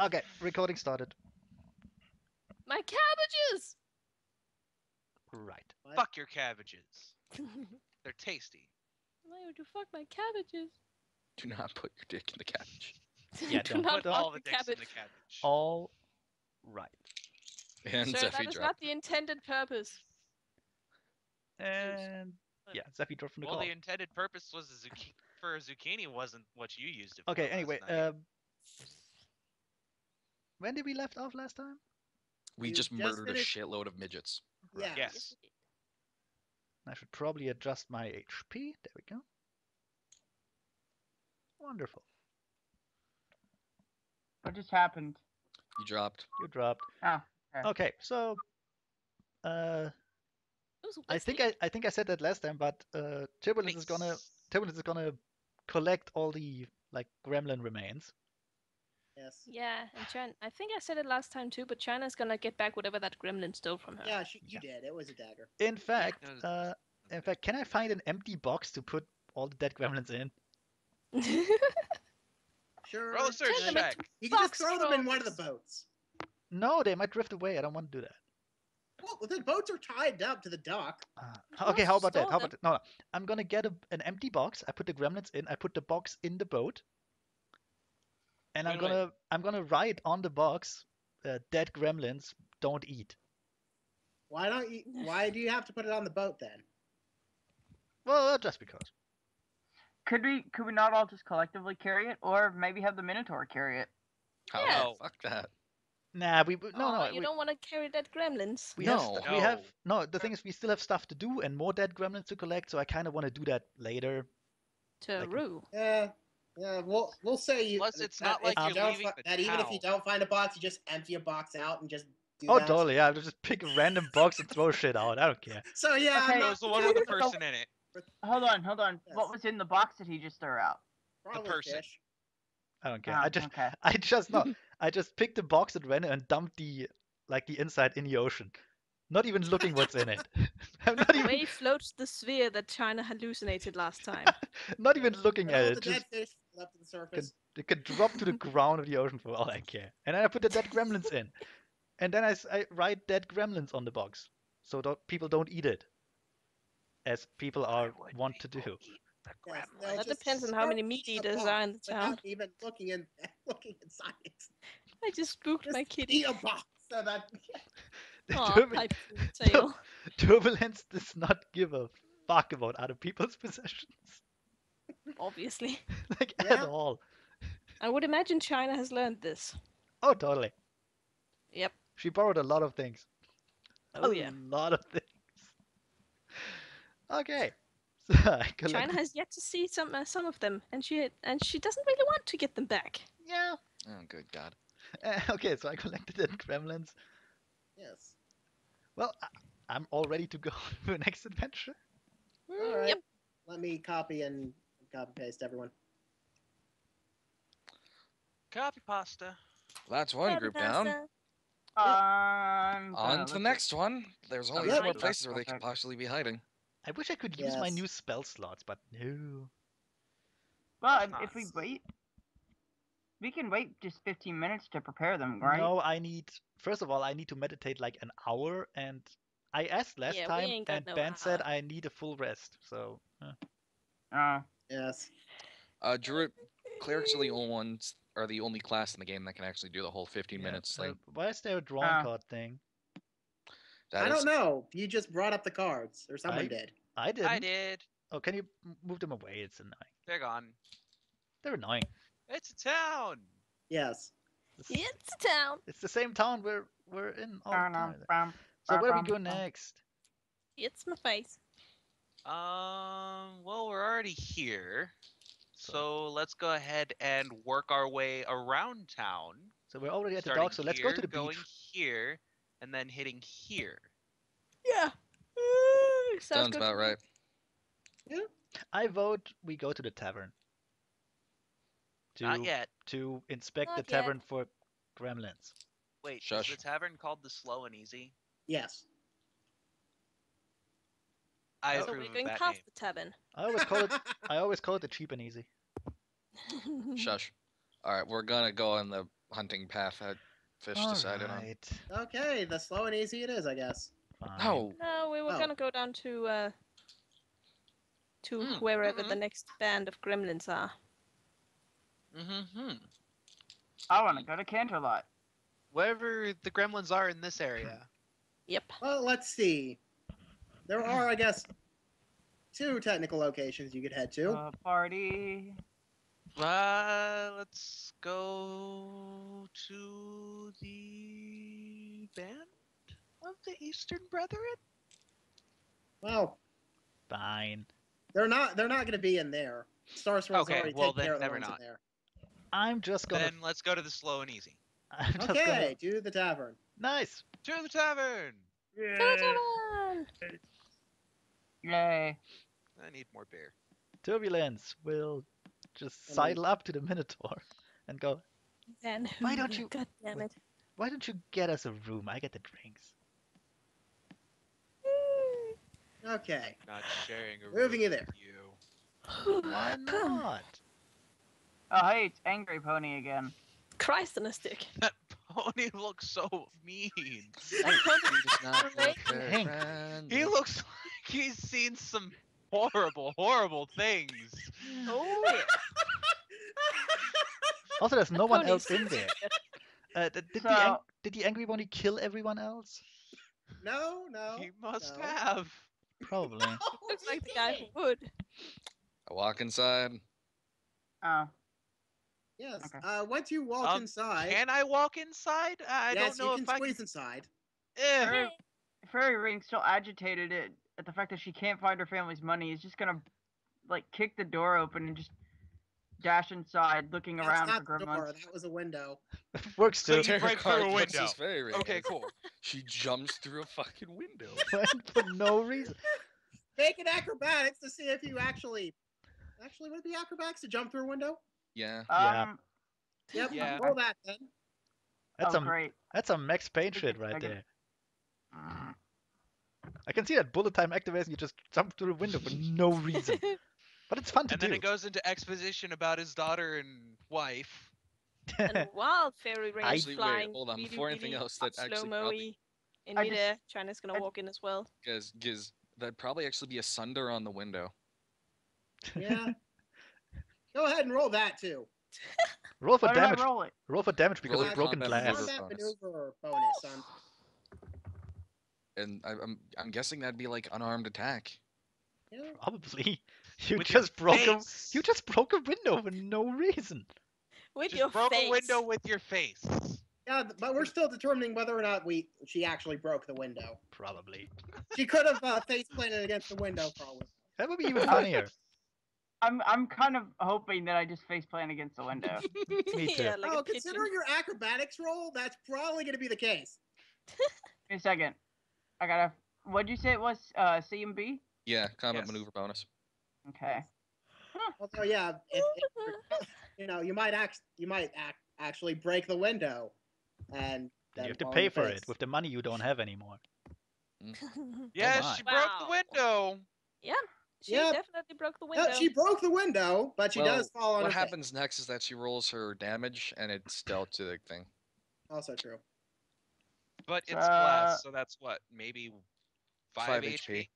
Okay, recording started. My cabbages! Right. What? Fuck your cabbages. They're tasty. Why would you fuck my cabbages? Do not put your dick in the cabbage. Yeah, Do don't. not Put all fuck the the dicks in cabbage. the cabbage. All right. And Sir, Zephy that is dropped. not the intended purpose. And yeah, Zephy dropped from the well, call. the intended purpose was a zucchini for a zucchini wasn't what you used it for. Okay, anyway, um, when did we left off last time? We You just just murdered finished- a shitload of midgets. Yeah. Yes. I should probably adjust my HP. There we go. Wonderful. What just happened? You dropped. You dropped. Oh, okay. Okay, so uh, I think. I, I think I said that last time, but uh, Turbulence is gonna Nice. Turbulence is gonna collect all the like gremlin remains. Yes. Yeah, and China. I think I said it last time too, but China's gonna get back whatever that gremlin stole from her. Yeah, she, you did. It was a dagger. In fact, It uh, in fact, can I find an empty box to put all the dead gremlins in? Sure. Roll a search Turn check. You can just Fox throw them in one of the boats. No, they might drift away. I don't want to do that. Well, the boats are tied up to the dock. Uh, okay, how about that? How about that? No, no, I'm gonna get a, an empty box. I put the gremlins in. I put the box in the boat, and I'm Wait, wait. gonna I'm gonna write on the box, uh, "Dead gremlins don't eat." Why don't you? Why do you have to put it on the boat then? Well, just because. Could we could we not all just collectively carry it, or maybe have the Minotaur carry it? How Yeah. the fuck that? Nah, we we- no oh, no. you we, don't want to carry dead gremlins. we have No. we have no. The thing is, we still have stuff to do and more dead gremlins to collect. So I kind of want to do that later. To Like- Rue. Yeah. Yeah, we'll we'll say you. Plus, it's that not like you you're don't leaving fi- the that even if you don't find a box, you just empty a box out and just do Oh, that. totally. Yeah, I'll just pick a random box and throw shit out. I don't care. So yeah, I'm Okay. It was the one with the person in it. Hold on, hold on. Yes. What was in the box that he just threw out? Probably person. fish. I don't care. Ah, I just okay. I just no. I just picked a box at random and dumped the like the inside in the ocean. Not even looking what's in it. I'm not even Away floats the sphere that China hallucinated last time. not even looking at it. Just dead left to the surface. it could drop to the ground of the ocean for all I care. And then I put the dead gremlins in, and then I write dead gremlins on the box, so that people don't eat it, as people are want to do. Yes, That depends on how many meat eaters are in the without town. Even looking in, looking inside it. I just spooked Just my kitty. eat a box so that. Aw, Turbul- pipe. Turbulence does not give a fuck about other people's possessions, Obviously. like at all. I would imagine China has learned this. Oh, totally. Yep. She borrowed a lot of things. Oh a yeah. A lot of things. Okay. So China has yet to see some uh, some of them, and she and she doesn't really want to get them back. Yeah. Oh, good God. Uh, okay, so I collected the gremlins. Yes. Well, I, I'm all ready to go to the next adventure. All right. Yep. Let me copy and copy paste everyone. Copy pasta. That's one group down. Um. On to the next one. There's only yeah. two more places where they could possibly be hiding. I wish I could use my new spell slots, but no. Well, if, if we wait, we can wait just 15 minutes to prepare them, right? No, I need. First of all, I need to meditate like an hour, and I asked last Yeah, time, and no Ben said. I need a full rest. So uh, Oh. Yes. Uh, Druid clerics are the only ones, are the only class in the game that can actually do the whole 15 yeah, minutes uh, thing. why is there a drawing Ah. card thing? That I is- don't know. You just brought up the cards, or someone I- did. I didn't. I did. Oh, can you move them away? It's annoying. They're gone. They're annoying. It's a town. Yes. It's, It's a town. it's the same town we're we're in all the Bum, time. So where do we bum, go next? It's my face. Um. Well, we're already here, So- so let's go ahead and work our way around town. So we're already at the starting dock. So let's go to here, the going beach. here, and then hitting here. Yeah. Sounds Sounds good about to me. right. I vote we go to the tavern. To Not yet. to inspect Not the yet. tavern for gremlins. Wait, Shush. is the tavern called the Slow and Easy? Yes. I. So we're of going past name. the tavern. I always call it I always call it the cheap and easy. Shush. All right, we're gonna go on the hunting path that Fish All decided on. Okay, the slow and easy it is, I guess. fine. No, No, we were Oh. gonna go down to uh to Mm, wherever the mhm. next band of gremlins are. Mm-hmm. I want to go to Canterlot. Wherever the gremlins are in this area. Yep. Well, let's see. There are, I guess, two technical locations you could head to. Uh, party. Uh, let's go to the band of the Eastern Brethren. well, Fine. they're not. They're not going to be in there. Star Swirl's Okay, already well, taken then care of the never ones in there. I'm just gonna. Then let's go to the slow and easy. I'm just Okay, to the tavern. Gonna, the nice. To the tavern. Come on! Yay. I need more beer. Turbulence will just I mean- sidle up to the Minotaur and go. Then Why don't you- God damn it! Why don't you get us a room? I get the drinks. Okay, Not sharing a Moving room you there. with you. Why not? Oh, hey, it's Angry Pony again. Christ on a stick. That pony looks so mean. He does not look Right? very Hank. friendly. He looks like he's seen some horrible, horrible things. Oh. Also, there's no one else in there. Uh, did, did, the ang- did the angry bunny kill everyone else? no, no. he must no. have. Probably. Looks like the guy who would. I walk inside. Oh. Yes. Okay. Uh, once you walk Um, inside, Can I walk inside? I yes, don't know you if can I squeeze can. inside. Eh. Fairy, Fairy Ring still agitated at, at the fact that she can't find her family's money. Is just gonna like kick the door open and just dash inside, looking That's around not for the door. gremlins. That was a window. Works So too. you break through a window. versus Fairy Okay, cool. She jumps through a fucking window. for no reason. Make an acrobatics to see if you actually. Actually, would it be acrobatics to jump through a window? Yeah. Yeah. Um, Yep. Yeah. Roll that then. That's oh, some great. that's some Max Payne shit right second. there. I can see that bullet time activation. You just jump through a window for no reason, but it's fun to And do. then it goes into exposition about his daughter and wife. and wild fairy ring is Actually, wait, flying. hold on, really, before anything really else, that actually slow-mo-y probably- in I just- midair. China's gonna I- walk in as well. Because giz that'd probably actually be a sunder on the window. Yeah. Go ahead and roll that too. roll for Why damage. roll? Roll for damage because Roll of broken glass. Combat bonus. maneuver bonus on. And I, I'm I'm guessing that'd be like unarmed attack. Yeah. Probably. You with your just broke a you just broke a window for no reason. With Just your broke face. a window with your face. Yeah, but we're still determining whether or not we she actually broke the window. Probably. She could have uh, face planted against the window, probably. That would be even funnier. I'm I'm kind of hoping that I just face plant against the window. Me too. yeah, like oh, a pigeon. considering your acrobatics roll, that's probably going to be the case. Wait a second. I gotta. What'd you say it was? Uh, C and B. Yeah, combat Yes. maneuver bonus. Okay. Although, yeah, if, if, you know, you might act, you might act, actually break the window, and You have to pay for face. it with the money you don't have anymore. Yes, my. she broke the Wow. window. she Yep. definitely broke the window. No, she broke the window, but she does fall on What her face. happens next is that she rolls her damage and it's dealt to the thing. Also true. But it's Uh, glass, so that's what maybe five, Five HP. HP.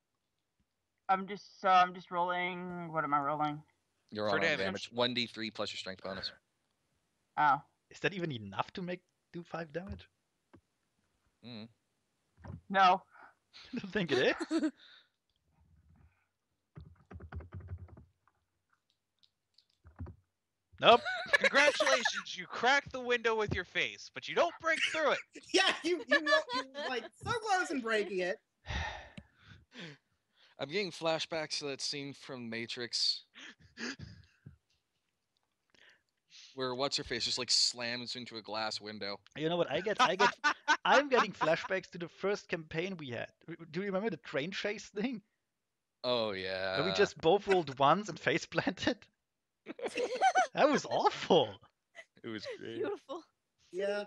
I'm just. So I'm just rolling. What am I rolling? You're For on damage. damage. One D three plus your strength bonus. Oh. Is that even enough to make do five damage? Mm. No. I don't think it is. Nope. Congratulations, you cracked the window with your face, but you don't break through it. Yeah, you you, ro- you like so close and breaking it. I'm getting flashbacks to that scene from Matrix where what's her face just like slams into a glass window. You know what I get? I get. I'm getting flashbacks to the first campaign we had. Do you remember the train chase thing? Oh yeah. Where we just both rolled once and face planted? That was awful. it was great. Beautiful. Yeah.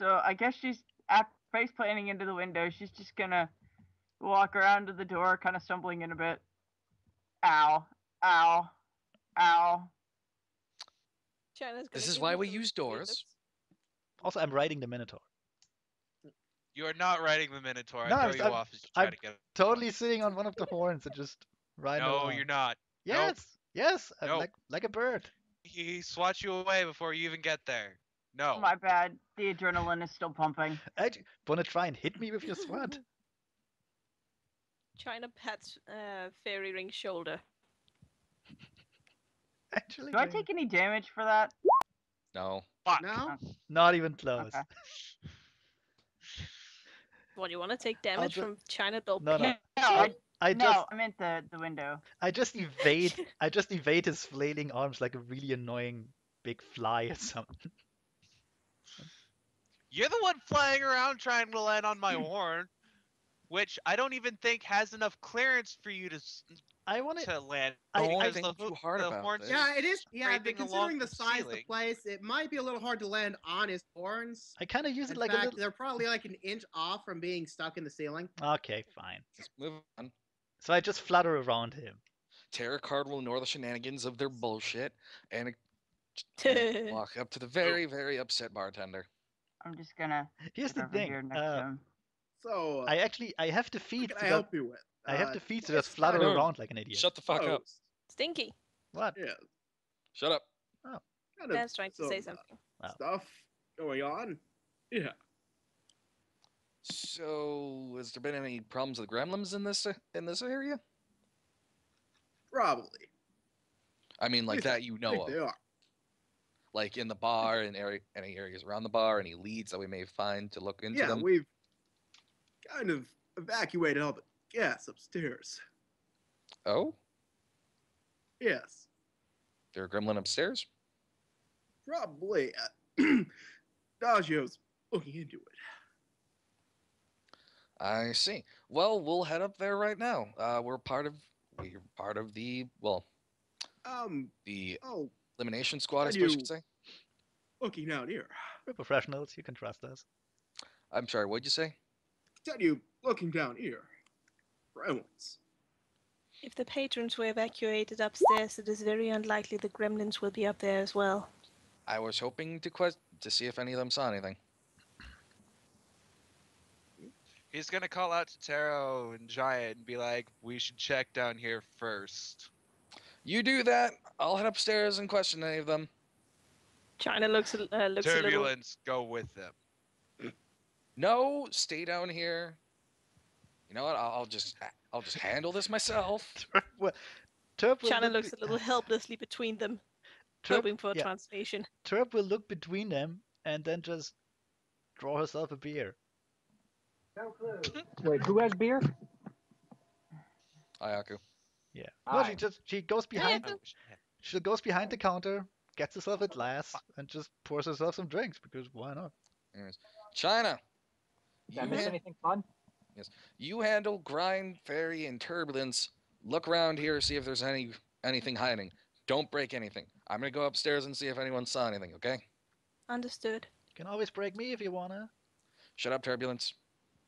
So I guess she's at face planting into the window. She's just gonna walk around to the door, kind of stumbling in a bit. Ow! Ow! Ow! China's This is why we use doors. looks. Also, I'm riding the Minotaur. You are not riding the Minotaur. I No, throw I'm- you I'm- off as you try I'm to get. Totally sitting on one of the horns and just riding No, around. you're not. Yes, yes, I'm like like a bird. He he swats you away before you even get there. No. My bad. The adrenaline is still pumping. I j- wanna try and hit me with your swat. China pats uh, Fairy ring shoulder. Actually, Do I take any damage for that? No. Fuck. No. not even close. Okay. What, you want to take damage ju- from China though? No, no. No, I, I no, just I meant the the window. I just evade I just evade his flailing arms like a really annoying big fly or something. You're the one flying around trying to land on my horn, which I don't even think has enough clearance for you to s- I want to to land. I- Don't I think the, too hook- hard the about horns this. Yeah, it is. Yeah, but scraping along considering the the size of the place, it might be a little hard to land on his horns. I kind of use In it like fact, a little they're probably like an inch off from being stuck in the ceiling. Okay, fine. Let's move on. So I just flutter around him. Tarot Card will ignore the shenanigans of their bullshit and and walk up to the very, very upset bartender. I'm just gonna Here's get the over here thing. next to Uh. So, I actually I have to what feed can to I go- help you with? I have Uh, to feed to it's just flutter kind of- around like an idiot. Shut the fuck up. Stinky. What? Yeah, Shut up. kind of Dad's trying to say some, uh, something. Wow. Stuff going on. Yeah. So, has there been any problems with gremlins in this in this area? Probably. I mean, like that you know of, they are. like in the bar and area, any areas around the bar, any leads that we may find to look into Yeah, them. we've kind of evacuated all the gas upstairs. Oh, Yes, there a gremlin upstairs. probably. Uh, Daggio's looking into it. I see. Well, we'll head up there right now. Uh, we're part of we're part of the well, Um. the Oh, elimination squad, I Can suppose you you- could say. looking down here. We're professionals. You can trust us. I'm sorry. What'd you say? Tell you, looking down here. Gremlins. If the patrons were evacuated upstairs, it is very unlikely the gremlins will be up there as well. I was hoping to quest to see if any of them saw anything. He's gonna call out to Taro and Giant and be like, "We should check down here first. You do that. I'll head upstairs and question any of them. China looks a- uh, looks a little. Turbulence, go with them." No, stay down here. You know what? I'll, I'll just I'll just handle this myself. well, Turp will China look looks be- a little helplessly between them, Turp, hoping for a yeah, translation. Turp will look between them and then just draw herself a beer. Wait, who has beer? Ayaku. Yeah. No, she just she goes behind. Oh. She goes behind the counter, gets herself a glass, and just pours herself some drinks because why not? Anyways, China. Did I miss anything fun? Yes. You handle grind, fairy, and turbulence. Look around here, see if there's any anything hiding. Don't break anything. I'm gonna go upstairs and see if anyone saw anything. Okay? Understood. You can always break me if you wanna. Shut up, turbulence.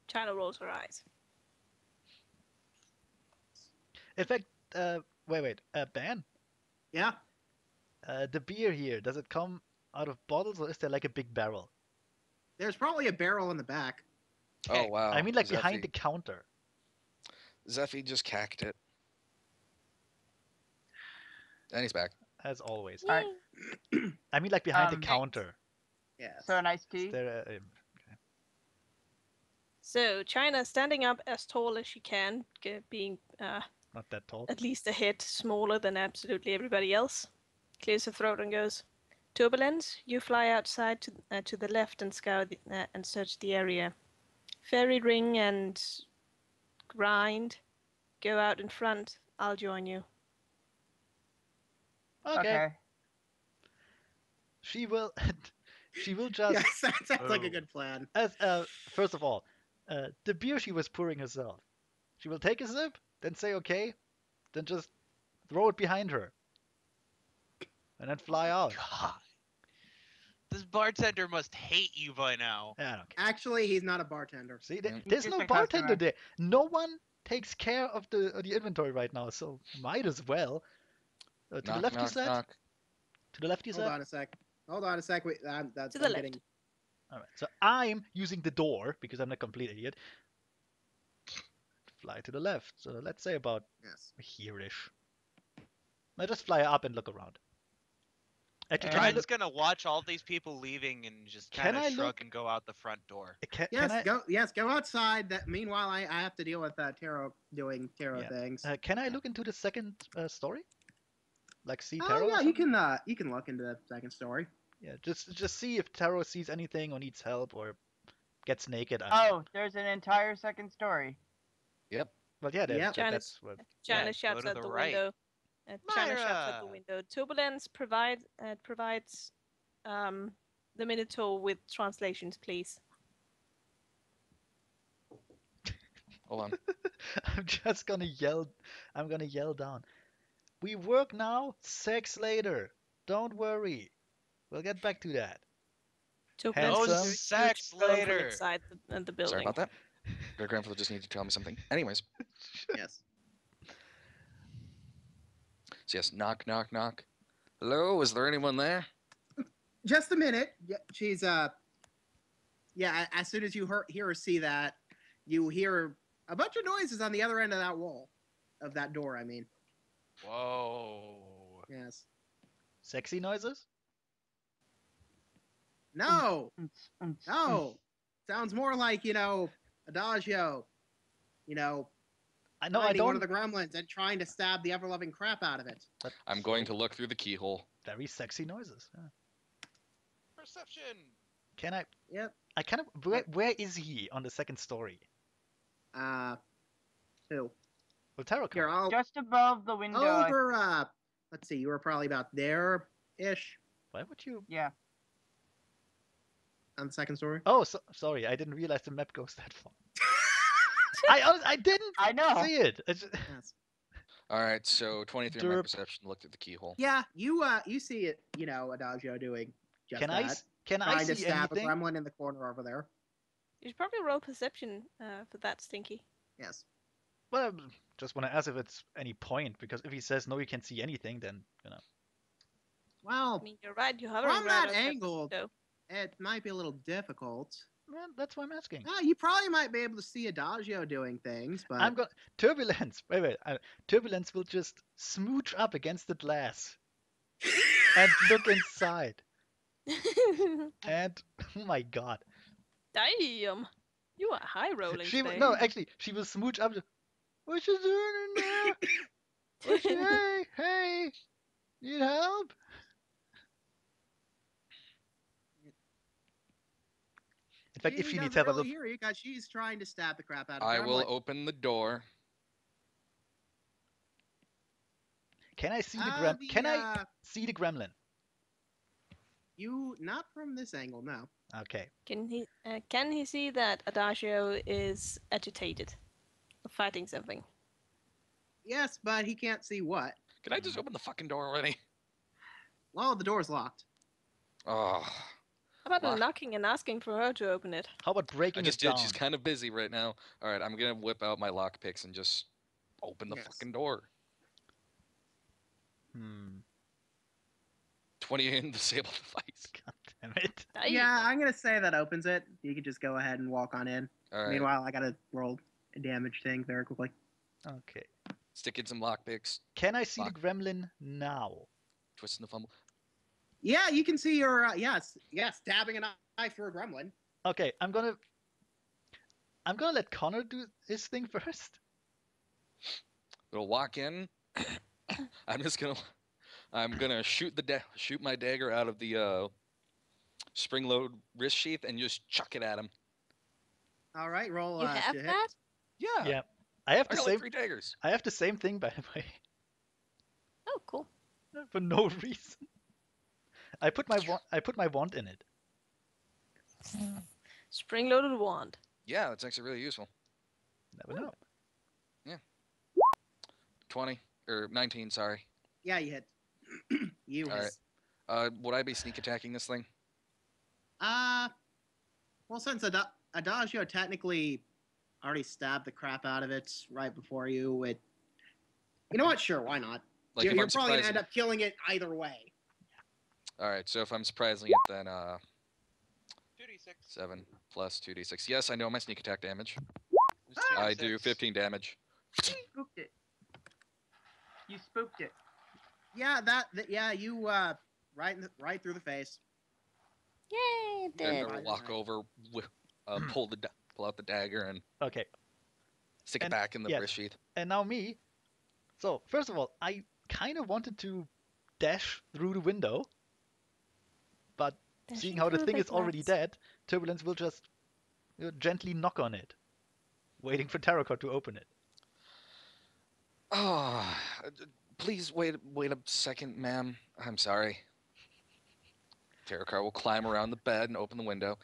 China rolls her eyes. In fact, uh, wait, wait, uh, Ben, Yeah. uh, the beer here, does it come out of bottles or is there like a big barrel? There's probably a barrel in the back. Oh wow. I mean, like behind the counter. Zephy just cacked it. And he's back. As always. Alright. I mean, like behind Um, the counter. Yes. So a nice Is tea. there a, um, So China standing up as tall as she can, being uh, not that tall. at least a head smaller than absolutely everybody else, clears her throat and goes, "Turbulence, you fly outside to uh, to the left and scour the, uh, and search the area. Fairy ring and grind, go out in front. I'll join you." Okay. Okay. She will. she will just. yes, that sounds like Oh. a good plan. As uh, first of all, uh, the beer she was pouring herself. She will take a sip, then say okay, then just throw it behind her, and then fly out. God. This bartender must hate you by now. Yeah, I don't care. Actually, he's not a bartender. See, there- Mm. there's just no bartender customer. there. No one takes care of the of the inventory right now, so might as well. Uh, to knock, the left, you said. knock. To the left, you Hold said. on a sec. Hold on a sec. Wait, I'm, that's, To the I'm left. Getting. All right. So I'm using the door because I'm a complete idiot. Fly to the left. So let's say about Yes. here-ish. I just fly up and look around. Actually, can I Brian's look? gonna watch all these people leaving and just kind of shrug look- and go out the front door. Can, Yes, can I? go. Yes, go outside. That meanwhile, I, I have to deal with uh, tarot doing tarot Yeah. things. Uh, can I look into the second uh, story? Like see oh Taro? or yeah, you can. Uh, you can look into the second story. Yeah, just just see if Taro sees anything or needs help or gets naked. I don't. Oh, there's an entire second story. Well, yeah, that, Yep. that- Janice- that's what. China Yeah, shouts go to out the the, right. window. Uh, China shouts out the window. Turbulence provide uh, provides um, the Minotaur with translations, please. Hold on. I'm just gonna yell. I'm gonna yell down. We work now, sex later. Don't worry. We'll get back to that. Turbulence Handsome. is No huge sex later. inside the, the building. Sorry about that. Your grandfather just needed to tell me something. Anyways, Yes. so yes, knock, knock, knock. Hello, is there anyone there? Just a minute. Yeah, she's uh. Yeah, as soon as you hear, hear her see that, you hear a bunch of noises on the other end of that wall, of that door. I mean, Whoa. yes. Sexy noises? No, Unts, unts, unts. no. Sounds more like you know adagio. You know, I no, I finding one don't. of the gremlins and trying to stab the ever-loving crap out of it. but I'm going to look through the keyhole. Very sexy noises. yeah. Perception. Can I? Yep. I kind of. Where, where is he on the second story? Uh, who? Well, Taro. Here, I'll Just above the window. I- over. Uh, let's see. You were probably about there ish Why would you? yeah. On the second story. Oh, so, sorry. I didn't realize the map goes that far. I honest, I didn't I know. see it. It's just- Yes. All right, so 23 on my perception. Looked at the keyhole. Yeah, you uh, you see it. You know, adagio doing just can that. I? s- Can I trying to see stab anything? a gremlin in the corner over there. You should probably roll perception uh, for that, Stinky. Yes. Well, I just want to ask if it's any point because if he says no, you can't see anything, then you know. Well, I mean, you're right. You have from right that outside the angle, window. It might be a little difficult. Well, that's why I'm asking. Uh, you probably might be able to see Adagio doing things, but I'm going turbulence. Wait, wait. Uh, turbulence will just smooch up against the glass and look inside. And oh my god, Damn. You are high rolling. she will, today. no, actually, she will smooch up. to- What's she doing in there? What's she, hey, hey, need help? In fact, if she she needs doesn't help, I really will. hear you because she's trying to stab the crap out of I will gremlin. open the door. Can I see the Uh, grem? the, Can I uh, see the gremlin? You not from this angle, no. Okay. Can he? Uh, can he see that Adagio is agitated, fighting something? Yes, but he can't see what. Can I just open the fucking door already? Well, the door's locked. Oh, How about Wha- knocking and asking for her to open it? How about I breaking just it down? She's kind of busy right now. All right, I'm gonna whip out my lock picks and just open the Yes. fucking door. Hmm. 20 in disable device. God damn it. Yeah, I'm gonna say that opens it. You can just go ahead and walk on in. All right, Meanwhile, I gotta roll a damage thing very quickly. Okay. stick in some lock picks, Can I see Lock. the gremlin now? twist in the fumble. Yeah, you can see your uh, yes, yes, stabbing an eye for a gremlin. Okay, I'm gonna. I'm gonna let Connor do his thing first. It'll walk in. I'm just gonna, I'm gonna shoot the da- shoot my dagger out of the uh, spring load wrist sheath and just chuck it at him. All right, roll. You uh, have to hit. that? Yeah. Yeah. I have I the got same. like three daggers. I have the same thing, by the way, Oh, cool. for no reason. I put my wa- I put my wand in it. Spring-loaded wand. Yeah, that's actually really useful. Never know. Yeah. 20 or 19, sorry. Yeah, you hit. you All hit. right. Uh, would I be sneak attacking this thing? Uh, well, since Ad- Adagio technically already stabbed the crap out of it right before you, it. You know what? Sure, why not? Like you're you're probably gonna end up killing it either way. All right, so if I'm surprising it, then uh, Dude, 2d6. Seven plus two d six. Yes, I know my sneak attack damage. It's I do 15 damage. You spooked it. You spooked it. Yeah, that, that yeah, you uh right in the, right through the face. Yay, And dead. I walk over, wi- uh, pull the da- pull out the dagger and Okay, stick it And- back in the yes. wrist sheath. and now me. So first of all, I kind of wanted to dash through the window, but seeing how the thing is already nuts. dead, Turbulence will just you know, gently knock on it, waiting for Terracotta to open it. Oh, please wait wait a second, ma'am. I'm sorry. Tarot Card will climb around the bed and open the window.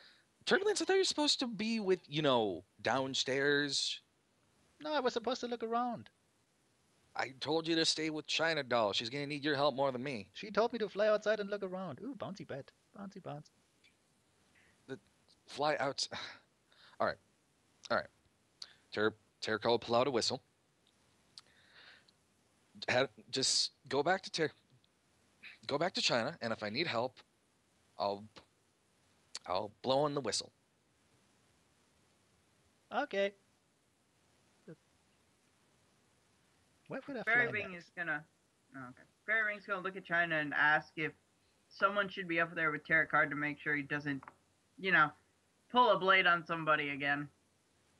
Turbulence, I thought you were supposed to be with, you know, downstairs. No, I was supposed to look around. I told you to stay with China Doll. She's gonna need your help more than me. She told me to fly outside and look around. Ooh, bouncy bed. Bouncy bounce. Fly out. All right, all right. Ter Tarot Card will pull out a whistle. Had, just go back to Ter. Go back to China, and if I need help, I'll I'll blow on the whistle. Okay. Where would I Fairy fly Ring is gonna. Oh, okay. Fairy Ring's gonna look at China and ask if someone should be up there with Tarot Card to make sure he doesn't, you know, pull a blade on somebody again.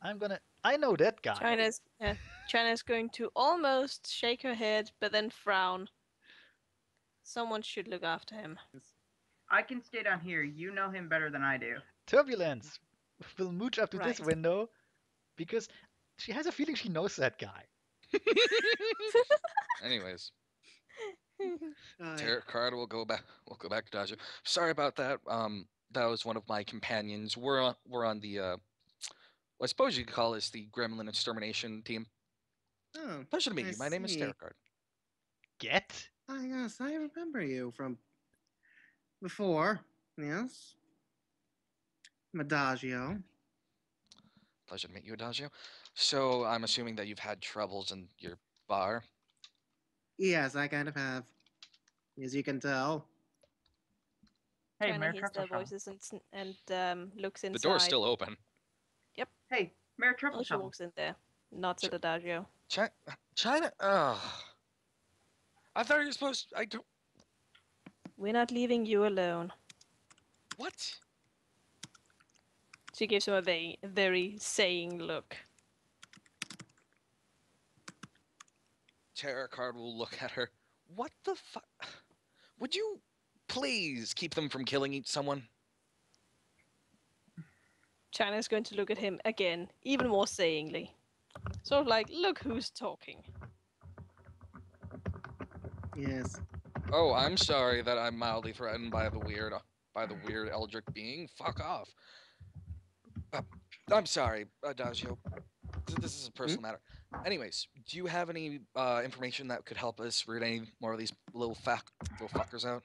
I'm gonna. I know that guy. China's yeah, China's going to almost shake her head, but then frown. Someone should look after him. I can stay down here. You know him better than I do. Turbulence will mooch up to this window because she has a feeling she knows that guy. Anyways, Uh, Tarot card will go back. We'll go back to Dodger. Sorry about that. Um, that was one of my companions. We're on. We're on the. Uh, well, I suppose you could call us the Gremlin extermination team. oh, Pleasure to meet I you. My name is see. Tarot card. Get? ah, yes, I remember you from before. Yes, Adagio. Pleasure to meet you, Adagio. So I'm assuming that you've had troubles in your bar. Yes, I kind of have, as you can tell. Hey, China Mayor hears their voices and, and um, looks inside. The door's still open. Yep. Hey, Mayor Truffle she Shovel. walks in there. Nods at Adagio. China. China. Ugh. I thought you were supposed. I don't. We're not leaving you alone. What? She gives him a very, very saying look. Tarot card will look at her. What the fuck? Would you please keep them from killing each someone? China's going to look at him again, even more sayingly. Sort of like, look who's talking. Yes. Oh, I'm sorry that I'm mildly threatened by the weird, by the weird Eldritch being. Fuck off. Uh, I'm sorry, Adagio. This is a personal matter. Anyways, do you have any uh, information that could help us root any more of these little fuck, little fuckers out?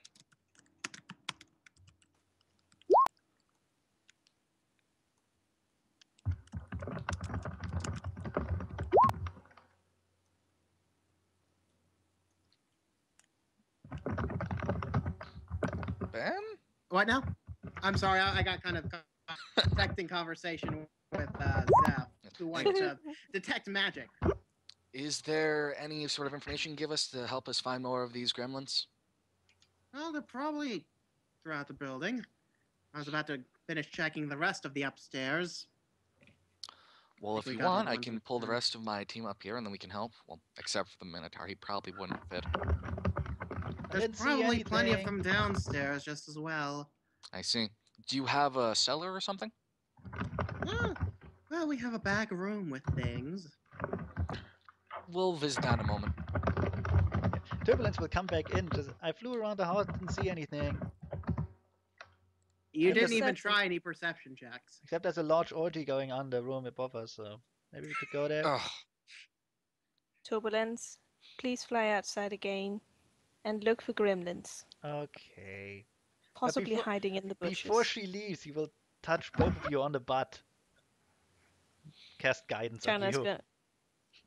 Ben? What now? I'm sorry, I, I got kind of detecting conversation with uh, Zeph, who wanted to detect magic. Is there any sort of information you can give us to help us find more of these gremlins? Well, they're probably throughout the building. I was about to finish checking the rest of the upstairs. Well, Think if we you want, I can pull the rest of my team up here and then we can help. Well, except for the Minotaur, he probably wouldn't fit. There's probably plenty of them downstairs just as well. I see. Do you have a cellar or something? Ah, well, we have a back room with things. We'll visit that in a moment. Turbulence will come back in. Just, I flew around the house, didn't see anything. You And didn't even try any perception checks. Except there's a large orgy going on in the room above us, so maybe we could go there. Ugh. Turbulence, please fly outside again and look for gremlins, Okay. possibly before- hiding in the bushes. Before she leaves, he will touch both of you on the butt. Cast guidance on China's you. gonna,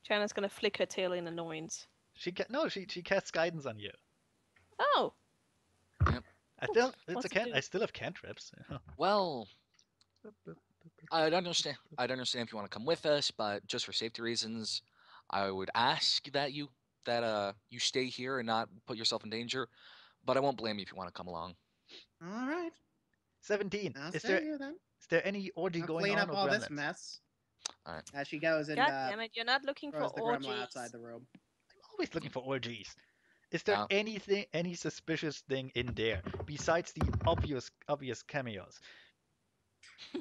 China's gonna flick her tail in annoyance. She ca- no, she she casts guidance on you. Oh, Yep. I still it's a can do? I still have cantrips. Well, I'd understand. I'd understand if you want to come with us, but just for safety reasons, I would ask that you that uh you stay here and not put yourself in danger. But I won't blame you if you want to come along. All right. 17. I'll Is stay there here then. is there any orgy I'll going clean on up or all this gremlins? Mess. Alright. As she goes and God uh, damn it, you're not looking for throws the orgies. gremlin outside the room. I'm always looking for orgies. Is there No. anything, any suspicious thing in there besides the obvious, obvious cameos?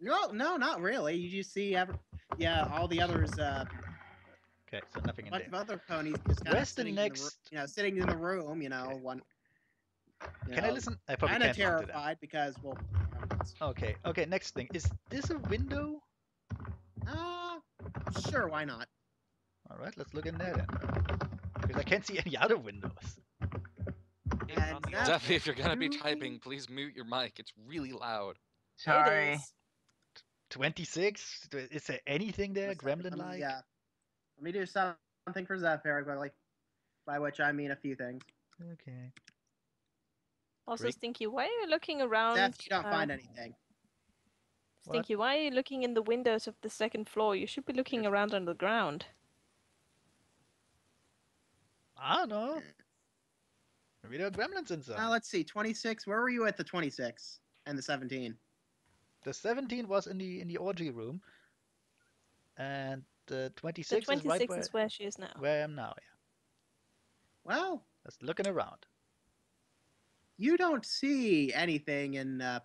no, no, not really. You just see, every, yeah, all the others. Uh, Okay, so nothing a in bunch there. of other ponies just kind of Where's the sitting in the next- you know, sitting in the room. You know, Okay. one. you Can I listen? I probably Kind of can't listen to that. terrified because, well, Okay, okay. Next thing is this a window? Uh, sure, why not? All right, let's look in there then. Because I can't see any other windows. And the Duffy, if you're gonna be typing, please mute your mic. It's really loud. Sorry. It is. 26? Is there anything there, Let's see, let me- gremlin-like? Yeah. Let me do something for Zephyr, but like, by which I mean a few things. Okay. Also, Great. Stinky, why are you looking around? Zeph, you don't uh, find anything. What? Stinky, why are you looking in the windows of the second floor? You should be looking around on the ground. I don't know. Maybe there are gremlins inside. Uh, let's see, 26. Where were you at the 26 and the 17? The 17 was in the in the orgy room, and the The 26, 26 is right where, is where she is now. where I am now. Yeah, Well, just looking around. you don't see anything in, uh,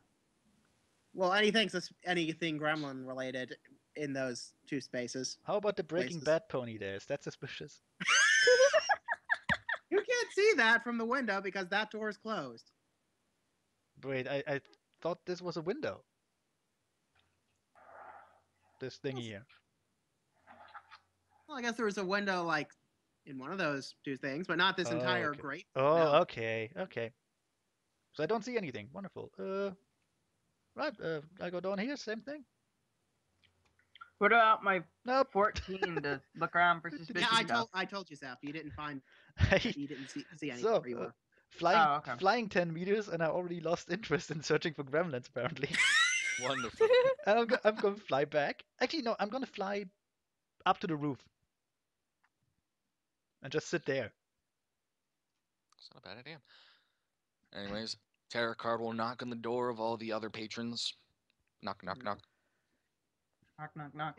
well, anything anything gremlin related in those two spaces. How about the Breaking Places. Bad pony there? Is that suspicious? You can't see that from the window because that door is closed. Wait, I, I thought this was a window. This thingy here. Well, I guess there was a window like in one of those two things, but not this Oh, entire okay. grate. Oh, No. okay, okay. So I don't see anything. Wonderful. Uh, right. Uh, I go down here. Same thing. What about my Nope. 14 to look around for suspicious Yeah, I stuff? told I told you, Zeph. You didn't find you didn't see, see anything So, where you uh, flying Oh, okay. flying 10 meters, and I already lost interest in searching for gremlins. Apparently. Wonderful. And I'm, go- I'm going to fly back. Actually, no, I'm going to fly up to the roof and just sit there. It's not a bad idea. Anyways, Tarot card will knock on the door of all the other patrons. Knock, knock, knock. Knock, knock, knock.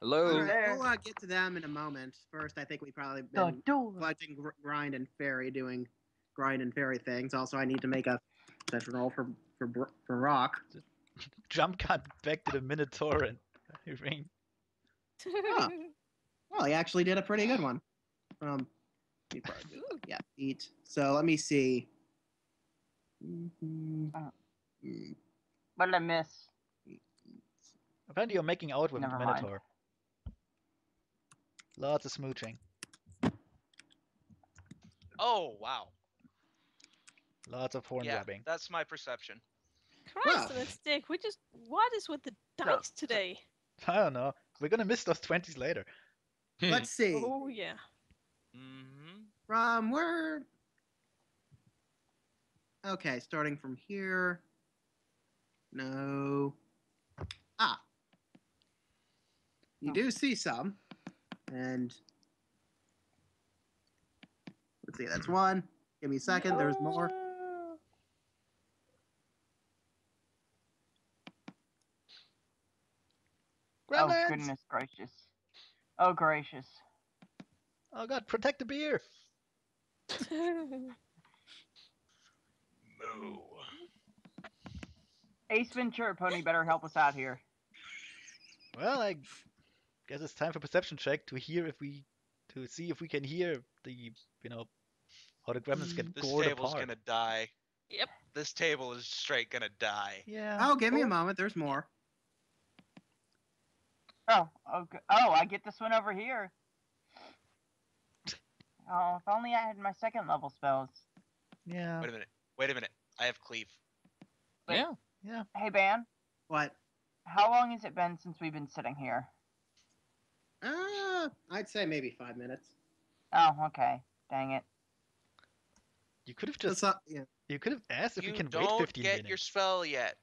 Hello. All right, there. we'll uh, get to them in a moment. First, I think we probably The been door. collecting gr- grind and fairy, doing grind and fairy things. Also, I need to make a session roll for for Br- for rock. Jump cut back to the Minotaur and ring. Huh. Well, he actually did a pretty good one. Um, let me probably do that. yeah, eat. So let me see. Mhm. Uh. Mm, What did I miss? Apparently, you're making out with Never the mind. Minotaur. Lots of smooching. Oh wow. Lots of horn yeah, grabbing. that's my perception. Christ Well. on a stick. We just. What is with the No. today? I don't know. We're gonna miss those 20s later. Let's see. Oh, yeah. Mm-hmm. From where? Okay, starting from here. No. Ah. You Oh. do see some. And let's see, that's one. Give me a second, there's more. No. Oh, goodness gracious. Oh, gracious. Oh god, protect the beer! Moo. Ace Ventura Pony better help us out here. Well, I guess it's time for perception check to hear if we to see if we can hear the you know how the gremlins mm. get This gored table's apart. gonna die. Yep. This table is straight gonna die. Yeah. Oh, give me a moment, there's more. Oh, okay. Oh, I get this one over here. Oh, if only I had my second level spells. Yeah. Wait a minute. Wait a minute. I have cleave. Wait. Yeah. Yeah. Hey, Ban, What? how long has it been since we've been sitting here? Uh, I'd say maybe five minutes. Oh, okay. Dang it. You could have Just, just uh, yeah. you could have asked if you we can don't get your spell yet.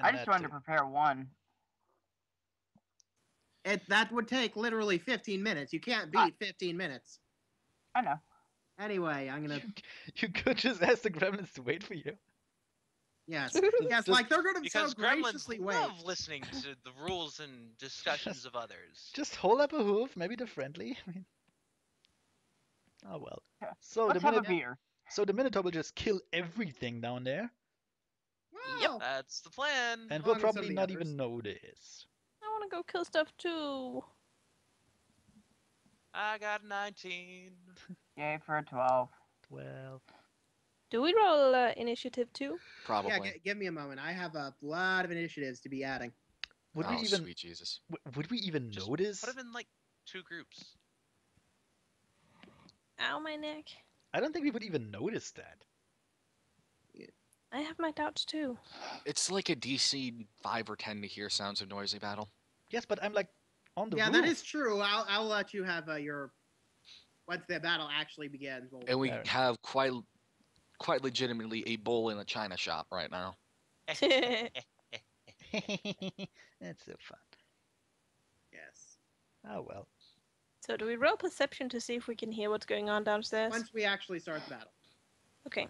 I just wanted to prepare one. It that would take literally 15 minutes. You can't beat 15 minutes. I know. Anyway, I'm gonna You could just ask the gremlins to wait for you. yes, yes, just- like they're gonna Because so gremlins graciously wait. love listening to the rules and discussions of others. Just hold up a hoof. Maybe they're friendly. I mean, oh well. Yeah. So Let's the have a minute, beer. so the Minotaur will just kill everything down there, Well, That's the plan. and we'll with some of probably the not others. even notice. I want to go kill stuff too. I got 19. Yay for a 12. Well, Do we roll uh, initiative too? Probably. yeah, g- give me a moment. I have a lot of initiatives to be adding. would oh, we even sweet Jesus. w- would we even Just notice? Put them in like two groups. Ow, my neck. I don't think we would even notice that. I have my doubts too. It's like a DC 5 or 10 to hear sounds of noisy battle. Yes, but I'm like on the yeah, roof. that is true. I'll I'll let you have uh, your once the battle actually begins. We'll, And we Fair. have quite quite legitimately a bull in a china shop right now. That's so fun. yes. Oh well. so do we roll perception to see if we can hear what's going on downstairs? Once we actually start the battle. Okay.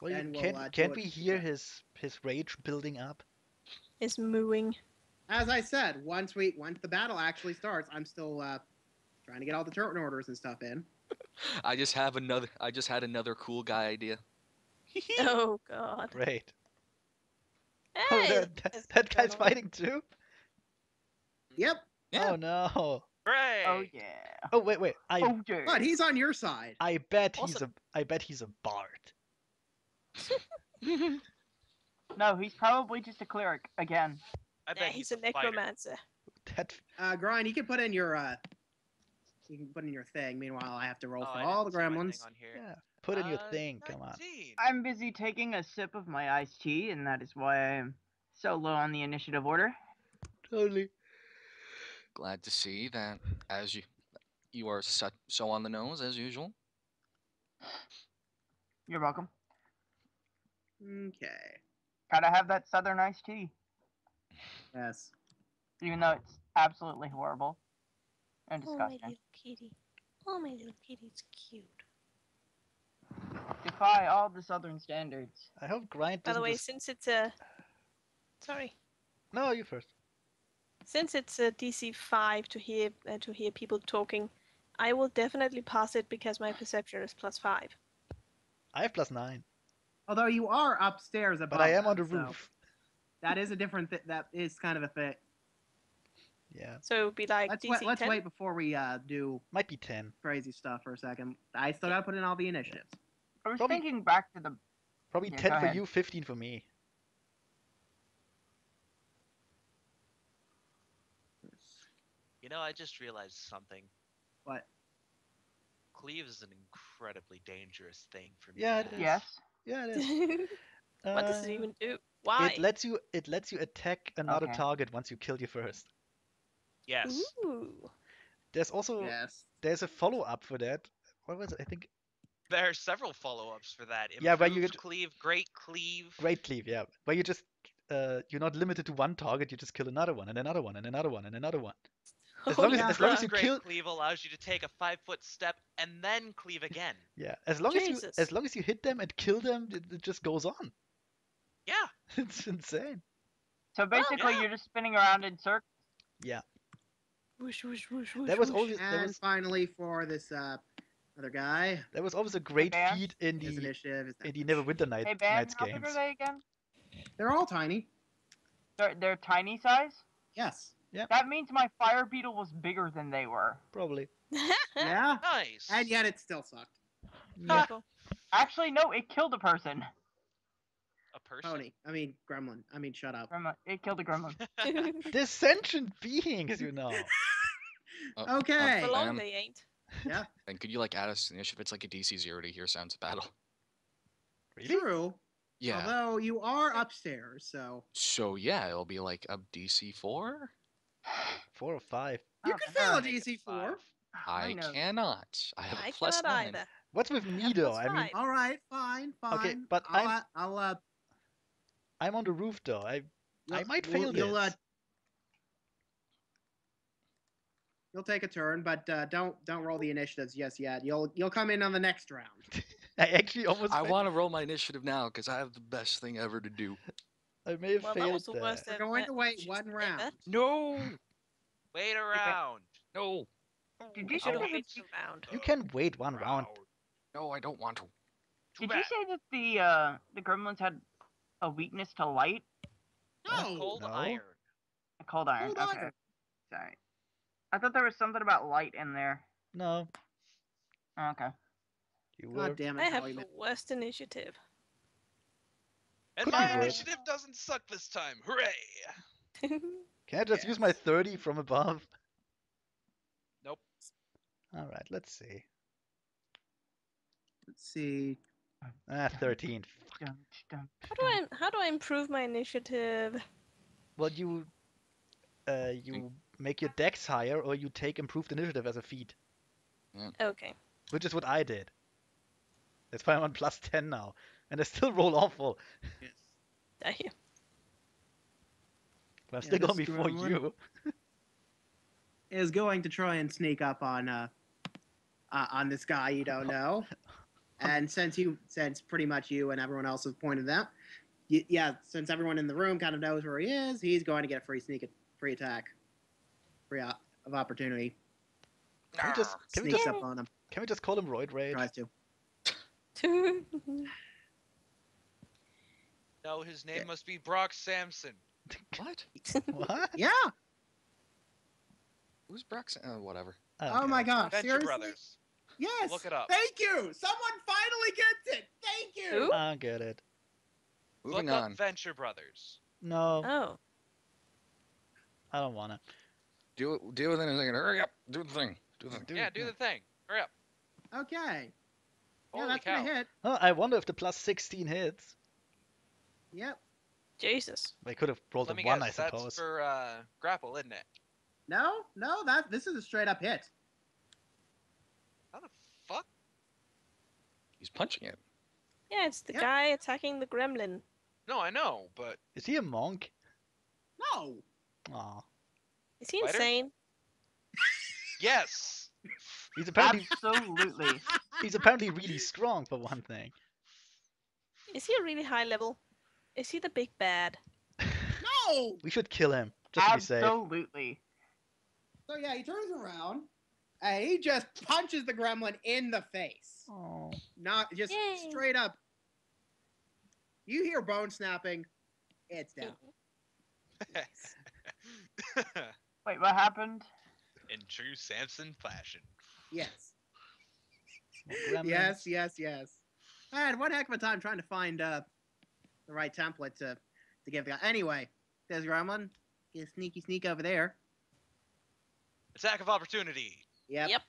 Well, you- Then we'll, can't uh, can't we hear his his rage building up? Is mooing. As I said, once we once the battle actually starts, I'm still uh, trying to get all the turn orders and stuff in. I just have another I just had another cool guy idea. Oh god. Great. Hey, oh, that, that, that guy's adrenaline. fighting too. Yep, Yeah. Oh no. Hooray! Oh yeah. Oh wait, wait. I Oh yeah. but he's on your side. I bet he's a I bet he's a bard. No, he's probably just a cleric again. I Nah, bet he's, he's, a fighter. necromancer. That Uh, Grind, you can put in your uh, you can put in your thing. Meanwhile, I have to roll Oh, for I all the didn't see my thing gremlins. on here. yeah. Put in your Uh, thing. Come on. I'm busy taking a sip of my iced tea, and that is why I'm so low on the initiative order. Totally. Glad to see that as you you are so, so on the nose as usual. You're welcome. Okay. Gotta have that southern iced tea, Yes. even though it's absolutely horrible and disgusting. Oh, my little kitty. Oh, my little kitty's cute. Defy all the southern standards. I hope grind By the way, just... since it's a. Sorry. No, you first. Since it's a DC 5 to hear uh, to hear people talking, I will definitely pass it because my perception is plus 5. I have plus nine, Although you are upstairs above. but I am on the so roof. That is a different. Th- that is kind of a thing. Yeah, So it would be like Let's DC wait, let's 10. wait before we uh, do might be ten. crazy stuff for a second. I still gotta put in all the initiatives. I was Probably- thinking back to the. Probably Yeah, ten for ahead. you, fifteen for me. You know, I just realized something. What? Cleave is an incredibly dangerous thing for me. Yeah, to it have. is. Yes. Yeah, it is. what does it Uh, even do? Why? It lets you. It lets you attack another Okay. target once you kill your first. Yes. Ooh. There's also Yes. there's a follow up for that. What was it? I think There are several follow-ups for that. Yeah, where you get cleave, great cleave, great cleave. Yeah, where you just uh, you're not limited to one target. You just kill another one and another one and another one and another one. As Oh, long as- yeah. as long as you great kill- cleave allows you to take a five-foot step and then cleave again. Yeah, as long as you as long as you hit them and kill them, it, it just goes on. Yeah. It's insane. So basically, yeah. you're just spinning around in circles. Whoosh, whoosh, whoosh, whoosh, That was whoosh. always that And was finally, for this uh, other guy, that was always a great Bam. feat in his the initiative is in the Neverwinter Night, Hey, Ben, Nights how big are they again? They're all tiny. They're, they're tiny size? Yes. That means my fire beetle was bigger than they were. Probably. Yeah. Nice. And yet it still sucked. Yeah. Actually, no, it killed a person. A person. Pony. I mean, gremlin. I mean, shut up. Gremlin- It killed a gremlin. They're sentient beings, you know. Oh, Okay. For um, long they ain't. Yeah. And could you like add us initiative? It's like a DC zero to hear sounds of battle. Really? True. Yeah. Although you are upstairs, so So yeah, it'll be like a DC four. Four or five. you Oh, can God. fail a DC four. five. I cannot. I have a I plus cannot nine. either. What's with I me though? plus I mean. All right, fine, fine. Okay, but I'll, I'm- uh, I'll uh, I'm on the roof though. I I might fail you'll, uh. You'll take a turn, but uh, don't don't roll the initiatives just yet. You'll you'll come in on the next round. I actually almost. I want to roll my initiative now because I have the best thing ever to do. I may have Well, that failed was the that. worst We're ever. going to wait She's one ever. round. No, Wait around. no, Did You you say have that waited the, around. You can wait one round. no, I don't want to. Too did bad. you say that the uh the gremlins had a weakness to light? No. Cold No. iron. A cold iron. Cold okay. iron. Sorry. I thought there was something about light in there. No, oh, Okay. you were. God damn it! I have Howie, the man. worst initiative. And Could my be worse. initiative doesn't suck this time. Hooray! Can I just use my 30 from above? Nope. All right, let's see. Let's see. Ah, 13. Dun, dun, how do I how do I improve my initiative? Well, you uh, you make your dex higher, or you take improved initiative as a feat, Okay. which is what I did. That's why I'm on plus 10 now, and I still roll awful. Yes. Damn. But I'm Yeah, still going this before gremlin. you. Is going to try and sneak up on uh, uh on this guy you don't know, and since you since pretty much you and everyone else has pointed out, yeah, since everyone in the room kind of knows where he is, he's going to get a free sneak free attack, free op- of opportunity. Can we just can we Sneaks just up on him, can we just call him Roid Rage? tries to. No, his name Yeah. must be Brock Samson. What? what? Yeah. Who's Brox? Oh, whatever. I don't Oh my gosh. Seriously? Brothers. Yes. Look it up. Thank you. Someone finally gets it. Thank you. Who? I get it. Moving Look on. up Venture Brothers. No, oh. I don't wanna. Do it. Do it in a second. Hurry up. Do the thing. Do the thing. Do yeah, it, do the thing. Hurry up. Okay. Yeah, Holy that's cow. gonna hit. Oh, I wonder if the plus 16 hits. Yep. Jesus. They could have rolled Let a me one, guess. I That's suppose. for uh, grapple, isn't it? No, no, that this is a straight up hit. How the fuck? He's punching it. Yeah, it's the Yep. guy attacking the gremlin. No, I know, but Is he a monk? No. Aw. Is he Spider? insane? yes. He's apparently Absolutely. he's apparently really strong for one thing. Is he a really high level? Is he the big bad? No. We should kill him just to be safe. Absolutely. So yeah, he turns around and he just punches the gremlin in the face. Oh. Not just Yay. straight up. You hear bone snapping. It's down. Wait, what happened? In true Samson fashion. Yes. Yes, yes, yes. I had one heck of a time trying to find uh, the right template to, to give the guy. Anyway, there's Gremlin. Get a sneaky sneak over there. Attack of opportunity. Yep. Yep.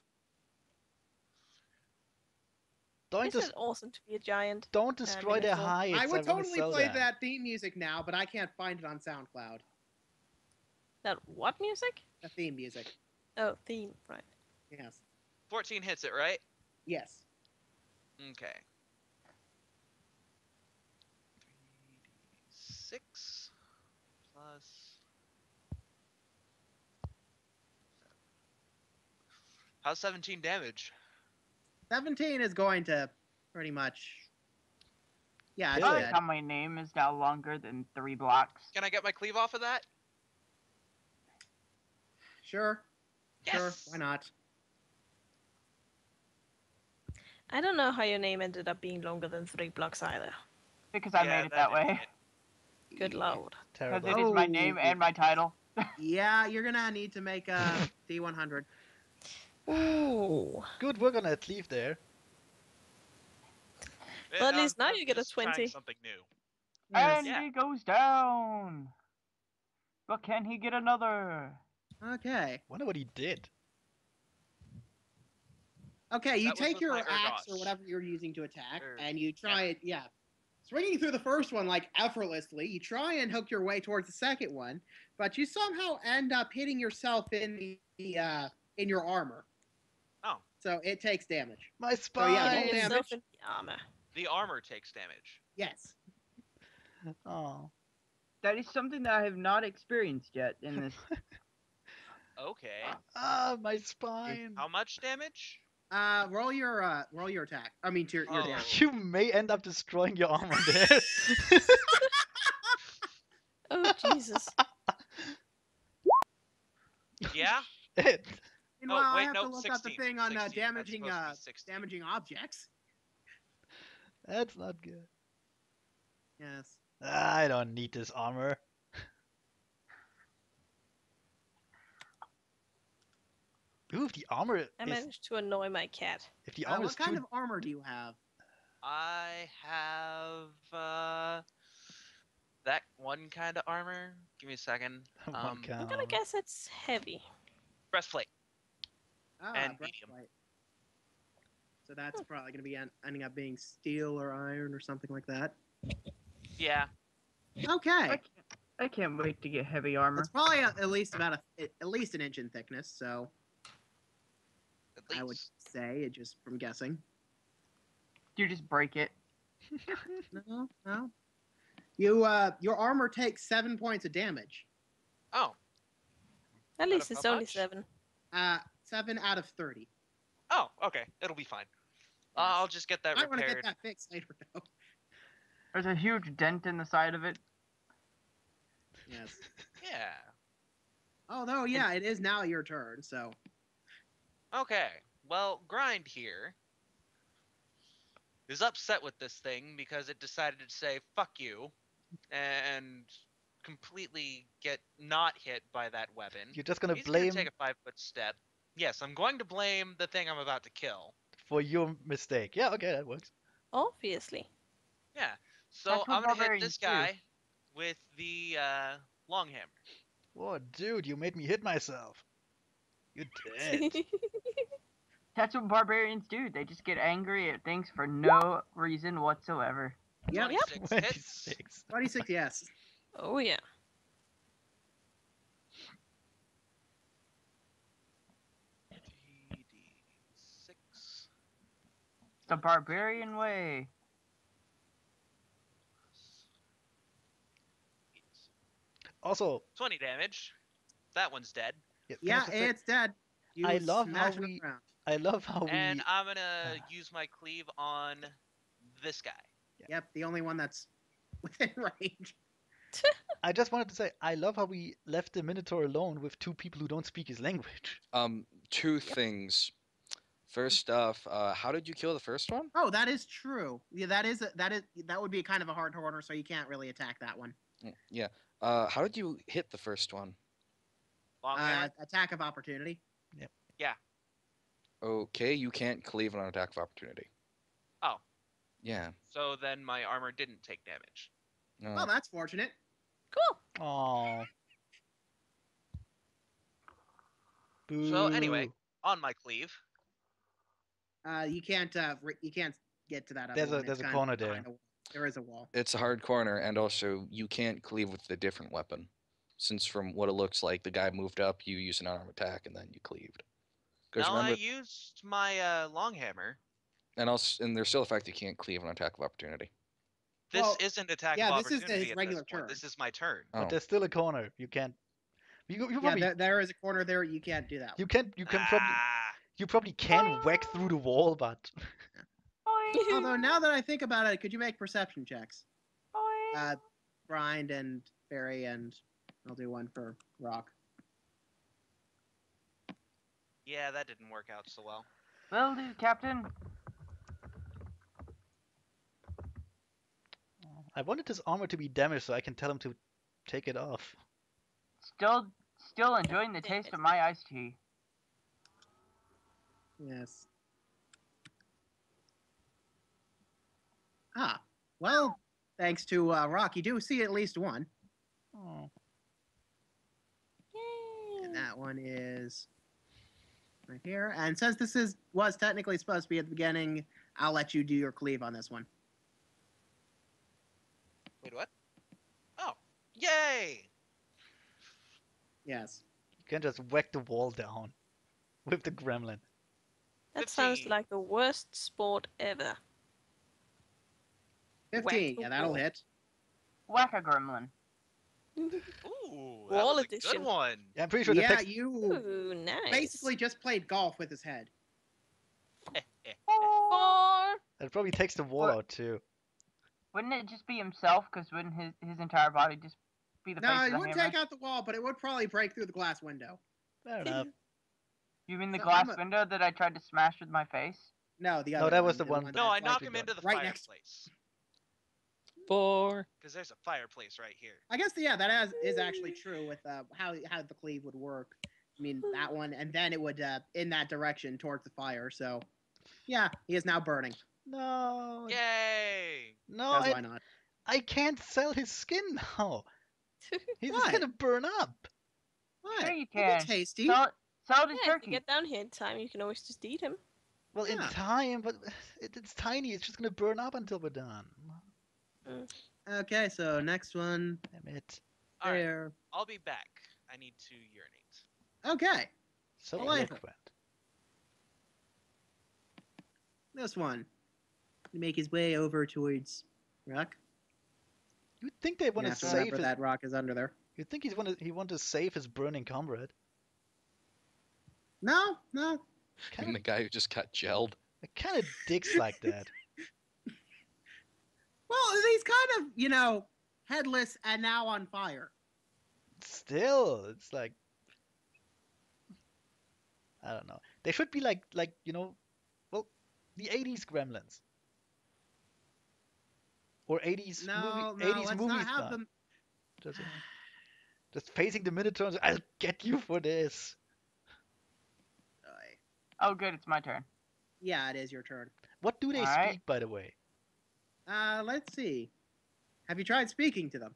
Don't This just is awesome to be a giant. don't uh, destroy their Minotaur. hides. I would wanna totally play them. that theme music now, but I can't find it on SoundCloud. That what music? The theme music. Oh, theme. Right. Yes. 14 hits it, right? Yes. Okay. 6 plus. How's 17 damage? 17 is going to pretty much. Yeah, Kill it's it. Notice how my name is now longer than three blocks. Can I get my cleave off of that? Sure. Sure. Yes! Why not? I don't know how your name ended up being longer than three blocks either. Because I Yeah, made it that didn't way. hit. Good lord. Because it is my name and my title. Yeah, you're gonna need to make a D100. Ooh. Good work on that cleave there. Well, at least now I'm you get a 20. Something new. And Yeah. he goes down. But can he get another? Okay. Wonder what he did. Okay, you That take your axe or whatever you're using to attack, Er, and you try it. Yeah, swinging through the first one like effortlessly. You try and hook your way towards the second one, but you somehow end up hitting yourself in the, the uh, in your armor. So it takes damage. My spine. yeah, damage. the armor. The armor takes damage. Yes. Oh. that is something that I have not experienced yet in this. Okay. Ah, my spine. How much damage? Uh, roll your uh, roll your attack. I mean, to your, your Oh. damage. You may end up destroying your armor there. Oh Jesus! Yeah. Meanwhile, I wait, have no, to look up the thing on uh, 16, that's damaging supposed to be uh damaging objects. That's not good. Yes. I don't need this armor. Ooh, if the armor I is, managed to annoy my cat. if the Uh, armor what is kind too of armor do you have? I have uh that one kind of armor. Give me a second. one um, kind I'm gonna guess it's heavy. Breastplate. Ah, And medium. breastplate. So that's probably going to be en- ending up being steel or iron or something like that. Yeah. Okay. I can't, I can't wait to get heavy armor. It's probably a, at least about a at least an inch in thickness. So At least. I would say, it just from guessing. You just break it. No, no. You uh, your armor takes seven points of damage. Oh. At least it's only much? seven. Uh, seven out of thirty. Oh. Okay. It'll be fine. Uh, I'll just get that I want to repaired. get that fixed later. though. There's a huge dent in the side of it. yes. Yeah. Although, yeah, it is now your turn. So Okay. Well, grind here is upset with this thing because it decided to say "fuck you" and completely get not hit by that weapon. You're just gonna He's blame gonna take a five foot step. Yes, I'm going to blame the thing I'm about to kill. for your mistake. Yeah, okay, that works. Obviously. Yeah. So I'm gonna hit this do. guy with the uh, long hammer. Whoa, dude, you made me hit myself. You did. That's what barbarians do. They just get angry at things for no reason whatsoever. Yep. 26 hits. 26. twenty six. Yes. oh yeah. The barbarian way. Also, 20 damage. That one's dead. yeah, Yeah, just it's dead. You I love how we- around. I love how we. And I'm gonna Ah. use my cleave on this guy. Yep, the only one that's within range. I just wanted to say, I love how we left the Minotaur alone with two people who don't speak his language. Um, two things. First off, uh, how did you kill the first one? Oh, that is true. Yeah, that is a, that is that would be kind of a hard corner, so you can't really attack that one. Mm, Yeah. Uh, how did you hit the first one? Long Uh, attack of opportunity. Yep. Yeah. Okay, you can't cleave on an attack of opportunity. Oh. Yeah. So then my armor didn't take damage. No. Well, that's fortunate. Cool. Oh. So anyway, on my cleave. Uh, you can't uh, you can't get to that. Other There's a- there's It's a corner there. a. There is a wall. It's a hard corner, and also you can't cleave with a different weapon. Since from what it looks like, the guy moved up, you use an arm attack, and then you cleaved. Because Now I used my uh, long hammer. and also, and there's still the fact that you can't cleave on attack of opportunity. This Well, isn't attack yeah, of this is his opportunity at regular this point. turn. This is my turn. Oh. But there's still a corner. You can't. You, you Yeah, probably. there, there is a corner there. You can't do that. you can. You can probably. You probably can whack through the wall, but Although now that I think about it, could you make perception checks? Uh, Grind and Barry, and I'll do one for Rock. yeah, that didn't work out so well. Will do, Captain. I wanted his armor to be damaged so I can tell him to take it off. Still, still enjoying the taste of my iced tea. Yes. Ah, well, thanks to uh, Rock, you do see at least one, Oh. and that one is right here. And since this is was technically supposed to be at the beginning, I'll let you do your cleave on this one. Wait, what? Oh, yay! Yes. You can just whack the wall down with the gremlin. That sounds like the worst sport ever. Fifteen. the Yeah, that'll hit. Whack a gremlin. Ooh, that Wall was a edition. good one. Yeah, I'm pretty sure the yeah, text. you Ooh, nice. basically just played golf with his head. Four. It probably takes the wall What? out too. Wouldn't it just be himself? Because wouldn't his his entire body just be the No, face it of the wouldn't hammer? take out the wall, but it would probably break through the glass window. Fair enough. You mean the No, glass a- window that I tried to smash with my face? No, the other. No, that one, was the one- that No, I flies knock him into the right next. fireplace. Four. Because there's a fireplace right here. I guess yeah, that has, is actually true with uh, how how the cleave would work. I mean that one, and then it would uh, in that direction towards the fire. So, yeah, he is now burning. No. Yay! No, Because I, why not? I can't sell his skin now. He's just gonna burn up. Why? Sure you It'll be can. tasty. Sell, sell it as Yeah, if you get down here in time, you can always just eat him. Well, in time, but it, it's tiny. It's just gonna burn up until we're done. Mm. Okay, so next one Damn it. All right. I'll be back. I need to urinate. Okay, So Delightful. eloquent. this one. Make his way over towards Rock. You'd think they want You to save his. that Rock is under there. You'd think he's want to he want to save his burning comrade. No, no. And Kind the guy who just got gelled. It kind of dicks like that. Well, he's kind of you know headless and now on fire. Still, it's like I don't know. They should be like like you know, well, the '80s Gremlins or '80s No, movie, no, 80s let's movie not have them. Just, just facing the Minotaurs. I'll get you for this. Oh, good, it's my turn. Yeah, it is your turn. What do they Alright. speak, by the way? Uh, let's see. Have you tried speaking to them?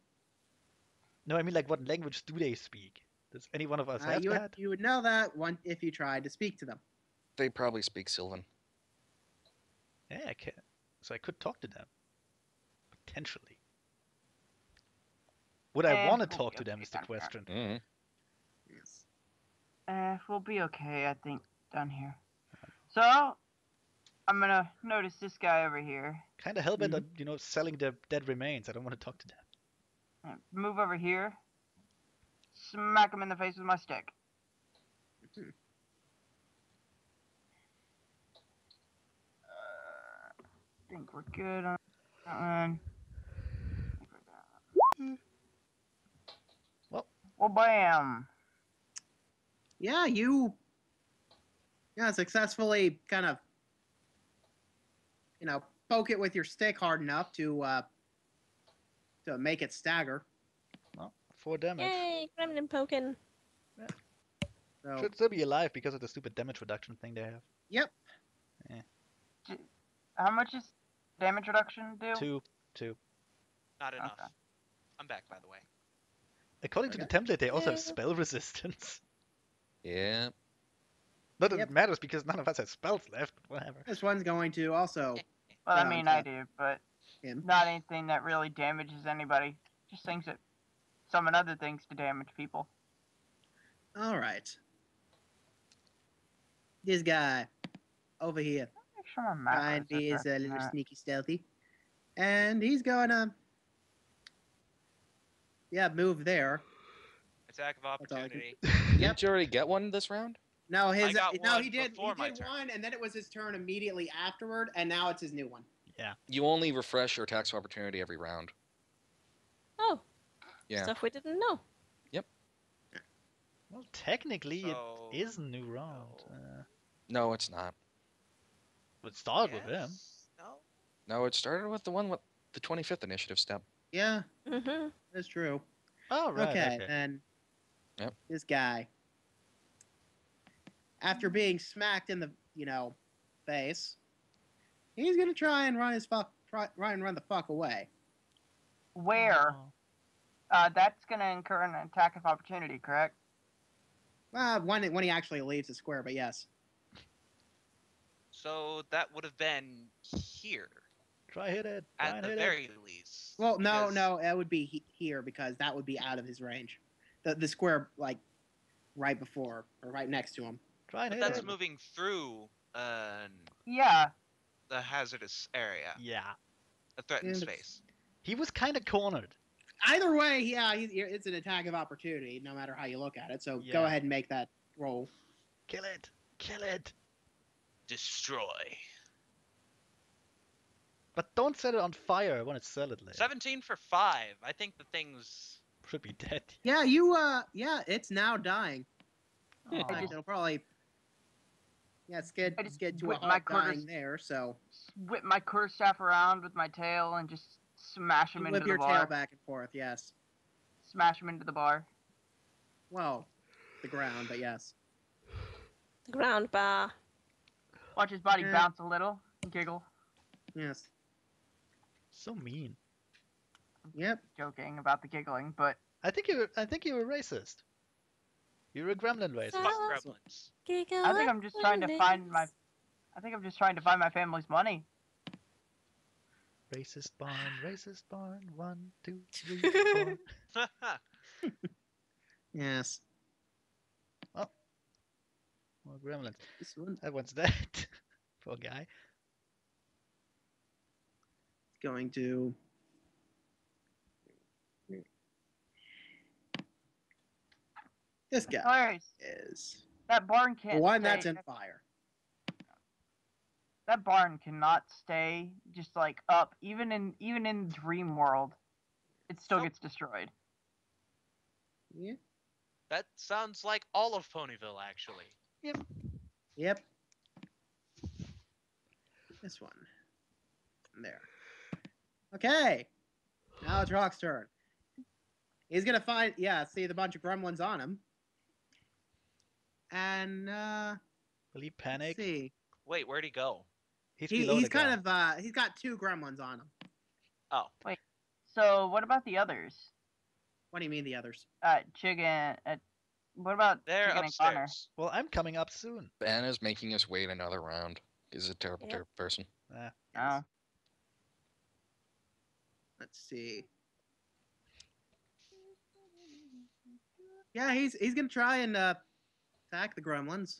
No, I mean like what language do they speak? Does any one of us Uh, have you, would, that? you would know that one if you tried to speak to them. They probably speak Sylvan. Yeah, I can. So I could talk to them. Potentially. Would I Eh, want to we'll talk be to them is the question. Mm. Yes. Uh, we'll be okay, I think, down here. So, I'm gonna notice this guy over here. Kind of hellbent Mhm. on, you know, selling their dead remains. I don't want to talk to them. Move over here. Smack him in the face with my stick. Uh, think we're good on that one. Think we're good. Well. Well, bam. Yeah, you. Yeah, successfully kind of. You know, poke it with your stick hard enough to uh, to make it stagger. Well, four damage. Yay, gremlin poking. So Should still be alive because of the stupid damage reduction thing they have. yep, How much is damage reduction do? Two, two. Not enough. Okay. I'm back, by the way. According to the template, they also have spell resistance. Yeah. Not that Yep. it matters because none of us have spells left. Whatever. this one's going to also Well, I mean. I do, but him. not anything that really damages anybody. Just things that summon other things to damage people. All right. This guy over here. Make sure my map is to be is a little that. sneaky stealthy. And he's gonna Yeah, move there. Attack of all I can- opportunity. Yep. Didn't you already get one this round? No, his got no, he did. He did one, and then it was his turn immediately afterward, and now it's his new one. Yeah. You only refresh your attacks of opportunity every round. Oh, Yeah. stuff we didn't know. Yep. Well, technically, So, it is a new round. no. Uh, No, it's not. but start with him. No? No, it started with the one with the 25th initiative step. Yeah, Mm-hmm. that's true. Oh, right. okay, okay. then Yep. this guy, after being smacked in the you know face, he's gonna try and run his fuck, try, try and run the fuck away. Where? Oh. Uh, that's gonna incur an attack of opportunity, correct? Uh, when when he actually leaves the square, but yes. So that would have been here, Try hit it. Try at the hit very least. Well, no, because- no, it would be he- here because that would be out of his range. The the square like right before or right next to him. It. Try and But hit that's it. moving through uh, Yeah. the hazardous area, Yeah. a threatened And- space. He was kind of cornered. either way, yeah, he, it's an attack of opportunity, no matter how you look at it. So go Yeah. ahead and make that roll. Kill it! Kill it! Destroy. But don't set it on fire. I want to sell it later. 17 for 5. I think the thing's. Should be dead. Yeah, you. Uh, yeah, it's now dying. Yeah, In I fact, just- it'll probably. Yeah, it's get I it's just get to a whip my halt quarters- there. So Whip my quarterstaff around with my tail and just smash him you into whip the your bar. tail back and forth. Yes. Smash him into the bar. Well, the ground, but yes. The ground bar. Watch his body Yeah. bounce a little and giggle. Yes. So mean. Yep. Joking about the giggling, but I think you're. I think you're a racist. You're a gremlin racist. Fuck gremlins. I think I'm just trying to find my. I think I'm just trying to find my family's money. Racist barn, racist barn. One, two, three, four. Yes. Oh, more gremlins. This one's That one's dead. Poor guy. going to. This guy Hilarious. is That barn can't. one stay, that's in fire. That barn cannot stay just like up, even in even in Dream World. It still Nope. gets destroyed. Yeah. that sounds like all of Ponyville, actually. Yep. Yep. This one. There. Okay. Now it's Rock's turn. He's gonna find yeah, see the bunch of gremlins on him. And uh Will he let's panic? see. Wait, where'd he go? He's He, below he's the kind ground. of uh he's got two gremlins on him. Oh, Wait. So what about the others? What do you mean the others? Uh, Chicken. Uh, what about they're Chicken and Connor? upstairs. Well, I'm coming up soon. Anna's making us wait another round. He's a terrible, Yep. terrible person. Ah, Oh. Let's see. Yeah, he's he's gonna try and uh, attack the gremlins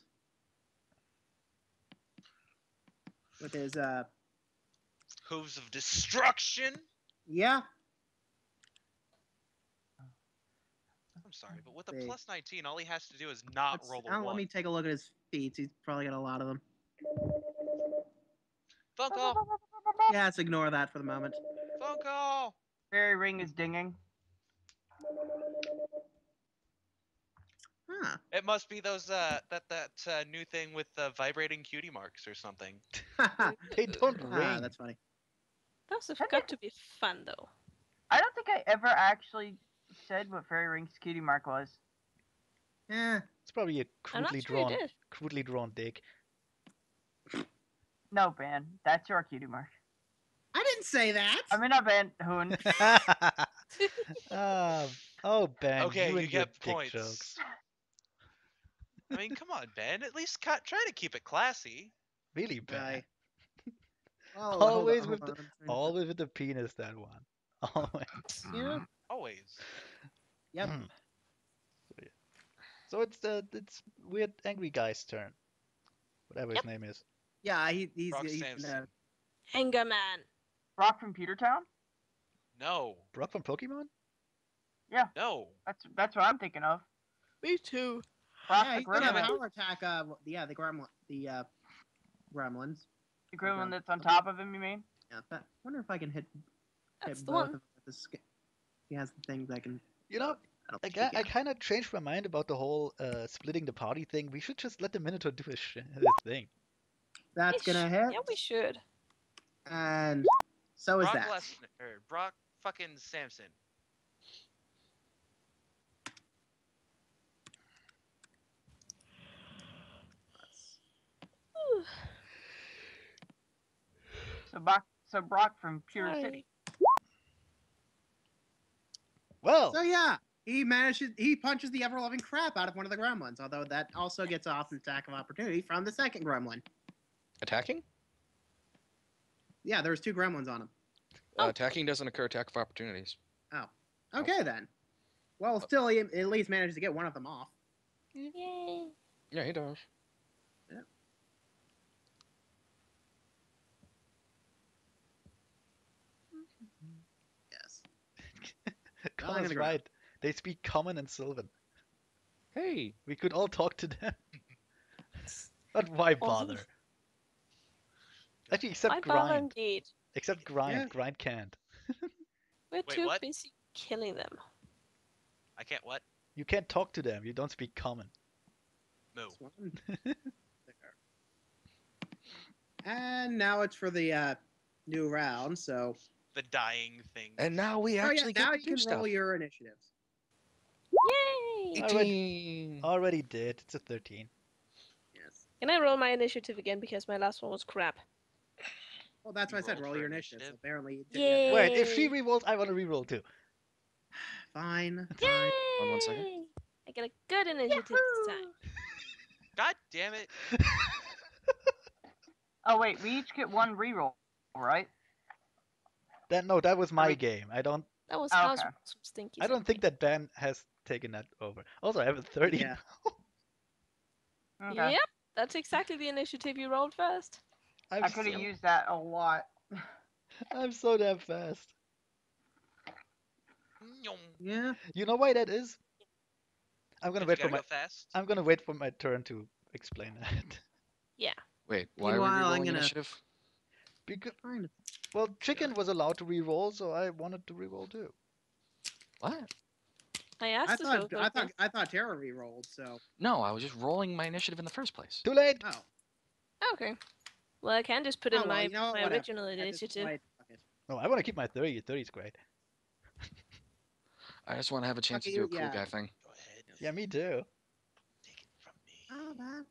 with his uh Hooves of destruction. yeah I'm sorry, but with a Big. plus 19, all he has to do is not Let's- roll a one. let me take a look at his feats. He's probably got a lot of them. Funko, Yeah, let's ignore that for the moment. Phone call. Fairy ring is dinging. Huh. It must be those uh that that uh, new thing with the vibrating cutie marks or something. they don't ah, ring. that's funny. Those have I got to be fun though. I don't think I ever actually said what Fairy Ring's cutie mark was. Yeah. It's probably a I'm not crudely sure drawn, did. crudely drawn dick. No, Ben. That's your cutie mark. I didn't say that. I mean, not Ben. Hoon. Ah, oh, Ben. okay, you, you, and your get dick points. Jokes. I mean, come on, Ben. At least ca- try to keep it classy. Really, Ben. Right. Oh, hold on, Always with on, the- I'm trying to- Always with the penis, that one. Always. Yeah. Always. Yep. Hmm. So, yeah. So it's the it's weird angry guy's turn. Whatever his name is. Yeah, he, he's, Rock he's Samson. gonna- Anger man. Rock from Pewter Town? No, Brock from Pokemon? Yeah. No. That's that's what I'm thinking of. Me too. Rock yeah, the he's gonna gremlin. power attack. Uh, yeah, the gremlin, the uh, gremlins. The gremlin Okay. that's on top of him, you mean? Yeah, but wonder if I can hit, That's hit the both one. of with the sk- He has the things I can. You know, I I, think ki- he I kind of changed my mind about the whole uh, splitting the party thing. We should just let the Minotaur do his, sh- his thing. That's We gonna sh- hit, Yeah, we should. and so is Brock that. Lesnar, or Brock fucking Samson. So Brock, so Brock from Pure Sorry. City. Well, So yeah, he manages. He punches the ever-loving crap out of one of the gremlins. Although that also gets off an attack of opportunity from the second gremlin. Attacking? Yeah, there was two gremlins on him. Uh, Oh. attacking doesn't occur attack of opportunities. Oh. Okay then. Well, still, he at least managed to get one of them off. Yay. Yeah, he does. Yes. Connor's ground. right. They speak Common and Sylvan. Hey, We could all talk to them. but why Awesome. bother? Actually, except I bother Grind. indeed. Except Grind. Yeah. Grind can't. We're Wait, too what? busy killing them. I can't what? You can't talk to them. You don't speak Common. Moo. This one. There. And now it's for the uh, new round. So, The dying thing. and now we actually oh yeah, actually now get you to can stuff. roll your initiatives. Yay! 18. Already did. It's a 13. Yes. Can I roll my initiative again because my last one was crap? Well, that's You why I said roll your initiative. initiative? Apparently, you did- Yay! Wait, if she rerolls, I want to reroll too. Fine. Yay! Fine. One- one second. I get a good initiative this time. God damn it. Oh wait, we each get one reroll, right? That no, that was my mean- game. I don't. That was Oh, okay. rules from Stinky. I don't think that Ben has taken that over. Also, I have a 30. Yeah. Okay. Yep, that's exactly the initiative you rolled first. I'm, I could have so, used that a lot. I'm so damn fast. Yeah. You know why that is? I'm gonna wait for my. go fast. I'm gonna wait for my turn to explain that. Yeah. Wait, why are we Meanwhile, I'm rolling gonna- initiative? Because Fine. well, Chicken was allowed to re-roll, so I wanted to re-roll too. What? I I asked us thought both. I thought I thought Tara re-rolled. So No, I was just rolling my initiative in the first place. Too late. oh, oh Okay. Well, I can just put Oh, in well, my, you know my original at this initiative. point, fuck. No, I want to keep my 30. 30 is great. I just want to have a chance Okay, to do a cool yeah. guy thing. Go ahead. Yeah, me too. Take it from me. Oh, that.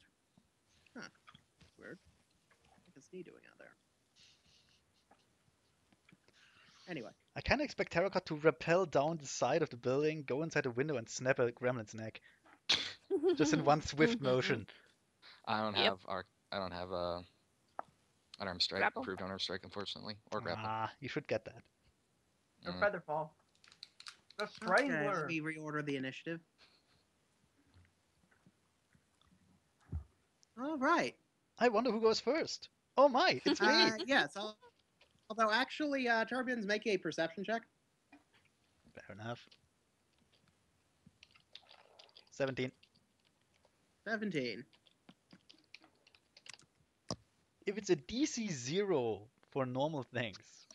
Huh. Weird. What's he doing out there? Anyway. I kind of expect Terracotta to rappel down the side of the building, go inside a window, and snap a gremlin's neck. Just in one swift motion. I don't Yep. have arc. I don't have uh, unarmed strike. Grapple? Approved unarmed strike, unfortunately, or grapple. Ah, you should get that. Or Mm. Featherfall. The Okay, Strangler. let me reorder the initiative. All right. I wonder who goes first. Oh my, it's me. Uh, yes. I'll, although actually, uh, Turbines make a perception check. Fair enough. 17. Seventeen. If it's a DC 0 for normal things,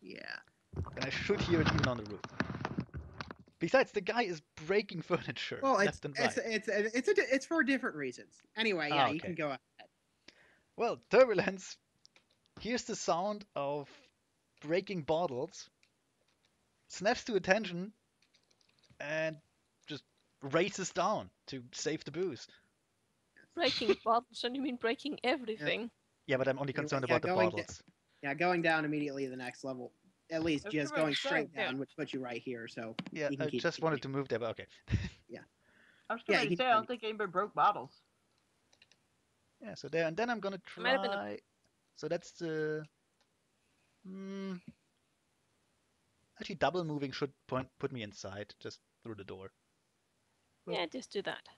Yeah. then I should hear it even on the roof. Besides, the guy is breaking furniture Well, it's and right. it's it's it's a, it's for different reasons. Anyway, yeah, Ah, you can go ahead. Well, Turbulence hears the sound of breaking bottles, snaps to attention, and just races down to save the booze. breaking bottles, don't you mean breaking everything? Yeah, but I'm only concerned yeah, about the going da- bottles. Yeah, going down immediately to the next level. At least That's just what going said, straight yeah. down would put you right here. So Yeah, you I keep- just keep wanted going. to move there, but okay. I was Yeah, trying you to say, I don't think anybody broke bottles. Yeah, so there, and then I'm gonna It might have been a- try. So that's the. Hmm. Actually, double moving should point put me inside, just through the door. Well- Yeah, just do that.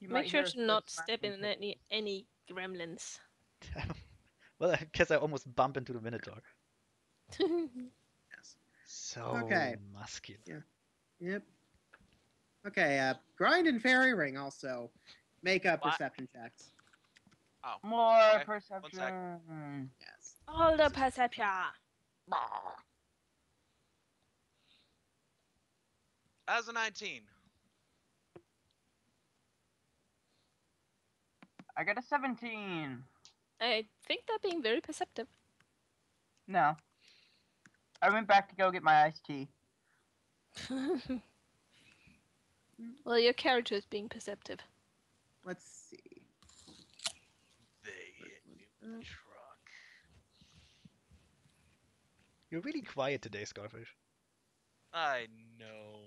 You Make sure to not step in any any gremlins. well, I guess I almost bump into the Minotaur. yes. So Okay. muscular. Yep. Okay. Uh, grind and fairy ring also make up What? perception checks. Oh. More Okay, perception. Yes. All the perception. As a 19. I got a 17. I think they're being very perceptive. No. I went back to go get my iced tea. well, your character is being perceptive. Let's see. They hit me with Mm. the truck. You're really quiet today, Scarfish. I know.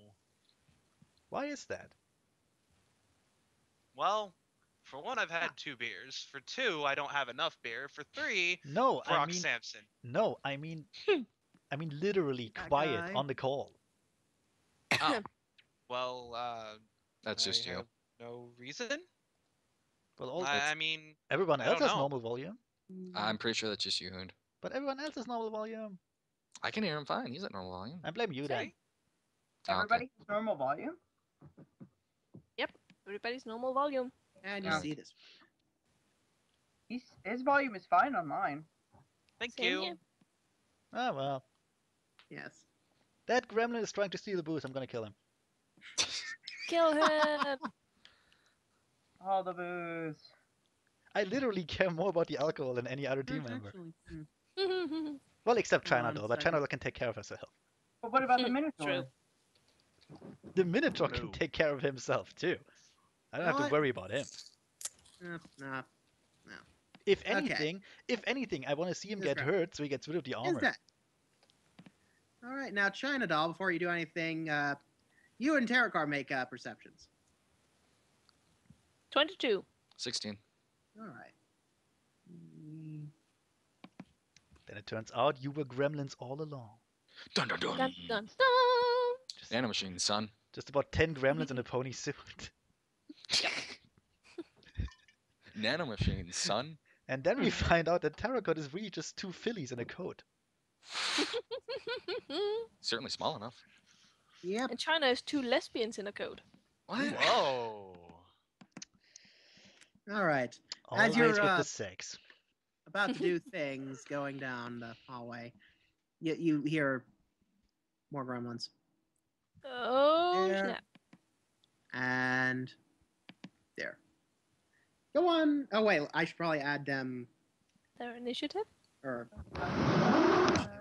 Why is that? Well, for one, I've had ah. two beers. For two, I don't have enough beer. For three, No, I mean Sampson. no, I mean, hmm. I mean literally That quiet guy. on the call. Oh. Well, uh, That's I just you. have No reason. Well, all, I, I mean, everyone else has know. normal volume, Mm. I'm pretty sure that's just you, Hoond. but everyone else is normal volume. I can hear him fine. He's at normal volume. I blame you then. Everybody's okay. Normal volume. Yep, everybody's normal volume. And you Yeah. see this. He's, his volume is fine on mine. Thank Same you. here. Oh well. Yes. That gremlin is trying to steal the booze. I'm gonna kill him. Kill him. All the booze. I literally care more about the alcohol than any other team That's member. Well, except China on a though, but second. China can take care of herself. But what about the Minotaur? true. The Minotaur can take care of himself too. I don't have to worry about him. Uh, nah. If Okay. anything, if anything, I want to see him This get guy. hurt so he gets rid of the Is armor. that? All right, now China doll. Before you do anything, uh, you and Terracar make uh, perceptions. 22. 16. All right. Mm, Then it turns out you were gremlins all along. Dun dun dun. Dun, dun, dun. Just, Nanomachine, son. just about ten gremlins in a pony suit. Nanomachine, son. And then we find out that Terracotta is really just two fillies in a coat. Certainly small enough. Yeah. and China has two lesbians in a coat. What? Whoa. All right. Always you're, with uh, the sex. About to do things going down the hallway. You, you hear more gremlins. Oh, There. snap. And there. Go on. Oh, wait. I should probably add them. Their initiative? Or.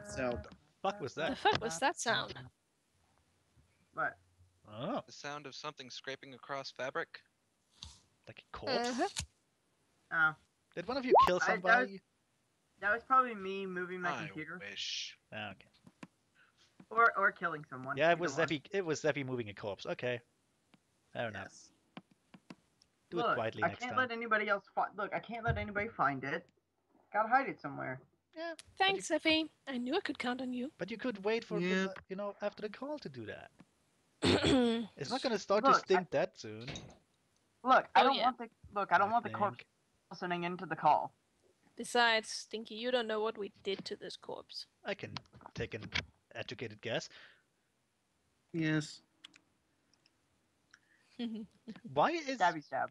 So. Fuck was that? The fuck was that sound? But Oh, The sound of something scraping across fabric. Like a corpse? Uh-huh. uh, Did one of you kill I- that was- somebody? that was probably me moving my I computer wish. Ah, okay. or or killing someone. Yeah, it was one. Zeffy. It was Zeffy moving a corpse. Okay. Fair enough. Yes. Do Look, it quietly I next can't time. let anybody else find. Look, I can't let anybody find it. Gotta hide it somewhere. Yeah. Thanks, Effie. I knew I could count on you. But you could wait for the, you know after the call to do that. oh, It's not gonna start Look, to I- stink that soon. Look, I Oh, don't yeah. want the look. I don't I want the corpse listening into the call. Besides, Stinky, you don't know what we did to this corpse. I can take an educated guess. Yes. Why is Stabby stab.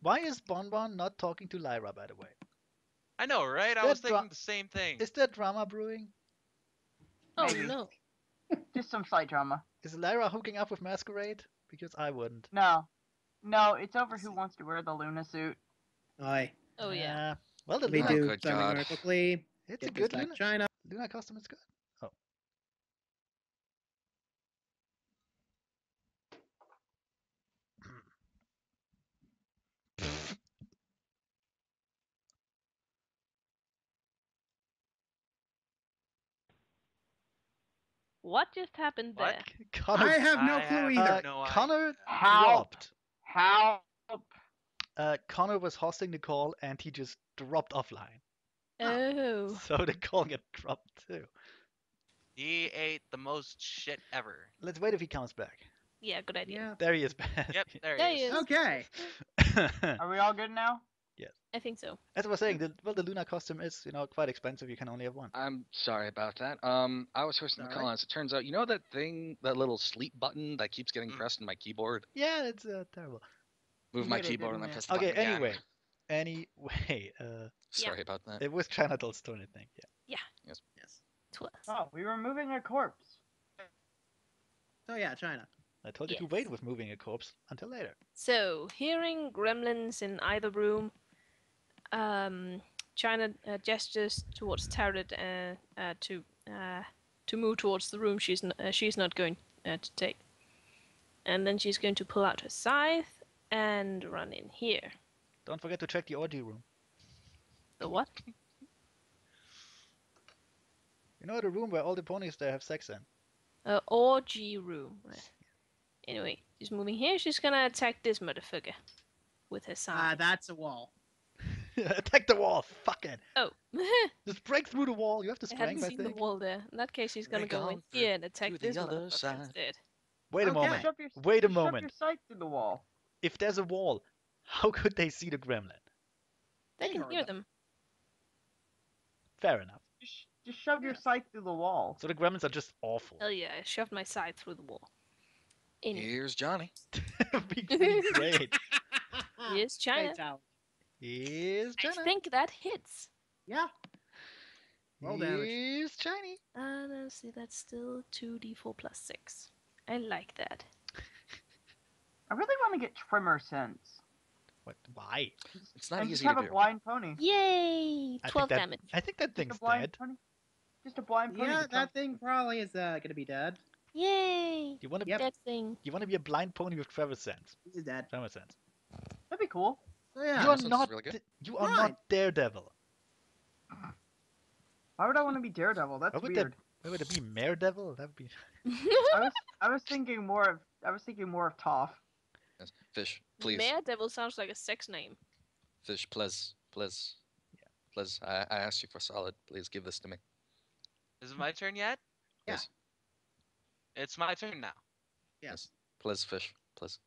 why is Bonbon not talking to Lyra? By the way, I know, right? I That was dra- thinking the same thing. is there drama brewing? oh Maybe. no. Just some slight drama. Is Lyra hooking up with Masquerade? Because I wouldn't. No, no, it's over. Who wants to wear the Luna suit? Aye. Oh yeah. Uh, well, the Let me Luna, Oh, do good something God. quickly. it's a Get this good back Luna. China. Luna costume is good. Oh. What just happened What? there? Connor, I have no clue have either. uh, no. Connor How? dropped. How? Uh, Connor was hosting the call and he just dropped offline. Oh. So the call got dropped too. He ate the most shit ever. Let's wait if he comes back. Yeah, good idea. Yeah. There he is back. Yep, there There he he is. is. Okay. Are we all good now? I think so. As I was saying, the, well, the Luna costume is, you know, quite expensive. You can only have one. I'm sorry about that. Um, I was hosting the Alright. call, and as it turns out, you know that thing, that little sleep button that keeps getting Mm. pressed in my keyboard? Yeah, it's uh, terrible. Move my keyboard and then didn't press the Okay, button again. anyway. Anyway, uh, Sorry about that. it was China Doll's turn, I think. Yeah. Yes. Twas. Oh, we were moving a corpse. So yeah, China. I told you to wait with moving a corpse until later. So, hearing gremlins in either room, um, China uh, gestures towards Tarot uh, uh, to uh, to move towards the room she's n- uh, she's not going uh, to take, and then she's going to pull out her scythe and run in here. Don't forget to check the orgy room. The what? You know the room where all the ponies there have sex in. Uh, orgy room. Anyway, she's moving here. She's gonna attack this motherfucker with her Uh, scythe. that's a wall. Attack the wall! Fuck it! oh, Just break through the wall. You have to I sprang, hadn't I seen the wall there. In that case, she's gonna Break go in on here and attack this other motherfucker side. instead. Wait a Okay. moment. Your, Wait a shove moment. your sight through the wall. If there's a wall, how could they see the gremlin? They They can heard hear them. them. Fair enough. Just, just shove your sight through the wall. So the gremlins are just awful. Hell yeah, I shoved my scythe through the wall. In Here's Johnny. Be be great. Here's China. Fatality. Here's I think that hits. Yeah. Roll damage. Here's Chinese. Uh, let's see, that's still 2d4 plus 6. I like that. I really want to get tremorsense. What? Why? It's not and just easy have to a do. blind pony. Yay! I think 12 that- damage. I think that Just thing's a blind dead. pony. Just a blind pony. Yeah, that thing probably is uh, gonna be dead. Yay! You want to Yep. That thing. you want to be a blind pony with tremorsense. He's dead. tremorsense. That'd be cool. So yeah. you are that not. really good. You are Right. not Daredevil. Why would I want to be Daredevil? That's Why would weird. Why would it be Maredevil? That would be. I was I was thinking more of I was thinking more of Toph. Yes. Fish, please. Mare Devil sounds like a sex name. Fish, please, please. Please, I, I asked you for solid. Please give this to me. Is it my turn yet? Yeah. Yes. It's my turn now. Yes. Please, fish, please.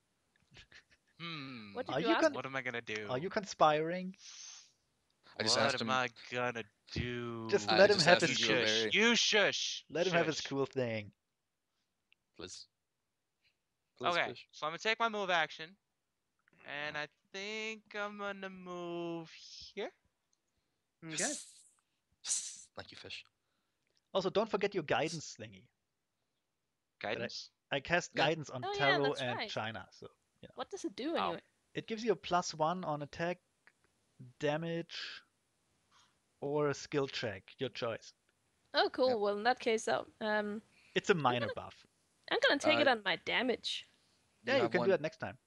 Hmm. What did Are you you ask? con- What am I gonna do? Are you conspiring? I just what asked am I gonna do? Just I let him have his you to do a shush. very- You shush. Let him have his cool thing. Please. Please, Okay, fish. so I'm gonna take my move action, and I think I'm gonna move here. Okay. Yes. Thank you, fish. Also, don't forget your guidance thingy. Guidance. I cast Yeah. guidance on Oh, yeah, Tarot that's and right. China, so What does it do Oh. anyway? it gives you a plus one on attack, damage, or a skill check, your choice. Oh, cool. Well, in that case, though, um, It's a minor buff. I'm gonna take it Uh, on my damage. Yeah, you have can one, do that next time.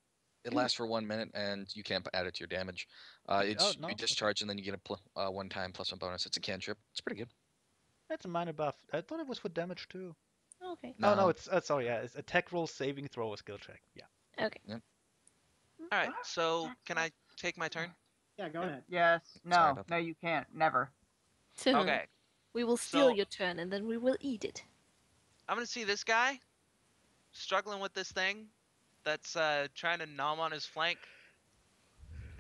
It lasts for one minute, and you can't add it to your damage. Uh, it's Oh, no, you okay. discharge, and then you get a pl- uh, one time plus one bonus. It's a cantrip. It's pretty good. That's a minor buff. I thought it was for damage too. Okay. No, no, No. it's uh, sorry. Yeah, it's attack roll, saving throw, or skill check. Yeah. Okay. All right. So can I take my turn? Yeah, go ahead. Yes. Sorry No. about No, you can't. Never. Okay. We will steal So- your turn and then we will eat it. I'm gonna see this guy struggling with this thing that's uh, trying to nom on his flank,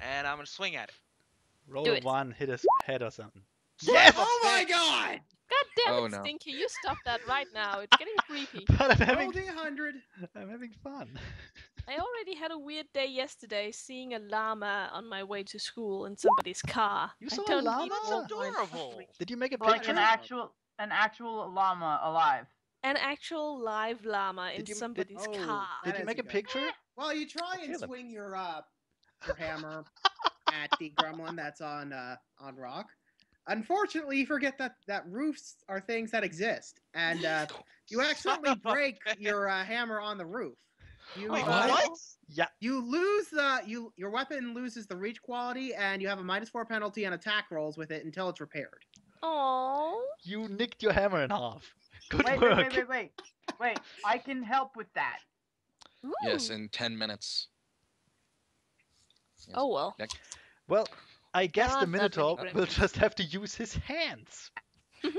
and I'm gonna swing at it. Roll Do a it. one, hit his head or something. Yes! Oh my god! God damn Oh, it, no. Stinky! You stop that right now. It's getting creepy. But I'm having, Rolled a hundred. I'm having fun. I already had a weird day yesterday seeing a llama on my way to school in somebody's car. You I saw a llama? even That's adorable. Did you make a Like picture? an actual an actual llama alive. An actual live llama in Did you- did- somebody's oh, car. Did you make a a picture? Well, you try I and feel it. swing your uh your hammer at the gremlin that's on uh on rock. Unfortunately, you forget that that roofs are things that exist, and uh, you accidentally Son of a break your uh, hammer on the roof. You, Wait, uh, what? Yeah. You lose the you your weapon loses the reach quality, and you have a minus four penalty on attack rolls with it until it's repaired. Oh. You nicked your hammer in half. Good Wait, work. wait, wait, wait, wait. Wait, I can help with that. Yes, in ten minutes. Yes. Oh well. Well, I guess the aren't that many Minotaur will just have to use his hands.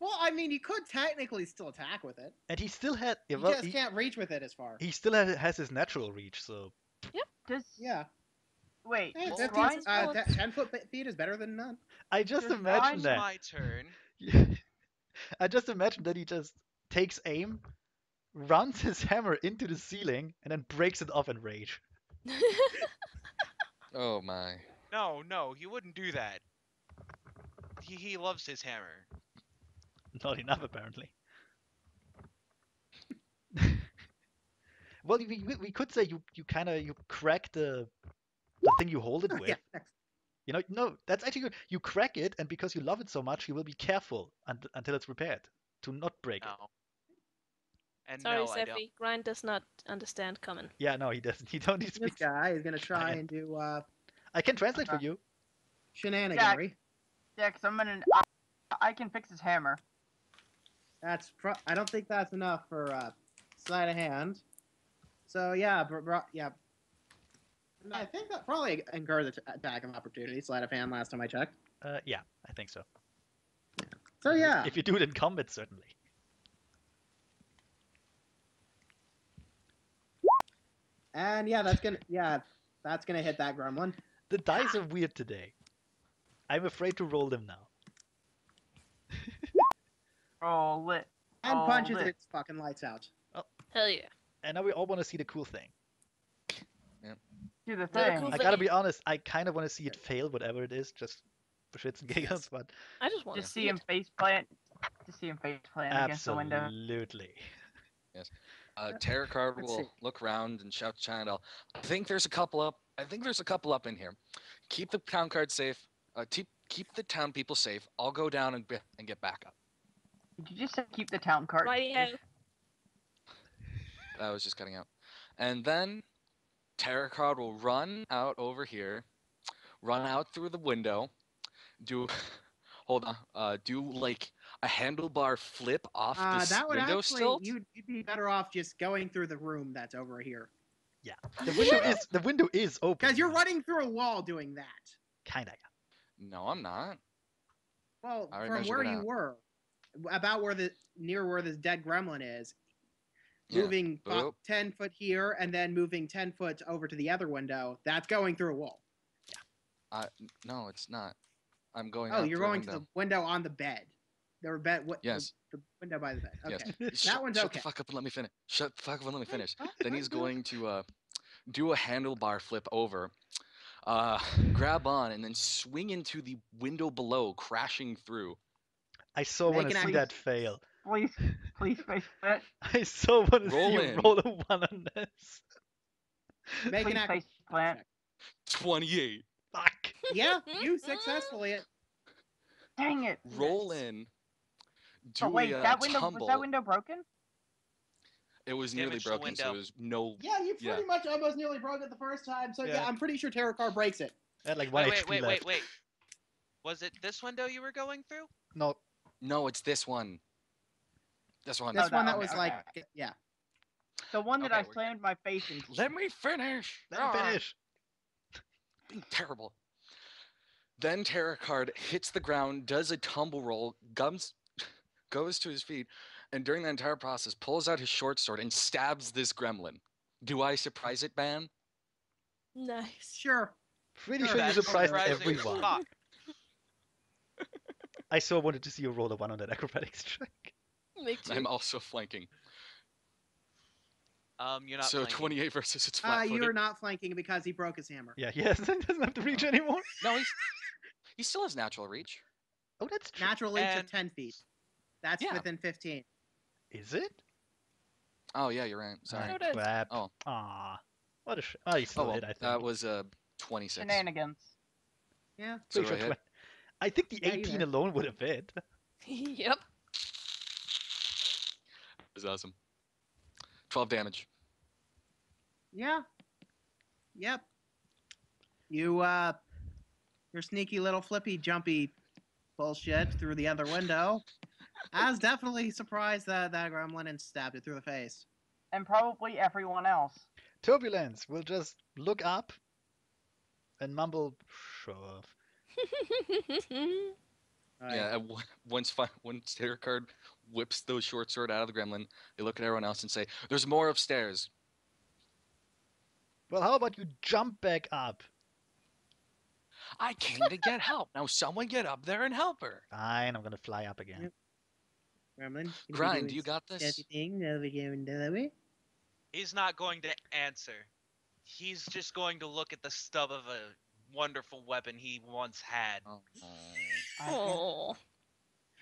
or horns. Well, I mean, you could technically still attack with it. And he still had, yeah, You well, just he, can't reach with it as far. he still ha- has his natural reach, so Yep. Does Yeah, wait? Hey, Well, 15 Grind- uh, te- ten foot feet is better than none. I just Just imagine It's that. my turn. I just imagine that he just takes aim, runs his hammer into the ceiling, and then breaks it off in rage. Oh my. No, no, he wouldn't do that. He he loves his hammer. Not enough, apparently. well, we, we- we could say you, you kind of you crack the the thing you hold it with. Yeah, next. You know, no, that's actually good. You crack it, and because you love it so much, you will be careful unt- until it's repaired to not break it. And Sorry, no, Seffi. Grind does not understand common. Yeah, no, he doesn't. He don't need to This speak. guy is gonna try and do uh, I can translate for Okay. you. shenaniganry. Yeah, 'cause I'm gonna. I, I can fix his hammer. That's pro- I don't think that's enough for uh, sleight of hand. So yeah, br- br- yeah. I think that probably incurred the attack of opportunity, sleight of hand. Last time I checked. Uh, yeah, I think so. So yeah, If you do it in combat, certainly. and yeah, that's gonna yeah, that's gonna hit that gremlin. The dice are weird today. I'm afraid to roll them now. Oh, lit. And Oh, punches lit. its fucking lights out. Hell yeah. And now we all want to see the cool thing. Do the They're thing. cool. I gotta be honest, I kind of want to see it fail, whatever it is, just for shits and giggles, but I just want to Just see him face plant. Just see him face plant against the window. absolutely. Yes. Uh, Tarot Card will see. look around and shout to China Doll. I think there's a couple up. I think there's a couple up in here. Keep the town card safe. Uh, keep keep the town people safe. I'll go down and, and get back up. Did you just say keep the town cart? Rightio. I was just cutting out. And then Tarot Card will run out over here, run out through the window, do hold on, uh, do like a handlebar flip off Uh, this that would window actually stilt. you'd, you'd be better off just going through the room that's over here Yeah, The window is the window is open. because you're running through a wall doing that. Kinda. No, I'm not. Well, from where it you out. were, about where the near where this dead gremlin is, Yeah, moving boop. ten foot here and then moving ten foot over to the other window. That's going through a wall. Uh, no, it's not. I'm going. Oh, you're going to the window on the bed. The bed. What? Yes. The, window by the bed. Okay. Yes. That Shut- one's shut okay. the fuck up and let me finish. Shut the fuck up and let me finish. Then he's going to uh, do a handlebar flip over, uh, grab on, and then swing into the window below, crashing through. I so want Make to an see that fail. Please, please face plant. I so want to Roll see you in. roll a one on this. Make Please an face acrobatics plant. Twenty-eight. Fuck. Yeah, you successfully. It. Dang it. Roll in. Do But wait, a uh, that window tumble. was that window broken? It was nearly Damage the broken, so window. it was no. Yeah, you Yeah. pretty much almost nearly broke it the first time. So yeah, Yeah. I'm pretty sure Terror Car breaks it. I had like one Wait, wait, HP wait, left. wait, wait. Was it this window you were going through? No, No, it's this one. This one. This Oh, one that that was okay, like, yeah. The one that Okay, I we're- slammed my face into. Let me finish. let me finish. Ah. being terrible. Then Tarot Card hits the ground, does a tumble roll, gums, goes to his feet, and during the entire process pulls out his short sword and stabs this gremlin. Do I surprise it, Ban? Nice. Sure. Pretty Sure, sure you surprised everyone. Fuck. I so wanted to see you roll a one on that acrobatics check. Me too. I'm also flanking. Um, you're not. so flanking. 28 versus it's Uh, flat you're not flanking because he broke his hammer. Yeah, he hasn't doesn't have to reach anymore. No, he's, he still has natural reach. Oh, that's true. Natural reach And- of 10 feet. That's Yeah. within 15. Is it? Oh, yeah, you're right. Sorry. Ah, Noted. Oh. Aw. What a sh- Oh, you Oh, well, hit, I think. that was uh, 26. Shenanigans. Yeah. So Pretty I hit? Twen- I think the Yeah, 18 alone would have hit. yep. It was awesome. 12 damage. Yeah. Yep. You, uh, your sneaky little flippy jumpy bullshit through the other window I was definitely surprised that, that gremlin and stabbed it through the face. And probably everyone else. Turbulence will just look up and mumble, show off. Right. Yeah, w- once fi- once Tarot Card whips the short sword out of the gremlin, they look at everyone else and say, "There's more upstairs." Well, how about you jump back up? I came to get help. Now someone get up there and help her. Fine, I'm gonna fly up again. Gremlin. gonna Grind, doing you got this. Everything over here in the way. He's not going to answer. He's just going to look at the stub of a wonderful weapon he once had. Oh, I Oh.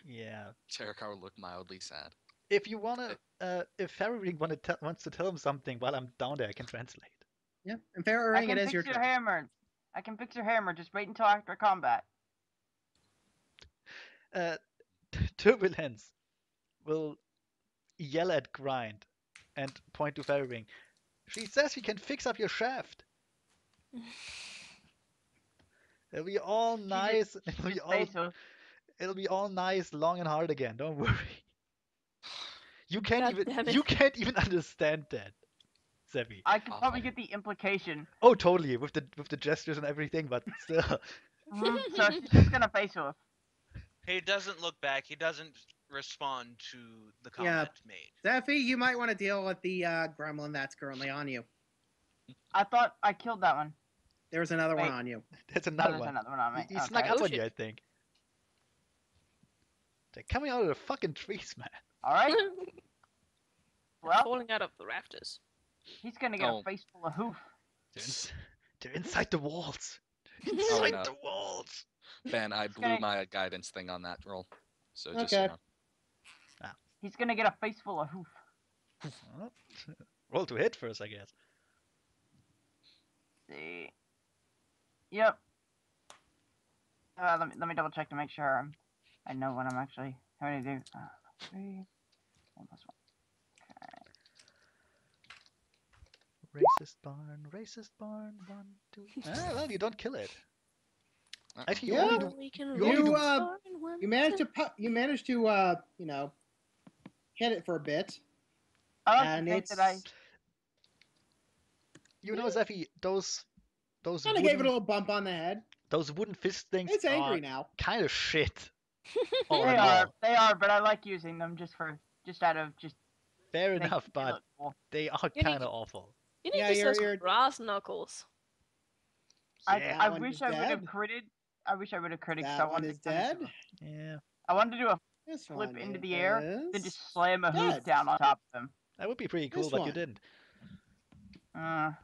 Yeah. Tarot Card looked mildly sad. If you wanna, uh, if Ferry wanna te- wants to tell him something while I'm down there, I can translate. Yeah. And fair I can it is fix your your hammer. I can fix your hammer. Just wait until after combat. Uh, Turbulence will yell at Grind and point to Fairy Ring. She says she can fix up your shaft. It'll be all nice. It'll be all. It'll be all nice, long and hard again. Don't worry. You can't God even. You can't even understand that, Sevi. I could Awful. probably get the implication. Oh, totally. With the with the gestures and everything, but still. Mhm, so she's gonna face off. He doesn't look back. He doesn't respond to the Yeah. comment made. Zephy, you might want to deal with the uh, gremlin that's currently on you. I thought I killed that one. There's another one on you. There's Oh, another there's one. another one on me. He, he snuck up Oh, on you. I think. They're coming out of the fucking trees, man. All right. Well, falling out of the rafters. he's gonna get Oh. a face full of hoof. They're, ins- they're inside the walls. They're Oh, inside no. the walls. Ben, I blew Okay. my guidance thing on that roll. So just Okay. you know. Ah. He's gonna get a face full of hoof. Roll to hit first, I guess. see. Yep. Uh, let me let me double check to make sure I'm, I know what I'm actually having to do. Uh, three, one plus one. Racist barn, racist barn, one, two. Ah, well, you don't kill it. Uh-uh. Actually, you Yeah. only do. You only do- uh, You managed to pu- you managed to uh you know hit it for a bit, I like and to it's that I. You know, Zeffy, those those kind of gave it a little bump on the head. those wooden fist things It's angry are now. kind of shit. all They are, all. they are, but I like using them just for, just out of just. Fair enough, but cool. they are kind of awful. You need Yeah, to you're- some you're- brass knuckles. I, Yeah, I one wish is I would have dead. critted. I wish I would have critted. 'cause I That one is dead. Yeah, I wanted to do a This flip into the air, then just slam a hoof dead. down on top of them. that would be pretty cool, This but you didn't. Uh, Yes.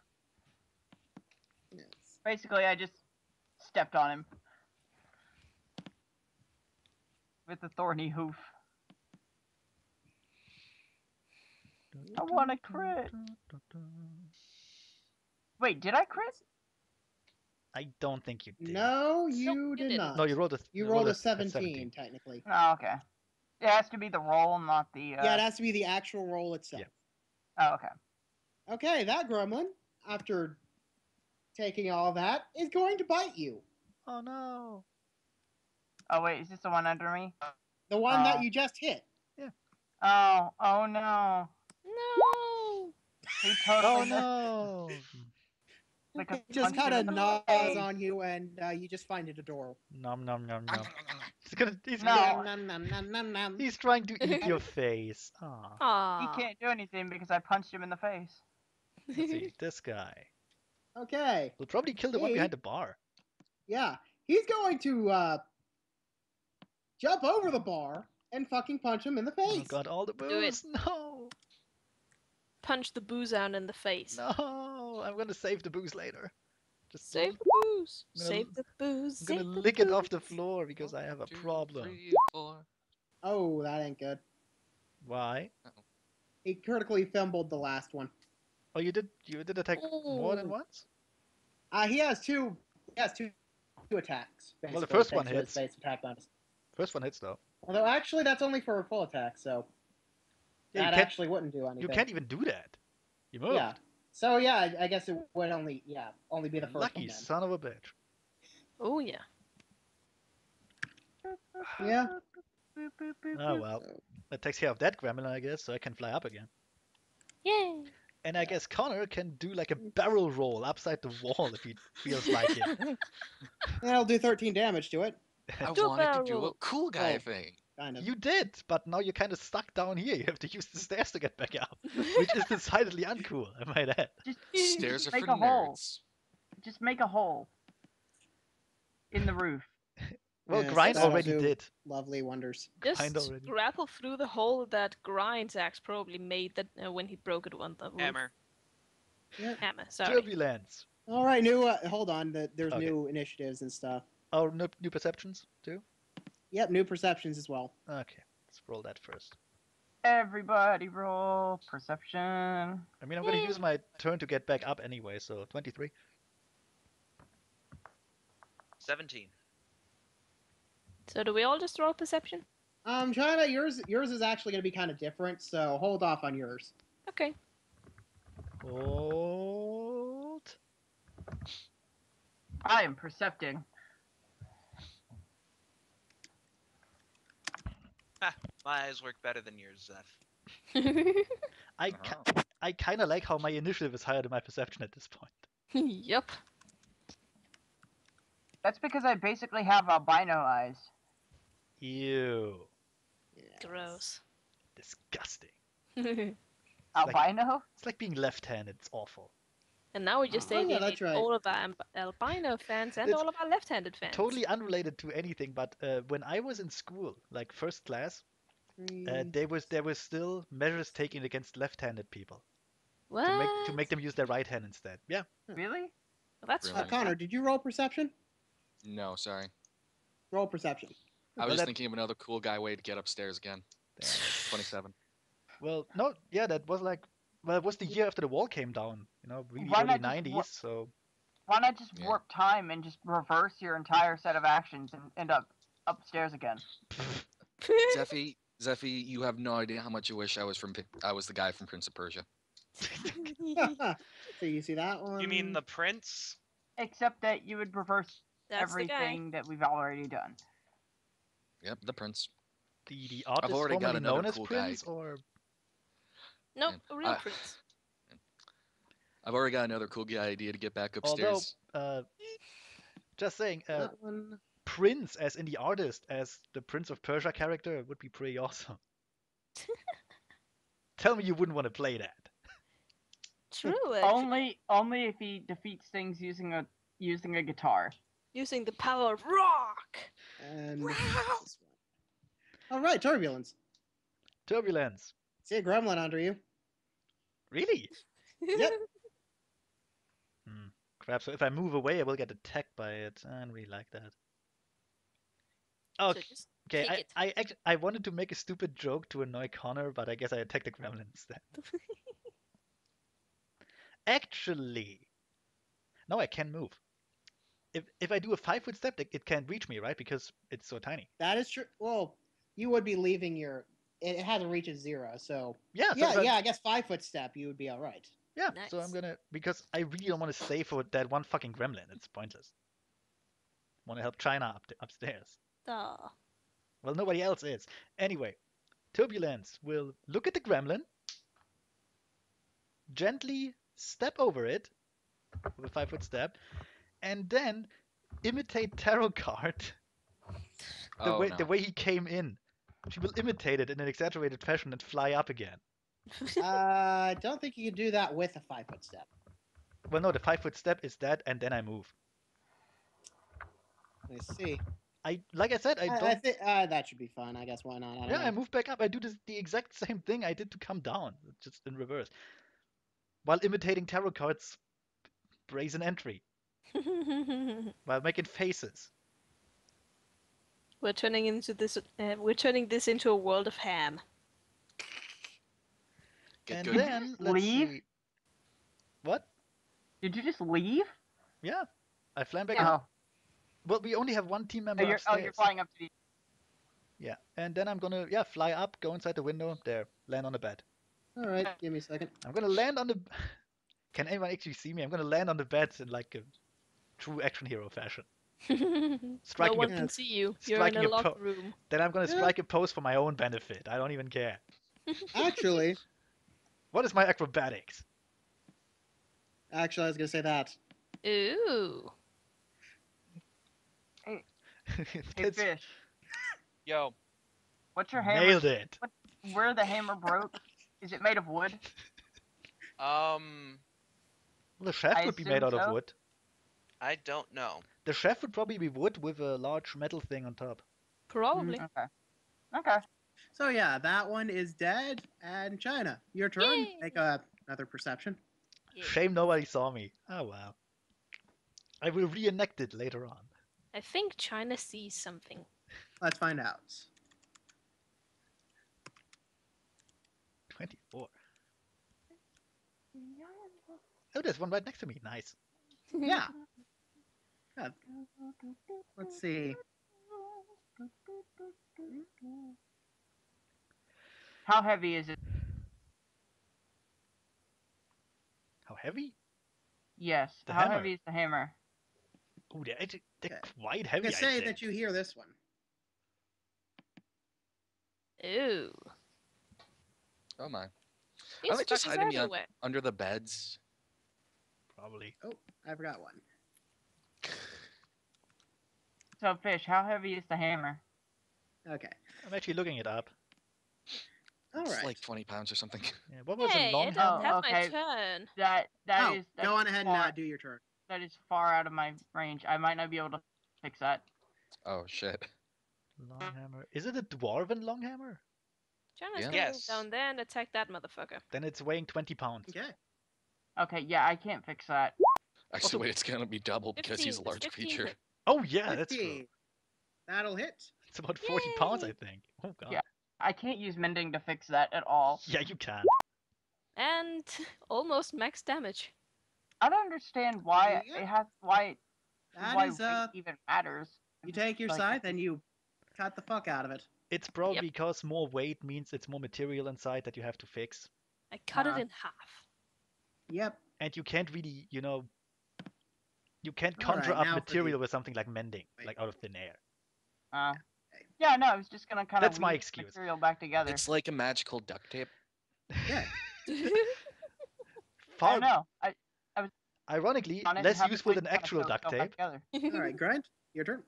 Basically, I just stepped on him with a thorny hoof. I want a crit. Wait, did I crit? I don't think you did. No, you you did didn't. not. No, you rolled a. You rolled a at 17, technically. Oh, okay. It has to be the roll, not the. Uh... Yeah, it has to be the actual roll itself. Oh, okay. Okay, that gremlin, after taking all that, is going to bite you. Oh no. Oh wait, is this the one under me? The one Oh. that you just hit. Yeah. Oh, oh no. No. He totally Oh no. Like a just kind of in gnaws face. on you, and uh, you just find it adorable. nom nom nom nom. He's gonna. He's, No. gonna, Nom, nom, nom, nom, nom. he's trying to eat your face. Ah. Aw. He can't do anything because I punched him in the face. Let's see. This guy. Okay, We'll probably kill the one behind the bar. yeah, he's going to uh, jump over the bar and fucking punch him in the Oh face. god, all the Do it. booze. No. Punch the booze out in the face. No. I'm gonna save the booze later. Just Save the booze. Gonna Save the booze. I'm gonna save the lick it off the floor because I have a Two, problem. three, four. Oh, that ain't good. Why? He critically fumbled the last one. Oh, you did. You did attack more than once. Uh, he has two. He has two, two attacks. Well, the first one thanks to hits. Base attack bonus. First one hits though. Although actually, that's only for a full attack, so Yeah, you that can't- actually wouldn't do anything. You can't even do that. You moved. Yeah. So yeah, I, I guess it would only yeah only be the first Lucky one. Then. son of a bitch. Oh yeah. Yeah. Oh well. That takes care of that gremlin, I guess, so I can fly up again. Yay. And I guess Connor can do like a mm. barrel roll upside the wall if he feels like it. That'll do 13 damage to it. I Do a wanted to do a cool guy Oh. thing. Kind of. You did, but now you're kind of stuck down here. You have to use the stairs to get back up, which is decidedly uncool, I might add. Just Stairs are make for a hole. nerds. Just make a hole in the roof. Well, Yes, Grind already did. Lovely wonders. Just Kind already. grapple through the hole that Grind's axe probably made that uh, when he broke it on the roof. Hammer. Hammer. Sorry. Turbulence. All right, new. Uh, hold on. The, there's Okay. new initiatives and stuff. Oh, new, new perceptions too? Yep, new perceptions as well. Okay, let's roll that first. Everybody roll perception. I mean, I'm gonna use my turn to get back up anyway, so 23. 17. So do we all just roll perception? Um, China, yours yours is actually going to be kind of different, so hold off on yours. Okay. Hold. I am percepting. My eyes work better than yours, Zeph. I ki- I kind of like how my initiative is higher than my perception at this point. yep. That's because I basically have albino eyes. Ew, Gross. disgusting. and like- Albino? It's like being left-handed. It's awful. And now we just Oh, yeah, alienated right. all of our albino fans and It's all of our left-handed fans. Totally unrelated to anything, but uh, when I was in school, like first class, three. Uh, there was there was still measures taken against left-handed people What? to make to make them use their right hand instead. Yeah. Really? Well, that's Really? Uh, Connor, did you roll perception? No, sorry. Roll perception. I Well, was that- thinking of another cool guy way to get upstairs again. Damn. 27. Well, no, yeah, that was like well, it was the year after the wall came down. You know, really Why early not '90s. wa- So Why not just Yeah. warp time and just reverse your entire set of actions and end up upstairs again? Zephy, Zephy, you have no idea how much you wish I was from I was the guy from Prince of Persia. so you see that one? You mean the prince? Except that you would reverse that's everything that we've already done. Yep, the prince. the the artist already got formerly another known as cool guy. Prince, or Nope, Yeah. real Uh, prince. I've already got another cool guy idea to get back although upstairs. uh, just saying, uh. Prince as in the artist as the Prince of Persia character would be pretty awesome. Tell me you wouldn't want to play that. True. Only, only if he defeats things using a using a guitar. Using the power of rock. And Wow. All right, turbulence. Turbulence. See a gremlin under you. Really? Yep. Hmm. Crap. So if I move away, I will get attacked by it. I don't really like that. So Okay. just Okay, I, it. I, act- I wanted to make a stupid joke to annoy Connor, but I guess I attacked the gremlin instead. Actually, no, I can move. If if I do a five foot step, it, it can't reach me, right? Because it's so tiny. That is true. Well, you would be leaving your. It it hasn't reached zero, so Yeah, so yeah, yeah. I guess five foot step, you would be all right. yeah. So I'm gonna because I really don't want to stay for that one fucking gremlin. It's pointless. Want to help China up upstairs. Aw. Well, nobody else is. Anyway, Turbulence will look at the gremlin, gently step over it with a five foot step, and then imitate tarot card the oh, way no. the way he came in. She will imitate it in an exaggerated fashion and fly up again. uh, I don't think you can do that with a five foot step. Well, no, the five foot step is that, and then I move. Let's see. I like I said, I I, don't. I think uh, that should be fun. I guess why not? I don't yeah, know. I move back up. I do this, the exact same thing I did to come down, just in reverse, while imitating tarot cards. Brazen entry. while making faces. we're turning into this. Uh, we're turning this into a world of ham. Get and good. then let's Leave? see. What? Did you just leave? Yeah, I fly back Oh, up. Well, we only have one team member oh, you're, oh, you're flying up to the. Yeah, and then I'm gonna yeah fly up, go inside the window, there, land on the bed. All right, give me a second. I'm gonna land on the. Can anyone actually see me? I'm gonna land on the bed in like a true action hero fashion. no one a, can see you. You're in a a locked po- room. then I'm gonna Yeah. strike a pose for my own benefit. I don't even care. Actually, What is my acrobatics? actually, I was gonna say that. Ooh. Hey, That's- fish. Yo, What's your hammer? nailed it. Where the hammer broke? Is it made of wood? um, Well, the shaft I would be made out assume of wood. I don't know. The chef would probably be wood with a large metal thing on top. Probably. Mm, okay. Okay. So yeah, that one is dead. And China, your turn. Yay. Make a, another perception. Yeah. Shame nobody saw me. Oh wow. I will reenact it later on. I think China sees something. Let's find out. 24. Oh, there's one right next to me. Nice. Yeah. Yeah. Let's see. How heavy is it? How heavy? Yes. The How hammer. heavy is the hammer? Oh, they're, actu- they're Okay. quite I'm heavy. gonna I say think. that you hear this one. Ooh. Oh my. These like just fuckers hiding me on- everywhere. Under the beds. Probably. Oh, I forgot one. So, fish. How heavy is the hammer? Okay. I'm actually looking it up. All it's right. like 20 pounds or something. Yeah, what was Hey, a long I Oh, don't have my okay. turn. That that oh, is go on ahead and far, uh, do your turn. that is far out of my range. I might not be able to fix that. Oh shit. long hammer? Is it a dwarven long hammer? Jonas Yeah. Yes. down there and attack that motherfucker. Then it's weighing 20 pounds. Okay. Okay, yeah, I can't fix that. Actually, Also- wait, it's gonna be double because he's a large 15 creature. Hit. Oh, yeah, that's true. That'll hit. It's about 40 pounds, I think. Oh, God. Yeah. I can't use mending to fix that at all. Yeah, you can. And almost max damage. I don't understand why Yeah. it has why That why is, weight uh, even matters. you take your Like- scythe and you cut the fuck out of it. It's probably because more weight means it's more material inside that you have to fix. I cut Uh-huh. it in half. Yep. And you can't really, you know, you can't conjure right, up now for the- material with something like mending, Wait. like out of thin air. Uh, yeah, no, I was just gonna kind of That's my excuse. material back together. It's like a magical duct tape. Yeah. I Far, don't know. I ironically, on it and less have the useful than actual duct tape. All right, grind. Your turn.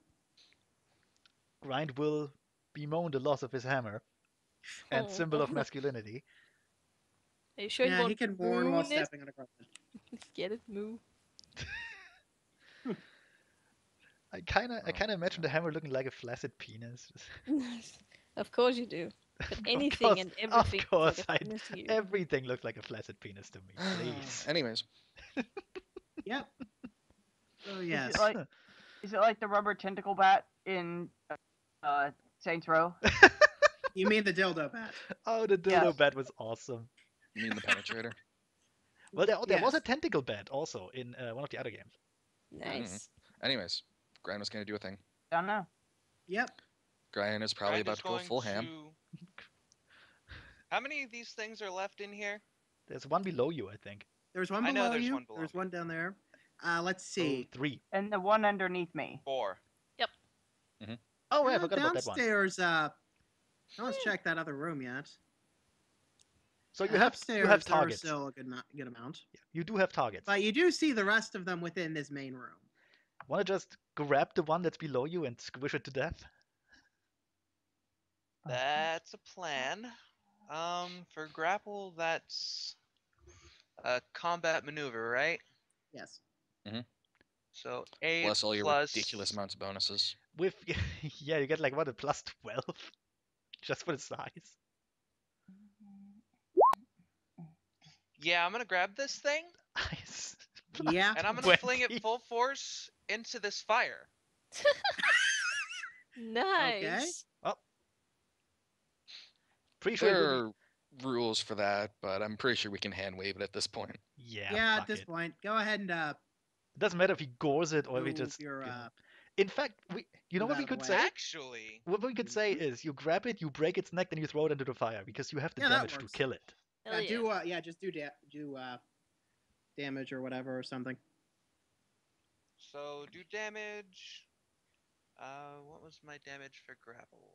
Grind will bemoan the loss of his hammer and symbol of masculinity. Are you sure you yeah, won't he can mourn while ruin it? stepping on a ground. Get it? Moo. I kind of, I Oh, kind of imagine the hammer looking like a flaccid penis. of course you do. But anything course- and everything. is course like a I- penis to you. Everything looks like a flaccid penis to me. Please. Anyways, Yep. Oh yes. Is it like is it like the rubber tentacle bat in uh, Saints Row? You mean the dildo bat? oh, the dildo Yes. bat was awesome. you mean the penetrator? Well, there, there was a tentacle bat also in uh, one of the other games. Nice. Anyways, Grind was gonna do a thing. Don't know. Yep. Grind is probably Grind about is to go going full ham. How many of these things are left in here? There's one below you, I think. There's one I below know there's you. one below There's me. one down there. Uh, let's Oh, see. three. And the one underneath me. Four. Yep. Oh, yeah, I forgot about that one. downstairs. Uh, no one's checked that other room yet. So you have Upstairs, you have there are targets. still a good, mo- good amount. Yeah, you do have targets. But you do see the rest of them within this main room. Want to just grab the one that's below you and squish it to death? That's a plan. Um, for grapple, that's a combat maneuver, right? Yes. Mhm. So eight Plus all your plus- ridiculous amounts of bonuses. With yeah, you get like what a plus twelve, just for the size. Yeah, I'm gonna grab this thing Yeah. and I'm gonna Wendy. fling it full force into this fire. Nice. Pretty sure. it There are rules for that, but I'm pretty sure we can hand wave it at this point. Yeah. Yeah, at this it. point, go ahead and uh, It doesn't matter if he gores it or if he move just. your. Uh, In fact, we. You know what we could the say? Actually, What we could say is you grab it, you break its neck, then you throw it into the fire because you have the Yeah, damage to kill it. Hell uh, yeah. do uh, yeah, just do da- do uh, damage or whatever or something. so do damage. Uh, what was my damage for grapple?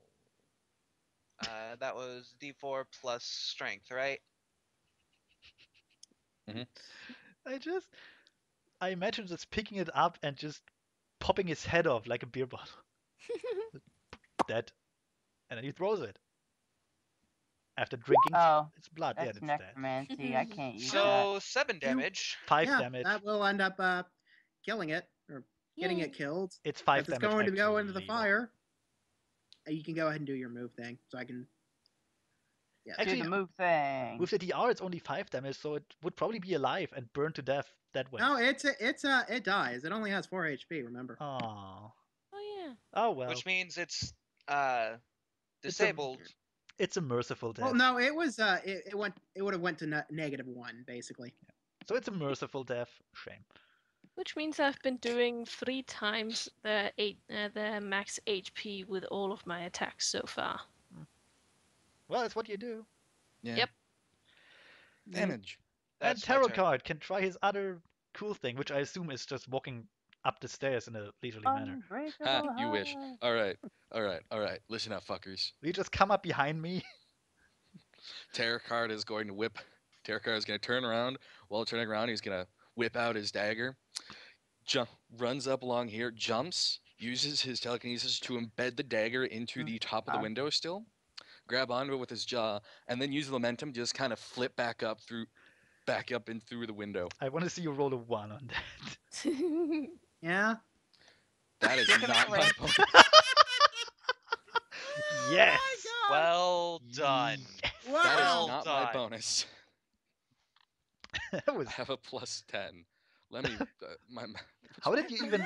Uh, that was D4 plus strength, right? I just. I imagine just picking it up and just popping his head off like a beer bottle. Dead. And then he throws it. After drinking Oh, its blood. yeah, that's it's dead. necromancy. I can't use that. So seven damage. Five yeah, damage. that will end up uh, killing it or getting Yay. it killed. It's five if it's going to go into the fire, uh, you can go ahead and do your move thing. So I can. Yeah. Do Actually, the move thing. With the DR, it's only five damage, so it would probably be alive and burn to death that way. No, it's a, it's uh it dies. It only has four HP. Remember. Oh. Oh yeah. Oh well. which means it's uh disabled. It's a merciful death. Well, no, it was uh it, it went it would have went to ne- negative one basically. So it's a merciful death. Shame. Which means I've been doing three times the eight, uh, the max HP with all of my attacks so far. Well, it's what you do. Yeah. Yep. Damage. and That's my Tarot card can try his other cool thing, which I assume is just walking up the stairs in a leisurely manner. Unbreakable Ha, you wish. All right, all right, all right. Listen up, fuckers. Will you just come up behind me? Tarot card is going to whip. Tarot card is going to turn around. While turning around, he's going to whip out his dagger. Jump, runs up along here, jumps, uses his telekinesis to embed the dagger into the top of the Ah. window still. Grab onto it with his jaw, and then use the momentum to just kind of flip back up through, back up and through the window. I want to see you roll a one on that. Yeah. That is not my range. bonus. yes. Oh Well done. Yes. That is Well not my bonus. that was. I have a plus ten. Let me. Uh, my. ma- How did you even?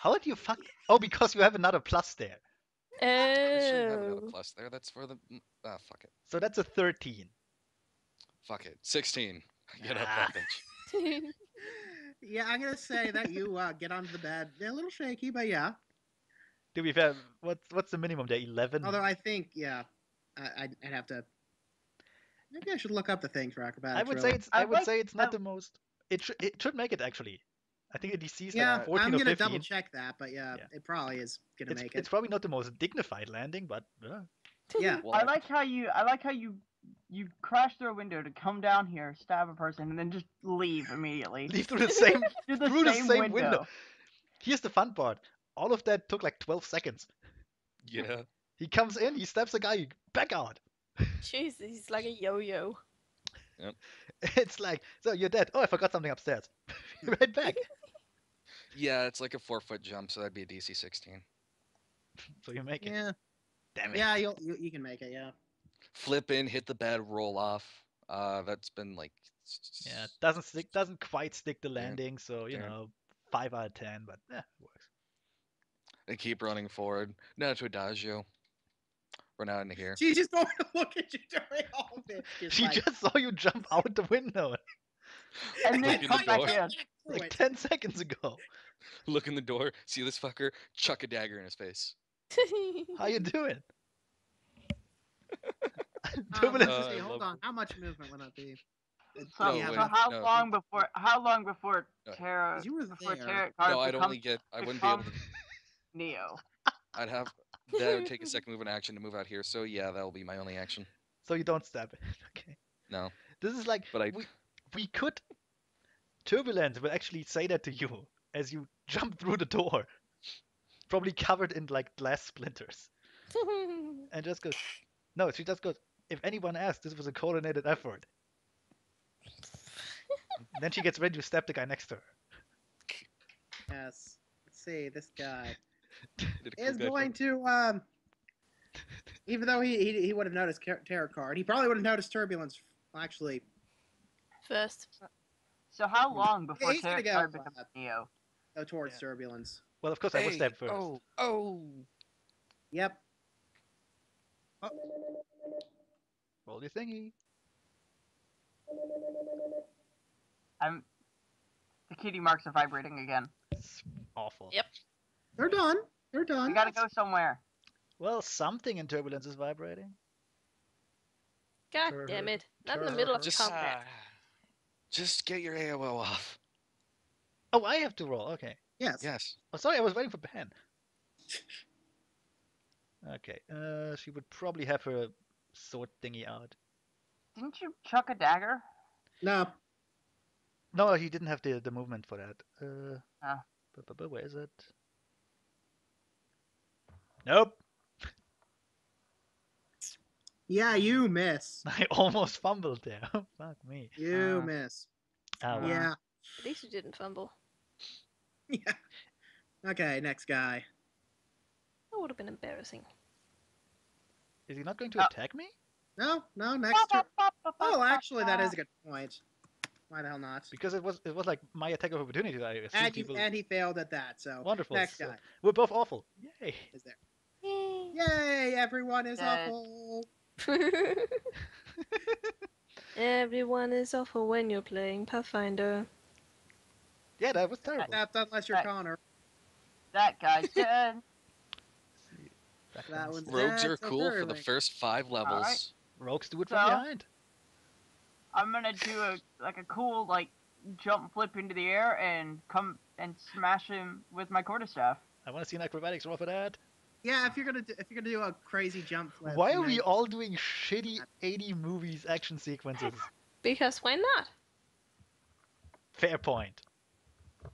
How did you fuck? Oh, because you have another plus there. I shouldn't have another Oh. plus there. That's for the. mm, Ah, fuck it. So that's a 13. Fuck it. Sixteen. Get up Ah. that bitch. Yeah, I'm gonna say that you uh, get onto the bed. They're a little shaky, but yeah. To be fair, what's what's the minimum there? 11. Although I think, yeah, I, I'd, I'd have to. Maybe I should look up the thing for acrobatics. I would really. say it's. I I would like- say it's not I- the most. It should it should make it actually. I think the DC is Yeah, like 14 I'm or gonna double check that, but yeah, Yeah. it probably is gonna It's, make it. it's probably not the most dignified landing, but uh, Yeah. I like how you I like how you you crash through a window to come down here, stab a person, and then just leave immediately. leave through the same Through the through the same, same window. window. Here's the fun part. All of that took like 12 seconds. Yeah. He comes in, he stabs a guy, you back out. Jeez, he's like a yo-yo. Yep. It's like, so you're dead. Oh, I forgot something upstairs. right back. Yeah, it's like a four foot jump, so that'd be a DC sixteen. So you make it. Yeah, Damn it. yeah, you'll, you you can make it. Yeah. Flip in, hit the bed, roll off. Uh, that's been like. Yeah, doesn't stick, doesn't quite stick the Yeah. landing, so you Yeah. know, five out of ten, but yeah, it works. They keep running forward. No to adagio. Run out into here. She's just going to look at you during all of this. Just She like, just saw you jump out the window And then Open come the back in. like ten seconds ago. Look in the door. See this fucker? Chuck a dagger in his face. How you doing? Um, Turbulence let's Uh, see, hold love- on. How much movement would that be? So, No, yeah, so how no. long before how long before No. Terra you were before there. Tarot No, I'd becomes only get. I wouldn't be able to. Neo? I'd have. That would take a second move and action to move out here. So yeah, that'll be my only action. So you don't stab it. Okay. No. This is like But I- we, we could turbulence will actually say that to you as you jump through the door. Probably covered in like glass splinters. And just goes No, she just goes, if anyone asks, this was a coordinated effort. then she gets ready to stab the guy next to her. Yes. Let's see. This guy Did cool is going to. um Even though he he, he would have noticed car- tarot card, he probably would have noticed turbulence. Actually, First. So how long before he's gonna Tarot go, card becomes Neo? go towards Yeah. turbulence. Well, of course I would Hey, stab first. Oh, oh. Yep. Roll your thingy. I'm. The kitty marks are vibrating again. It's awful. Yep. They're done. They're done. We gotta go somewhere. Well, something in turbulence is vibrating. God Tur- damn it. Not in the middle of Just- combat. Just get your AOO off. Oh, I have to roll. Okay. Yes. Yes. Oh, sorry, I was waiting for Ben. Okay, uh, she would probably have her sword thingy out. Didn't you chuck a dagger? No. No, he didn't have the, the movement for that. Uh, Ah. where is it? Nope. Yeah, you miss. I almost fumbled there. Fuck me. You Uh, miss. Well. Yeah. At least you didn't fumble. Yeah. Okay, next guy. That would have been embarrassing. Is he not going to Uh, attack me? No, no, next turn. Oh, actually, that is a good point. Why the hell not? Because it was it was like my attack of opportunity. I assume And, you, people. and he failed at that, so Wonderful. next so guy We're both awful. Yay. is there. Yay. Yay! Everyone is Dead. awful. Everyone is awful when you're playing Pathfinder. Yeah, that was terrible. Except unless you're Right. Connor. That guy's dead. Back That one's Rogues are cool for the first five levels. Rogues do it from So- behind. I'm gonna do a like a cool like jump flip into the air and come and smash him with my quarterstaff. I want to see an acrobatics roll for that. Yeah, if you're gonna do, if you're gonna do a crazy jump flip. Why are know, we all doing shitty 80 movies action sequences? Because why not? Fair point.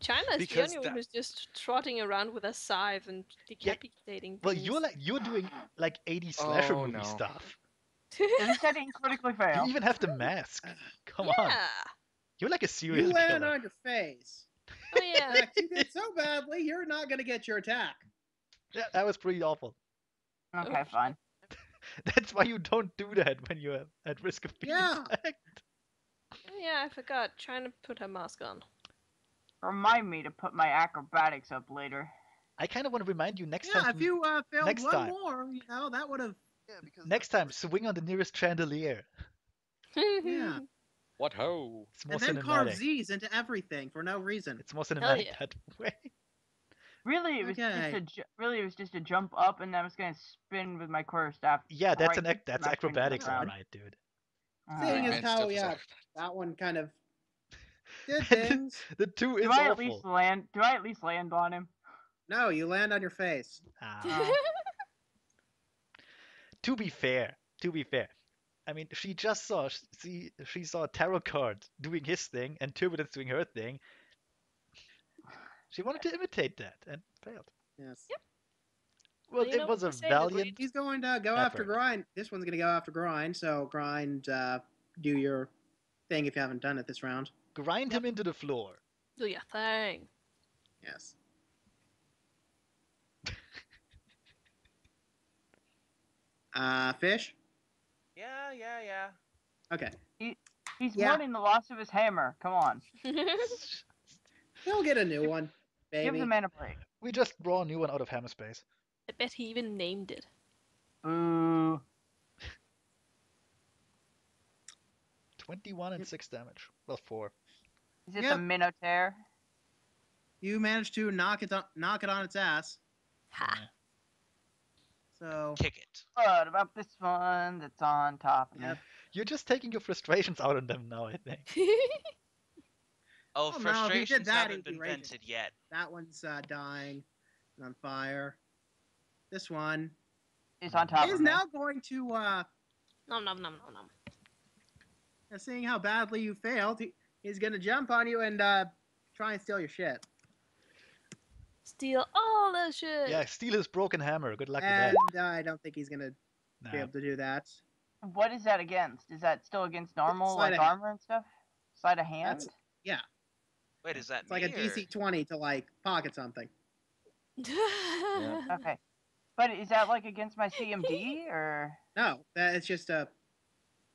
China's the Because only one who's just trotting around with a scythe and decapitating Well, things. you're like you're doing like 80 slasher Oh, movie no. stuff. Instead, he critically You fail. even have the mask. Come yeah. on, you're like a serial You land killer. on your face. Oh yeah. In fact, you did so badly, you're not gonna get your attack. Yeah, that was pretty awful. Okay, fine. That's why you don't do that when you're at risk of being Yeah. attacked. Oh, yeah, I forgot. Trying to put her mask on. Remind me to put my acrobatics up later. I kind of want to remind you next yeah, time. if you uh, failed next one time. more, you know, that would have. Yeah, because Next time, swing on the nearest chandelier. Yeah. What ho? It's more And then carve. Z's into everything for no reason. It's more cinematic yeah. that way. Really, it was just a ju- really it was just a jump up, and I was gonna spin with my quarterstaff. Yeah, that's Right, an ac- that's smack into the acrobatics, alright, dude. Thing Uh, is Advanced how, yeah, that one kind of did things. The two is do I at awful. least land? Do I at least land on him? no, you land on your face. Ah. to be fair, to be fair, I mean, she just saw she she saw Tarot Card doing his thing and Turbulence doing her thing. She wanted to imitate that and failed. Yes. Well, you know it was a they say, valiant. He's going to go after grind. This one's going to go after grind. So grind, uh, do your thing if you haven't done it this round. Grind him into the floor. Do your thing. Yes. Uh, fish. Yeah, yeah, yeah. Okay. He, He's Yeah. mourning the loss of his hammer. Come on, He'll get a new one, give baby. the man a break. We just draw a new one out of hammer space. I bet he even named it. Boo. 21 and 6 damage. Well, 4. Is it Yep. the Minotaur? You managed to knock it on, knock it on its ass. Ha. So Kick it. What about this one that's on top of me? Yep. You're just taking your frustrations out on them now, I think. Oh, Oh, no, if you did frustrations that, haven't been raging. vented yet. that one's uh, dying and on fire. This one He's on top is of me. now going to, uh, nom nom nom nom nom. seeing how badly you failed, he, he's going to jump on you and uh, try and steal your shit. Steal all the shit. Yeah, steal his broken hammer. Good luck And with uh, I don't think he's going to that. be able to do that. What is that against? Is that still against normal, Sleight like of hand. armor and stuff? Sleight of hand? That's- Yeah, Wait, is that it's like a DC 20 to like pocket something. Okay. But is that like against my CMD or? No, that it's just a.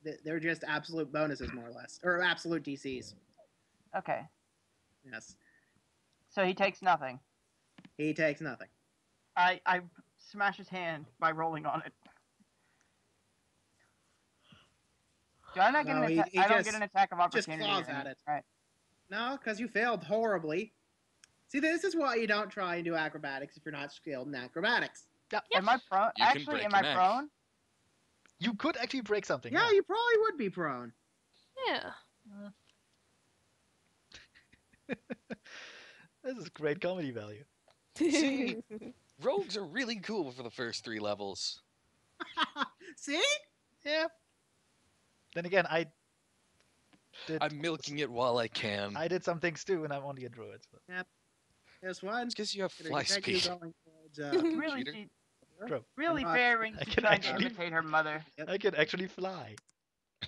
th- They're just absolute bonuses, more or less, or absolute DCs. Okay. Yes, So he takes nothing. he takes nothing. I I smash his hand by rolling on it. Do I not get No, an he- attack? he I don't just- get an attack of opportunity. just claws at it. Right. No, because you failed horribly. See, this is why you don't try and do acrobatics if you're not skilled in acrobatics. Am I prone? Actually, am I neck. prone? You could actually break something. Yeah, you probably would be prone. yeah. This is great comedy value. See? Rogues are really cool for the first three levels. See? Yeah. Then again, I did. I'm milking it while I can. I did some things too, and I'm only a druid. So. This one. It's because you have gonna fly speed. going towards, uh, Really, Cheater. she, True. really not- fair I she's can trying to actually- imitate her mother. I can actually fly.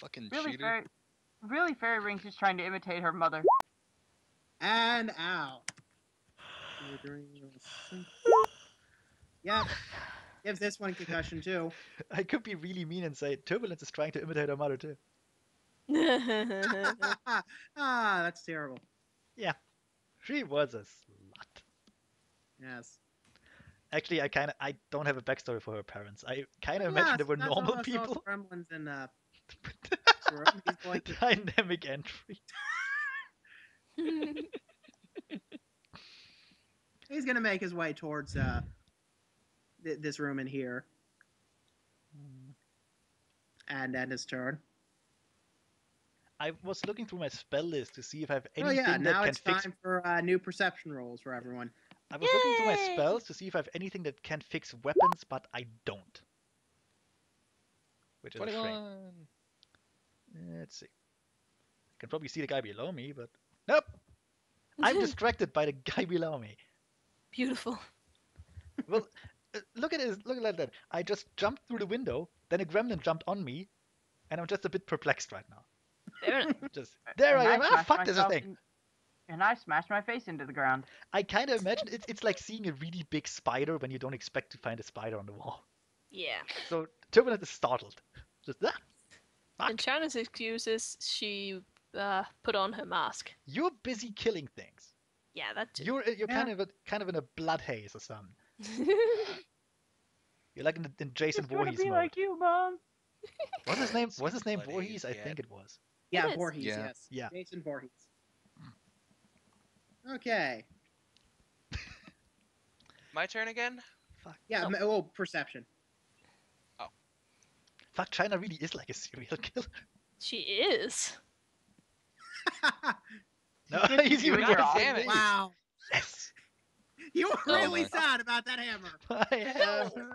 Fucking Really cheater. fair. Really, Fairy Rings is trying to imitate her mother. and out. Yep. Gives this one concussion too. I could be really mean and say Turbulence is trying to imitate her mother too. ah, that's terrible. Yeah. She was a slut. Yes. Actually, I kind of I don't have a backstory for her parents. I kind of imagine they were normal people. Gremlins in uh, room. He's going to Dynamic entry. He's gonna make his way towards uh, th- this room in here, and end his turn. I was looking through my spell list to see if I have anything Oh yeah, that now can it's fix. time for uh, new perception rolls for everyone. I was looking through my spells to see if I have anything that can fix weapons, but I don't. Which is a shame. Let's see. I can probably see the guy below me, but nope. I'm distracted by the guy below me. Beautiful. Well, uh, look at it. Look at that. I just jumped through the window, then a gremlin jumped on me, and I'm just a bit perplexed right now. Enough. Just there I am. Ah, fuck, there's a thing. In- and I smashed my face into the ground. I kind of imagine it's it's like seeing a really big spider when you don't expect to find a spider on the wall. Yeah. So Turbulent is startled. Just ah, And fuck. China's excuse is she uh, put on her mask. You're busy killing things. Yeah, that too. You're you're Yeah. kind of a, kind of in a blood haze or something. You're like in, in Jason Just wanna Voorhees be mode. like you, mom. What's his name? What's his name? Blood Voorhees? I think it was. Yeah, is. Voorhees. Yeah. Yes. Yeah. Jason Voorhees. Okay. My turn again? Fuck. Yeah. Oh. oh. perception. Oh. Fuck. China really is like a serial killer. she is. No, You he's even and worse Damn it. wow. Yes. You were Oh really sad about that hammer. I am. Uh-huh.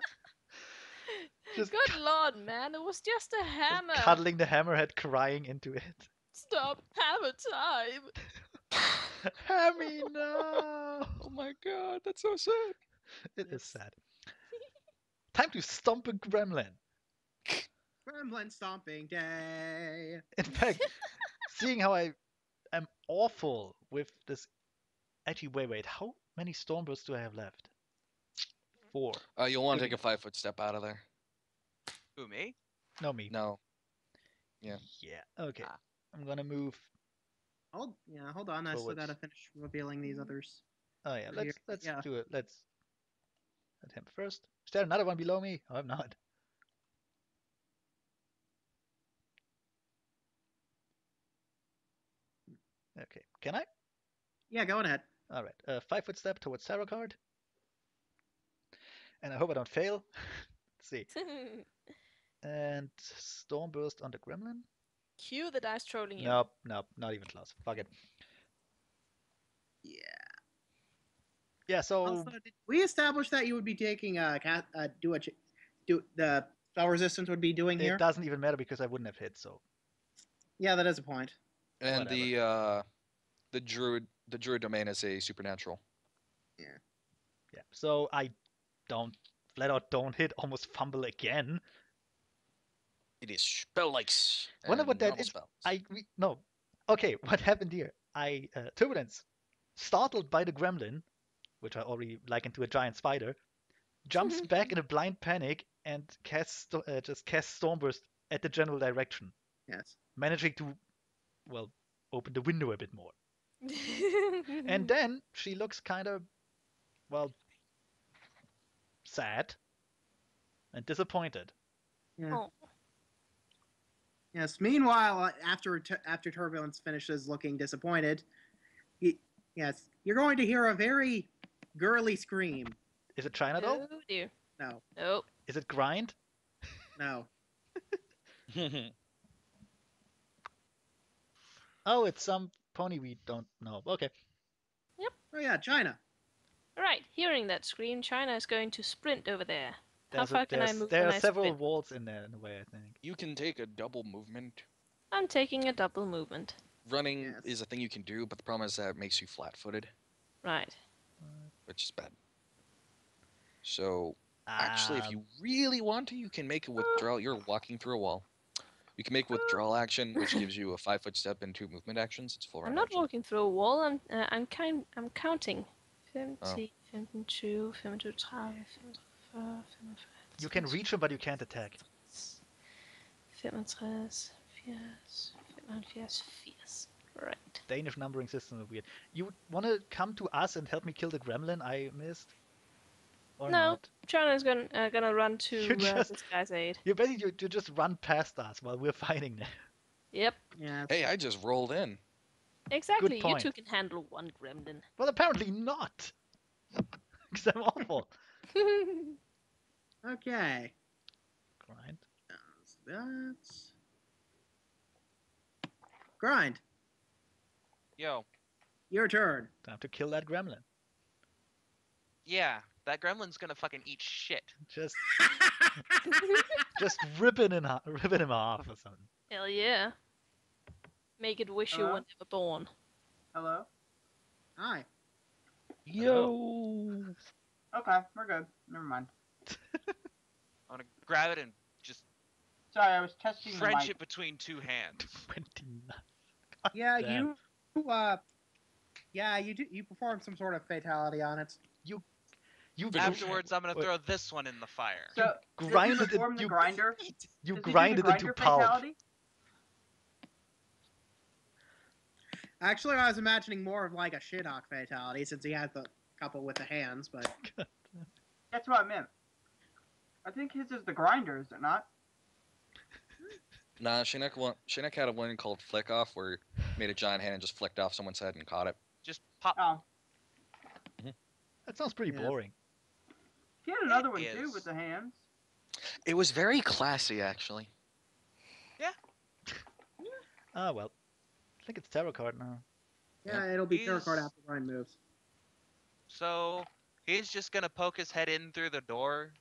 Just Good lord, man, it was just a hammer. cuddling the hammerhead, crying into it. Stop hammer time. Hammy, no. Oh my god, that's so sad. It is sad. Time to stomp a gremlin. Gremlin stomping day. In fact, seeing how I am awful with this. Actually, wait, wait. How many stormbursts do I have left? Four. Uh, you'll want to take a five foot step out of there. Who, me? No, me. No. Yeah. Yeah. Okay. Ah. I'm gonna move. Hold, yeah, hold on. I still Forwards. gotta finish revealing these others. Oh yeah. Let's here, let's yeah. do it. Let's let him first. Is there another one below me? Oh, I'm not. Okay. Can I? Yeah, go on ahead. All right. Uh, five foot step towards Tarot card. And I hope I don't fail. Let's see. And Storm Burst on the Gremlin. Cue the dice trolling you. Nope, nope, not even close. Fuck it. Yeah. Yeah. So Also, did we established that you would be taking a cat, uh, do a, ch- do the spell resistance would be doing it here? doesn't even matter because I wouldn't have hit. So Yeah, that is a point. And Whatever. the uh, the druid the druid domain is a supernatural. Yeah. Yeah. So I don't flat out don't hit. Almost fumble again. It is spell like. Wonder what and that spells. I we, no. Okay, what happened here? I uh, turbulence, startled by the gremlin, which I already likened to a giant spider, jumps back in a blind panic and casts uh, just casts stormburst at the general direction, Yes. managing to, well, open the window a bit more. And then she looks kind of, well, sad and disappointed. Yeah. Oh. Yes. Meanwhile, uh, after after turbulence finishes looking disappointed, y yes, you're going to hear a very girly scream. Is it China though? Oh dear. No, Nope. Is it grind? no. Oh, it's some pony we don't know. Okay. Yep. Oh yeah, China. Alright, hearing that scream, China is going to sprint over there. How There's a- can I move There are I several sprint? walls in there in a way, I think. you can take a double movement. I'm taking a double movement. Running Yes. is a thing you can do, but the problem is that it makes you flat footed, Right. which is bad. So actually, if Um, you really want to, you can make a withdrawal. You're walking through a wall. You can make a withdrawal action, which gives you a five foot step and two movement actions. It's full I'm not action. walking through a wall. I'm uh, I'm kind I'm counting. 50, Oh. 52, 52, 53, 54, 55, you can reach him, but you can't attack. 35, 40, 45, 40. Right. Danish numbering system is weird. You want to come to us and help me kill the gremlin I missed? Or No. not? China's gonna uh, gonna run to You uh, just- this guy's aid. You basically you, you just run past us while we're fighting them. Yep. Yeah. Hey, I just rolled in. Exactly. You two can handle one gremlin. Well, apparently not. Because I'm awful. Okay. Grind. That's grind. Yo, Your turn. Time to kill that gremlin. yeah, that gremlin's gonna fucking eat shit. Just just rip him, in half, rip it in half or something. Hell yeah. Make it wish you Hello? were never born. Hello. Hi. Yo. Okay, we're good. Never mind. I'm gonna grab it and just Sorry, I was testing the French mic. between two hands. Yeah, damn. you. Uh, yeah, you do. You perform some sort of fatality on it. You You Afterwards, I'm gonna Wait. throw this one in the fire. So does he it. the You, grinder. you Does he the grinded into pulp. Actually, I was imagining more of like a Shinnok fatality since he had the couple with the hands, but That's what I meant. I think his is the grinder, is it not? Nah, Shinnok, one, Shinnok had a one called Flick Off where he made a giant hand and just flicked off someone's head and caught it. Just pop. Oh, That sounds pretty Yeah. boring. he had another It one too with the hands. It was very classy, actually. Yeah. Ah well. I think it's tarot card now. yeah, it'll be tarot card after Ryan moves. So he's just gonna poke his head in through the door.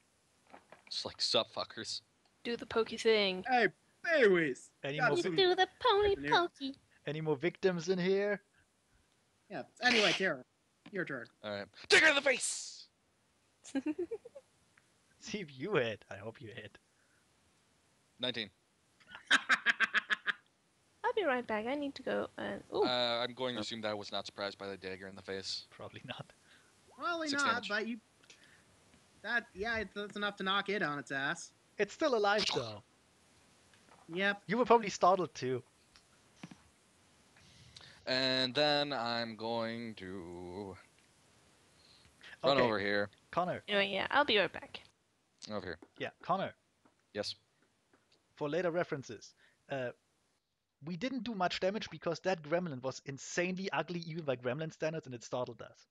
It's like, sup, fuckers. Do the pokey thing. Hey, anyways. Any more, it. vi- Do the pony pokey. any more victims in here? Yeah. Anyway, Tara, your turn. All right. Dig her in the face! See if you hit. I hope you hit. 19. I'll be right back. I need to go and. Ooh, Uh, I'm going to assume that I was not surprised by the dagger in the face. Probably not. Probably Six not, damage. but you. That yeah, it- that's enough to knock it on its ass. It's still alive though. Yep. You were probably startled too. And then I'm going to run Okay. over here. Connor. oh yeah, I'll be right back. Over here. Yeah, Connor. Yes. For later references, uh, we didn't do much damage because that gremlin was insanely ugly even by gremlin standards, and it startled us.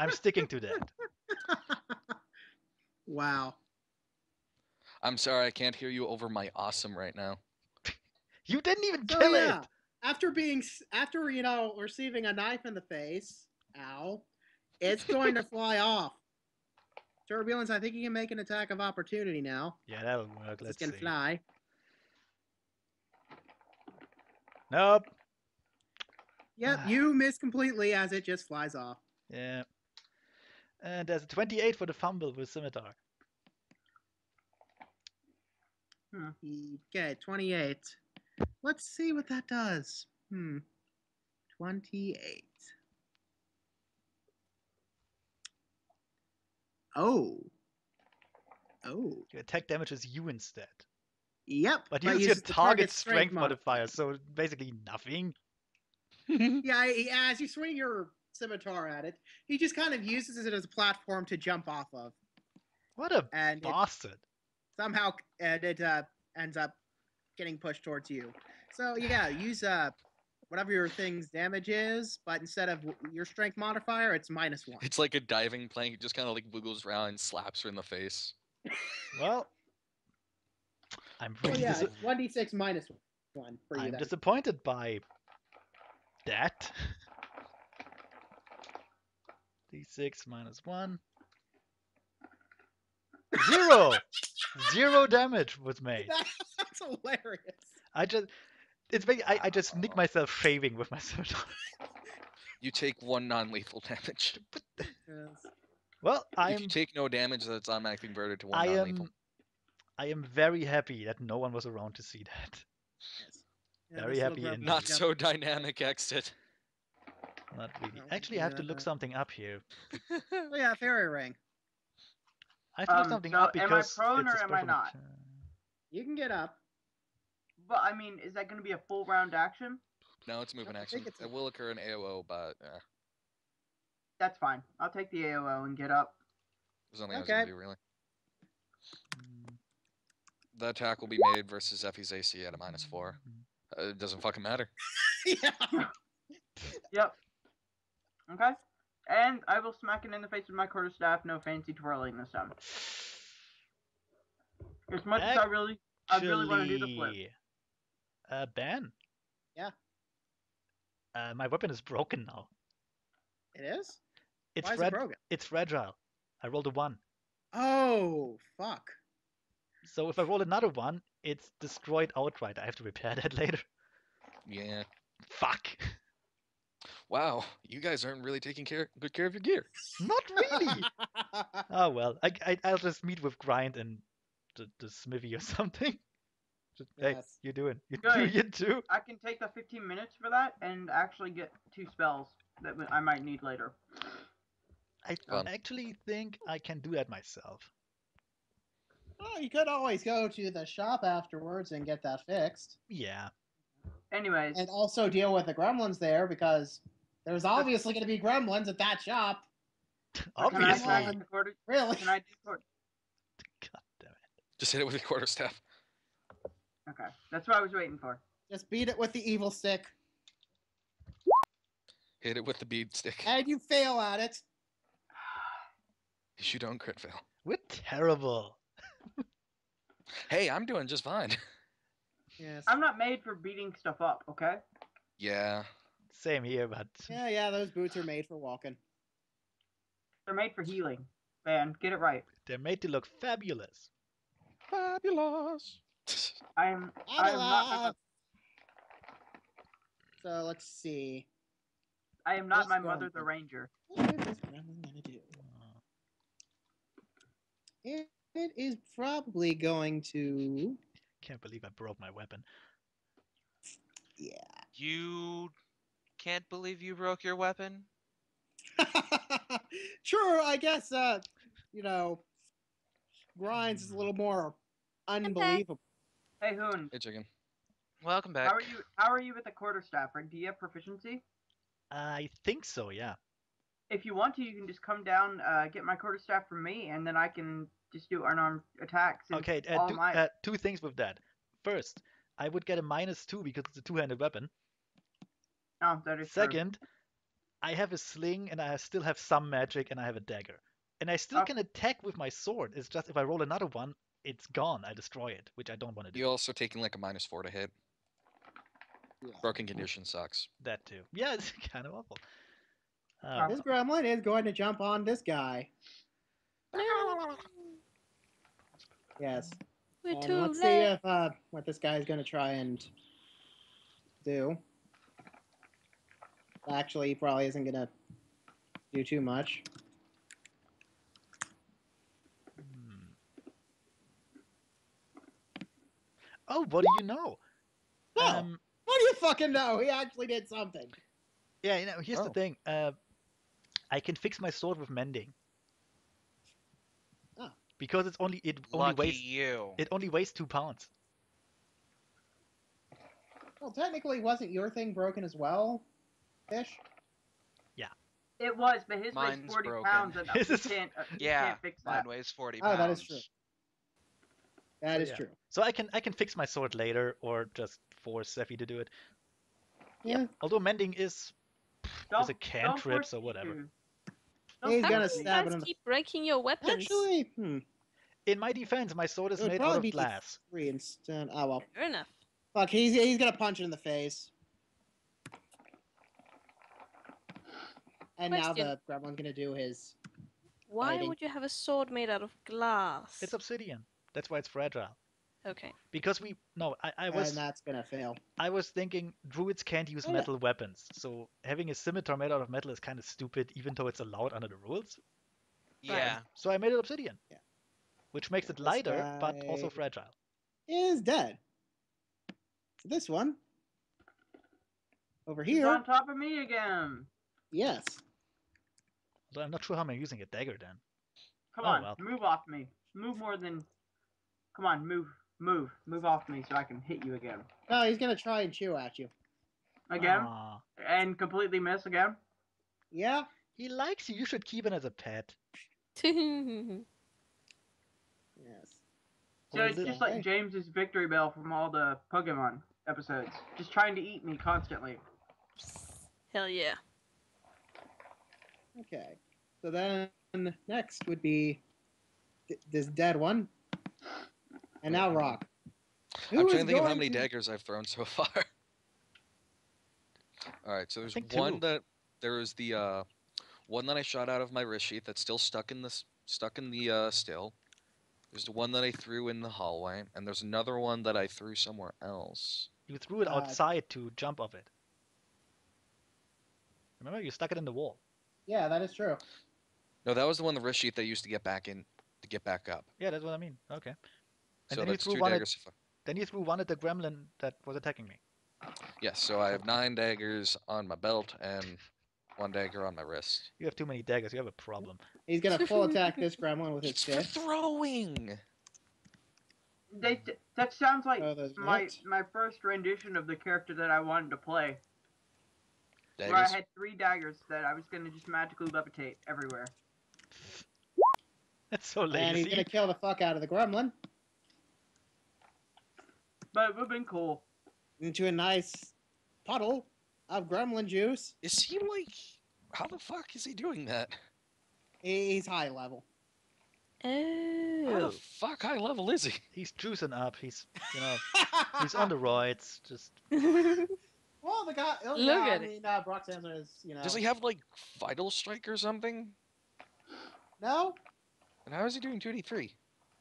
I'm sticking to that. Wow. I'm sorry, I can't hear you over my awesome right now. You didn't even So kill yeah, it. after being after you know receiving a knife in the face, ow, it's going to fly off. Turbulence, I think you can make an attack of opportunity now. Yeah, that'll work. This Let's can see. fly. Nope. Yep, ah. you miss completely as it just flies off. Yeah. And there's a 28 for the fumble with scimitar. Okay, 28. Let's see what that does. Hmm. 28. Oh. Oh. Your attack damages you instead. Yep. But use your the target strength mod- modifier, so basically nothing. Yeah, as you swing your scimitar at it, he just kind of uses it as a platform to jump off of, What a and it bastard. somehow and it uh, ends up getting pushed towards you. So yeah, use uh whatever your thing's damage is, but instead of your strength modifier, it's minus one. It's like a diving plank. It just kind of like wiggles around and slaps her in the face. Well, I'm Oh really yeah, dis- it's one d six minus one for you. I'm Then. disappointed by that. D6 minus 1. Zero! Zero damage was made. That's hilarious. I just. It's ba- I, I just nick myself shaving with my scimitar. You take one non-lethal damage. Yes. Well, I if am you take no damage, that's automatically converted to one I non-lethal. am I am very happy that no one was around to see that. Yes. Yeah, Very happy in- Not so dynamic exit. Not really. Actually, I have to look something up here. Oh yeah, fairy ring. I have to look Um, something so up am I because prone it's or am I not? mech- You can get up. But I mean, is that going to be a full round action? No, it's moving I action. think it's- It will occur in AOO, but uh, That's fine. I'll take the AOO and get up. there's nothing I was Okay. gonna do really. The attack will be made versus Effie's AC at a minus four. mm. Uh, it doesn't fucking matter. yeah. Yep. Okay. And I will smack it in the face with my quarterstaff. No fancy twirling this time. As much as I really, I really want to do the flip. Uh, Ben. Yeah? Uh, my weapon is broken now. It is. It's Why is frag- it broken? It's fragile. I rolled a one. Oh fuck. So if I roll another one, it's destroyed outright. I have to repair that later. Yeah. Fuck. Wow, you guys aren't really taking care good care of your gear. Not really. oh well. I, I I'll just meet with Grind and the, the smithy or something. Just, hey, Yes. you doing? You do Good. you too? I can take the 15 minutes for that and actually get two spells that I might need later. I Fun. actually think I can do that myself. Oh, you could always go to the shop afterwards and get that fixed. Yeah. Anyways, And also deal with the gremlins there because there's obviously going to be gremlins at that shop. can I Obviously. the quarter? Really? Can I do quarter? God damn it. Just hit it with your quarterstaff. Okay, that's what I was waiting for. Just beat it with the evil stick. Hit it with the bead stick. And you fail at it. You don't crit fail. We're terrible. Hey, I'm doing just fine. Yes. I'm not made for beating stuff up. Okay. yeah. Same here, but Yeah, yeah, those boots are made for walking. They're made for healing. Man, get it right. they're made to look fabulous. Fabulous. I am. I am not. So let's see. I am not Let's my go mother, the ranger. What is this gremlin gonna do? It, it is probably going to. Can't believe I broke my weapon. Yeah. You can't believe you broke your weapon? sure, I guess. Uh, you know, grinds is a little more unbelievable. Hey Hoon, Hey, chicken. Welcome back. how are you? How are you with the quarterstaff? Rig? Do you have proficiency? I think so, yeah. If you want to, you can just come down, uh, get my quarterstaff from me, and then I can just do unarmed attacks. Okay, uh, all do, my uh, two things with that. First, I would get a minus two because it's a two-handed weapon. oh, that is true. Second, I have a sling and I still have some magic and I have a dagger. And I still Okay. can attack with my sword. It's just if I roll another one, it's gone. I destroy it, which I don't want to do. You're also taking like a minus four to hit. Yeah. Broken condition sucks. That too. Yeah, it's kind of awful. Uh, This gremlin is going to jump on this guy. Yes. We're And too let's see if uh, what this guy is going to try and do. Actually, he probably isn't going to do too much. hmm. Oh, what do you know? Oh, Um, what do you fucking know? He actually did something. yeah, you know, here's Oh. the thing. Uh, I can fix my sword with mending. Because it's only it only Lucky weighs you. it only weighs two pounds. Well, technically, wasn't your thing broken as well, Fish? Yeah. It was, but his weighs 40 broken. pounds, and His is- can't, uh, yeah, can't fix mine weighs 40 Pounds. Oh, that is true. That So, yeah. true. So I can I can fix my sword later or just force Sephi to do it. Yeah. Although mending is Don't, is a don't cantrip, so whatever. to. Don't He's gonna stab You guys it keep breaking your weapons. Actually, hmm. in my defense, my sword is It would made out of glass. Three instead. Oh, well. Fair enough. Fuck, he's, he's going to punch it in the face. And now Question. the gremlin's going to do his. Why Fighting. would you have a sword made out of glass? It's obsidian. That's why it's fragile. Okay. Because we no, I, I was And that's going to fail. I was thinking druids can't use yeah. metal weapons, so having a scimitar made out of metal is kind of stupid, even though it's allowed under the rules. Yeah. So I made it obsidian. Yeah. Which makes it lighter, but also fragile. Is dead. This one. Over He's here. on top of me again. Yes. Although I'm not sure how I'm using a dagger then. Come Oh, on, well. move off me. Move more than. Come on, move, move, move off me so I can hit you again. No, he's going to try and chew at you. Again, Aw. and completely miss again. Yeah. He likes you. You should keep him as a pet. Yes. So it's just like James's Victreebel from all the Pokemon episodes, just trying to eat me constantly. Hell yeah. Okay. So then next would be th- this dead one. And now Rock. Who I'm trying to think of how many to- daggers I've thrown so far. All right, so there's one two. that there is the uh, one that I shot out of my wrist sheath that's still stuck in the stuck in the uh, still. There's the one that I threw in the hallway, and there's another one that I threw somewhere else. You threw it Uh, outside to jump off it. Remember, you stuck it in the wall. Yeah, that is true. No, that was the one the wrist sheath I used to get back in to get back up. Yeah, that's what I mean. Okay. And so then you threw two one at- daggers. so. Then you threw one at the gremlin that was attacking me. Yes, so I have nine daggers on my belt, and One dagger on my wrist. You have too many daggers. You have a problem. He's gonna full attack this gremlin with his It's for fist. throwing. They, th- that sounds like Oh, my nuts. my first rendition of the character that I wanted to play, where I had three daggers that I was gonna just magically levitate everywhere. That's so lazy. And he's gonna kill the fuck out of the gremlin But it would have been cool. into a nice puddle of gremlin juice. Is he like? How the fuck is he doing that? He's high level. How Oh. the fuck high level is he? He's juicing up. He's, you know, he's on the roids. Just Well, the guy. Oh, Look yeah, at I it. mean, uh, Brock Samson is, you know. Does he have like vital strike or something? No. And how is he doing two D three?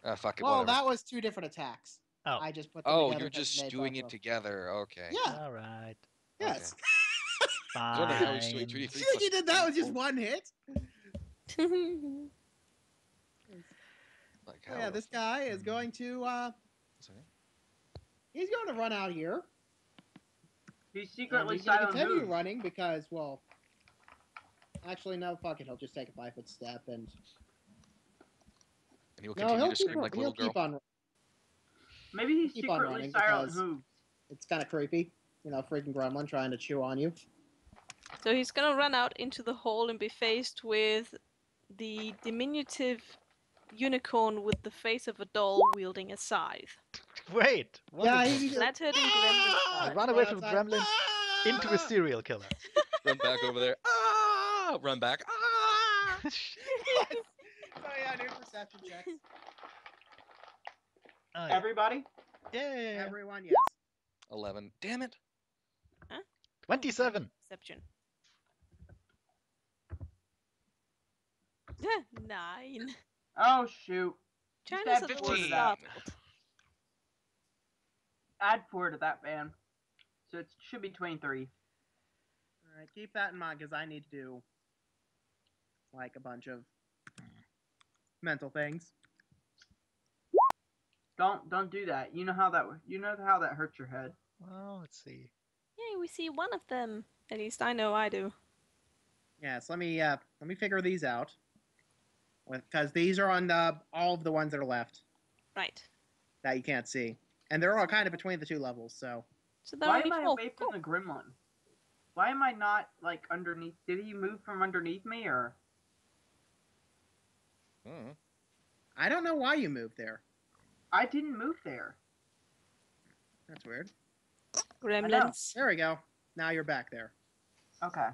Ah, fuck it. Well, whatever. that was two different attacks. Oh. I just put. Them Oh, together you're 'cause just made doing it of together. Okay. Yeah. all right. Yes. I was wondering how he's doing Fine. 2D3 See what you did? That was just one hit. Like, Oh, how yeah, this guy is going to. uh Sorry? He's going to run out here. He's And secretly he's going to silent continue moves. running because, well. Actually, no. Fuck it. He'll just take a five foot step and. And he will No, continue he'll to keep. scream like a he'll little girl. keep on. Maybe he's Keep on running silent because- It's kind of creepy. You know, freaking gremlin trying to chew on you. so he's gonna run out into the hall and be faced with the diminutive unicorn with the face of a doll wielding a scythe. Wait. What Yeah, is he- Flattered and gremlin Ah! Run away from it's like, gremlins "Ah!" into a serial killer. Run back over there. Ah! Run back. Ah! Oh yeah, new perception checks. Yeah. Everybody, yeah. Everyone, yes. Eleven. Damn it. Huh? 27. Perception. Nine. oh shoot! Just China's add a four to 15. that. startled. Add four to that, man. So it should be twenty-three. All right, keep that in mind because I need to do like a bunch of mental things. Don't don't do that. You know how that you know how that hurts your head. Well, let's see. Yay, we see one of them. At least I know I do. Yes, let me uh let me figure these out. Because these are on the, all of the ones that are left Right. that you can't see, and they're all kind of between the two levels. So So there Why are am I away from the gremlin? Why am I not like underneath? Did he move from underneath me or? Hmm. I don't know why you moved there. I didn't move there. That's weird. Gremlins. There we go. Now you're back there. Okay.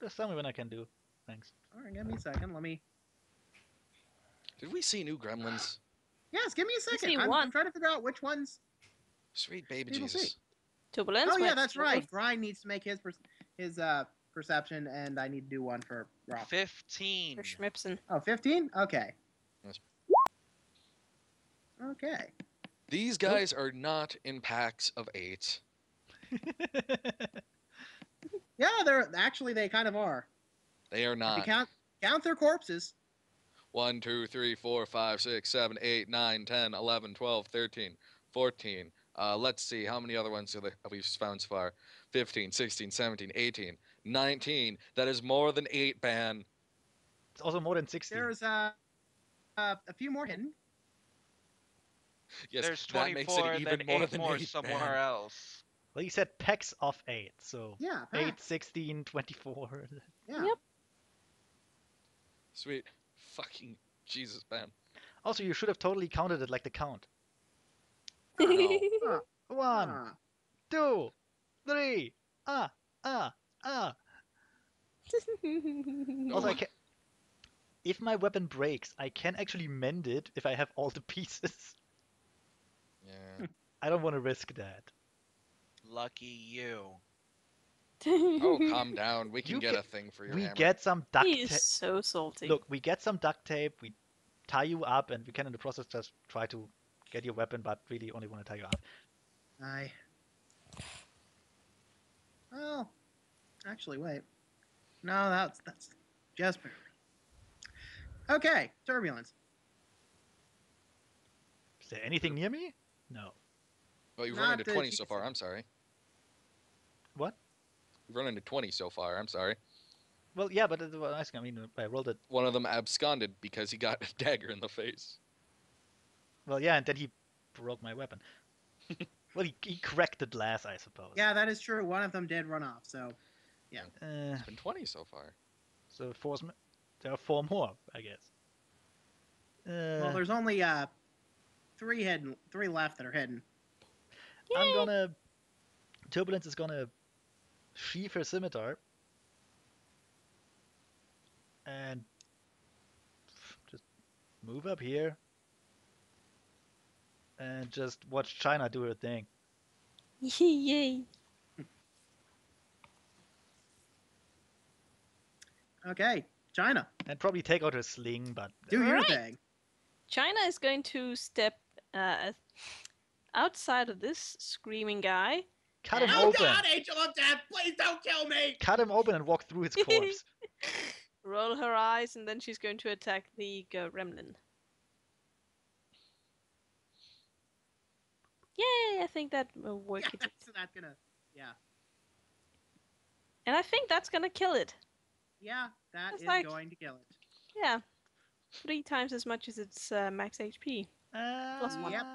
Just tell me when I can do. Thanks. All right, give me a second. Let me. Did we see new gremlins? Yes, give me a second. I'm, I'm trying to figure out which ones. Sweet baby People see. Jesus. Turbulence. oh yeah, that's right. Grind needs to make his per- his uh perception, and I need to do one for Rock. Fifteen. For Schmipson. Oh, 15? Okay. Yes. Okay. These guys are not in packs of eight. Yeah, they're actually they kind of are. They are If you not. count count their corpses. 1, 2, 3, 4, 5, 6, 7, 8, 9, 10, 11, 12, 13, 14. Uh, let's see, how many other ones have we found so far? 15, 16, 17, 18, 19. That is more than 8, Ban. It's also more than 60. There's uh, uh a few more hidden. Yes, There's that makes 24, it even then more eight than more 8, somewhere Ban. else. Well, you said packs of 8, so Yeah. 8, 16, 24. Yeah. Yep. Sweet. Fucking Jesus, man. Also, you should have totally counted it like the count. Huh. One, Huh. two, three. Ah, ah, ah. Also, I can. If my weapon breaks, I can actually mend it if I have all the pieces. Yeah. I don't want to risk that. Lucky you. Oh, calm down. We can You get get- a thing for your We hammer. get some duct he tape. is so salty. Look, we get some duct tape. We tie you up, and we can, in the process, just try to get your weapon, but really only want to tie you up. I. Oh, actually, wait. No, that's that's just barely. Okay, turbulence. Is there anything near me? No. Oh, you've Not run into 20 so far. I'm sorry. What? You've run into 20 so far. I'm sorry. Well, yeah, but it was nice. I mean, I rolled it. One of them absconded because he got a dagger in the face. Well, yeah, and then he broke my weapon. well, he, he cracked the glass, I suppose. Yeah, that is true. One of them did run off. So yeah. Uh, It's been 20 so far. so four, sm- there are four more, I guess. Uh, well, there's only uh three hidden, three left that are hidden. I'm gonna. Turbulence is gonna sheath her scimitar and just move up here and just watch China do her thing. Yay. Okay, China, And probably take out her sling, but do your Alright. thing. China is going to step uh, outside of this screaming guy. cut him open oh open. God, Angel of Death, please don't kill me! Cut him open and walk through his corpse. roll her eyes, and then she's going to attack the gremlin. Yay! I think that will work. Yeah, it. so that's gonna, yeah, And I think that's gonna kill it. yeah, that It's is like- going to kill it. Yeah. Three times as much as its uh, max HP. Uh, one. Yep.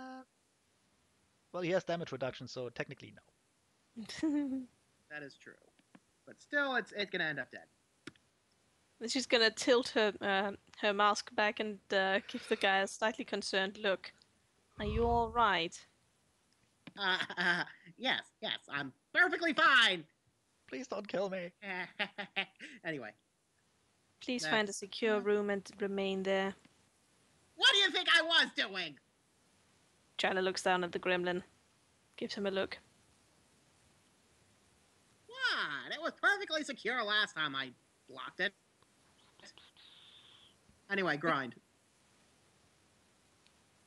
Well, he has damage reduction, so technically no. That is true, but still, it's it's gonna end up dead. She's gonna tilt her uh, her mask back and uh, give the guy a slightly concerned look. Are you all right? Uh, yes, yes, I'm perfectly fine. Please don't kill me. anyway, Please find a secure room and remain there. What do you think I was doing? China looks down at the gremlin, gives him a look. What? It was perfectly secure last time I blocked it. Anyway, grind.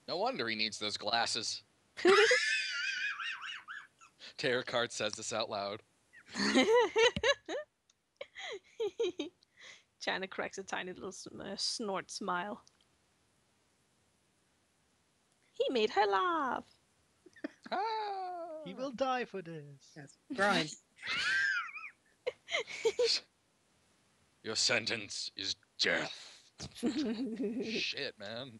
No wonder he needs those glasses. Tarot card says this out loud. China cracks a tiny little uh, snort smile. He made her laugh. Ah. He will die for this. Yes, grind. Your sentence is death. Shit, man.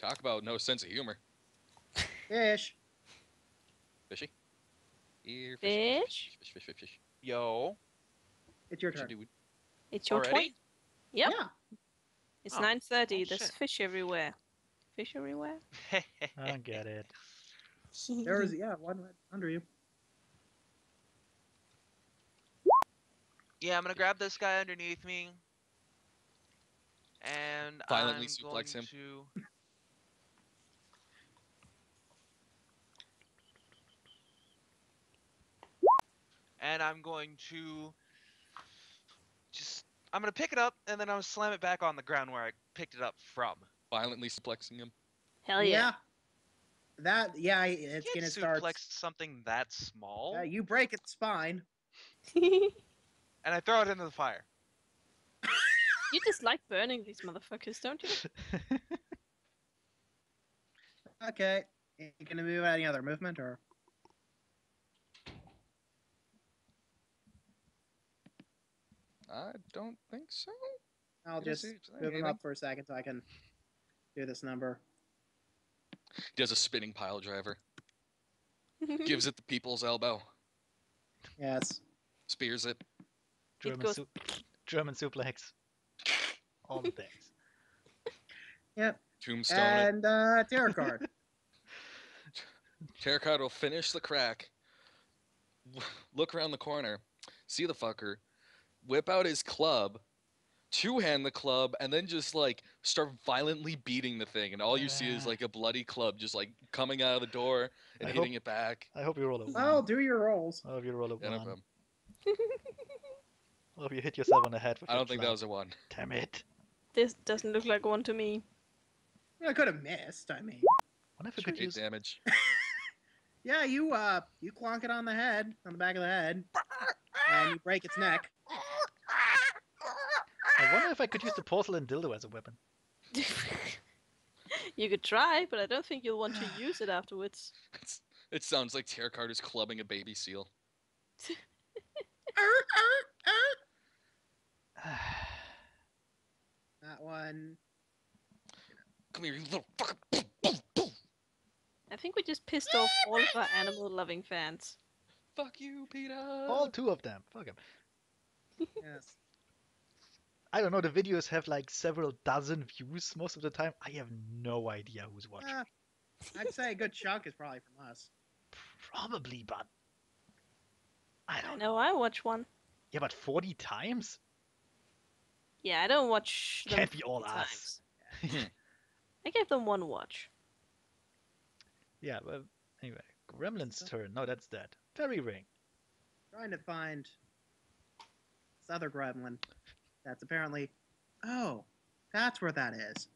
Talk about no sense of humor. Fish. Fishy? Here, Fish? Fish, fish, fish, fish. Yo. It's your What you turn. it's your Already? turn. Yep. Yeah. It's Oh. 9:30. Oh, There's shit. fish everywhere. Fish everywhere. I don't get it. There is yeah one right under you. yeah, I'm gonna grab this guy underneath me. And Violently I'm suplex going him. To... And I'm going to just I'm gonna pick it up and then I'm gonna slam it back on the ground where I picked it up from. Violently suplexing him. Hell yeah. That yeah, it's Can't gonna start. suplex something that small, Uh, you break its spine. and I throw it into the fire. you just like burning these motherfuckers, don't you? Okay. You gonna move any other movement or? I don't think so. I'll Did just say move him up for a second so I can do this number. He does a spinning pile driver. Gives it the people's elbow. Yes. Spears it. German, goes- su- German suplex. All the things. Yep. Tombstone. And uh, tarot card. Tarot card will finish the crack. Look around the corner. See the fucker. Whip out his club. Two hand the club and then just like start violently beating the thing. And all you see is like a bloody club just like coming out of the door and I hitting hope- it back. I hope you roll a one. well, do your rolls. I hope you roll a And one. I hope you hit yourself on the head I don't think that was a one. Damn it. this doesn't look like one to me. I could have missed. I mean, what if we could Eight use. damage. yeah, you uh, you clonk it on the head, on the back of the head, and you break its neck. I wonder if I could use the porcelain dildo as a weapon. you could try, but I don't think you'll want to use it afterwards. It's, it sounds like Tarot Card is clubbing a baby seal. that one. Come here, you little fucker. I think we just pissed off all of our animal loving fans. Fuck you, Peter. All two of them. Fuck him. yes. I don't know. The videos have like several dozen views most of the time. I have no idea who's watching. Uh, I'd say a good chunk is probably from us. Probably, but I I don't know. know I watch one. Yeah, but 40 times? Yeah, I don't watch them Can't be all us. times. I gave them one watch. Yeah, well, anyway. Gremlin's turn. No, that's dead. Fairy ring. Trying to find this other gremlin. That's apparently. Oh, that's where that is.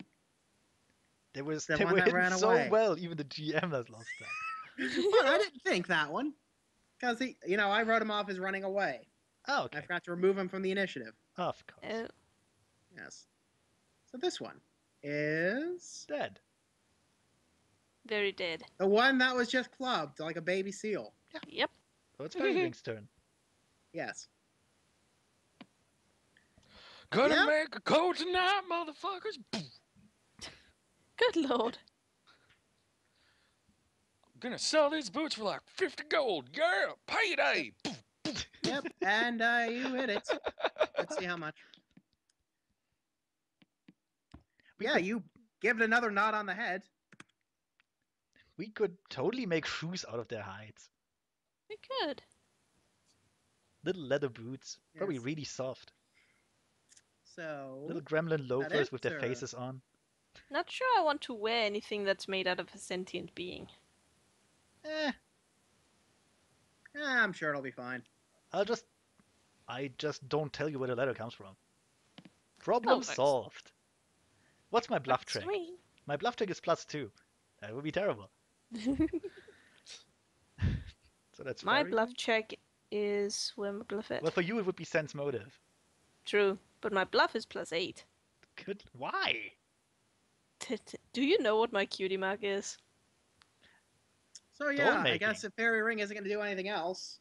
They was The they one were that ran so away. well. Even the GM has lost that. well, I didn't think that one. Because he, you know, I wrote him off as running away. Oh, okay. I forgot to remove him from the initiative. Of course. Oh, Yes. So this one is Dead. very dead. the one that was just clubbed like a baby seal. Yep. So it's Fairy ring's turn. Yes. Gonna Yeah. make a code tonight, motherfuckers. Good lord. I'm Gonna sell these boots for like 50 gold. Yeah, payday. Boom. Yep. and uh, you hit it. Let's see how much. We yeah, you give it another nod on the head. we could totally make shoes out of their hides. We could. Little leather boots. Probably really soft. So Little gremlin loafers with their faces on. Not sure I want to wear anything that's made out of a sentient being. Eh, eh, I'm sure it'll be fine. I'll just. I just don't tell you where the letter comes from. Problem thanks. solved. What's my bluff That's trick? sweet. My bluff trick is plus two. That would be terrible. So that's my fairy bluff check is where my bluff at. Well, for you it would be sense motive. True, but my bluff is plus eight. Good. Why? T- t- Do you know what my cutie mark is? So yeah, I guess if Fairy Ring isn't going to do anything else,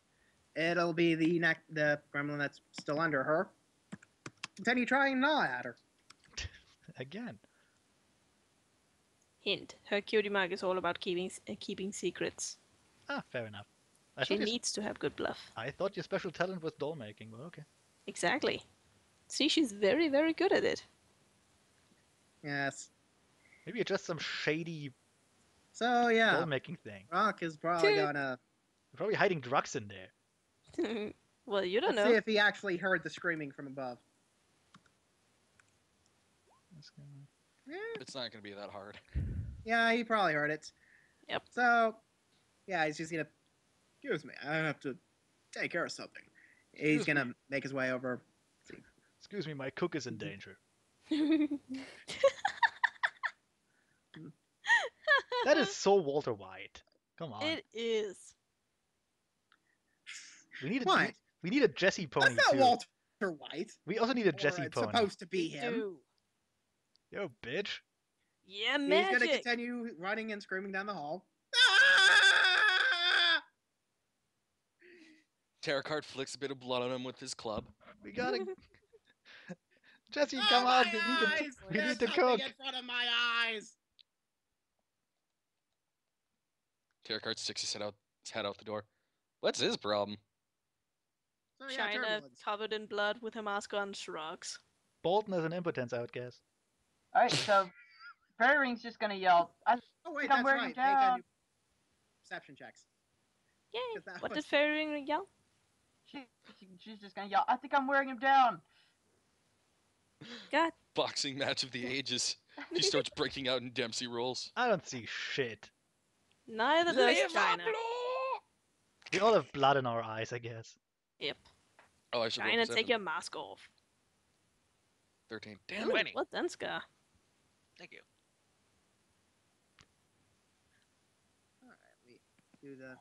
it'll be the neck the gremlin that's still under her. Continue trying to gnaw at her. Again. Hint: her cutie mark is all about keeping uh, keeping secrets. Ah, fair enough. I she thought, your, needs to have good bluff. I thought your special talent was doll making, but okay. Exactly. See, she's very, very good at it. Yes. Maybe you're just some shady So yeah, doll making thing. Rock is probably gonna. You're probably hiding drugs in there. well, you don't Let's know. see if he actually heard the screaming from above. That's gonna- Eh, It's not gonna be that hard. yeah, he probably heard it. Yep. So, yeah, he's just gonna. Excuse me, I have to take care of something. He's Excuse gonna make his way over. Excuse me, my cook is in danger. That is so Walter White. Come on. it is. we need a What? we need a Jesse pony That's not too. Walter White. We also need a Or Jesse it's pony. supposed to be We him. do. Yo, bitch. Yeah, He's gonna continue running and screaming down the hall. Ah! Tarot card flicks a bit of blood on him with his club. We gotta Jesse, Oh, come my on. We need to eyes! we There's need to something cook. in front of my eyes. Tarot sticks his head out his head out the door. What's his problem? So, yeah, China covered in blood with a mask on shrugs. Boldness and impotence, I would guess. Alright, so Fairy Ring's just gonna yell. I Oh wait, I'm wearing right. it Make a down. perception checks. Yay! 'Cause that What was- did Fairy Ring yell? she, she- she's just gonna yell. I think I'm wearing him down. God. Boxing match of the ages. He starts breaking out in Dempsey rolls. I don't see shit. Neither does Live China. We all have blood in our eyes, I guess. Yep. Oh, I should roll China, seven. take your mask off. Thirteen. Damn it! What then, Scar? Thank you. All right, we do the.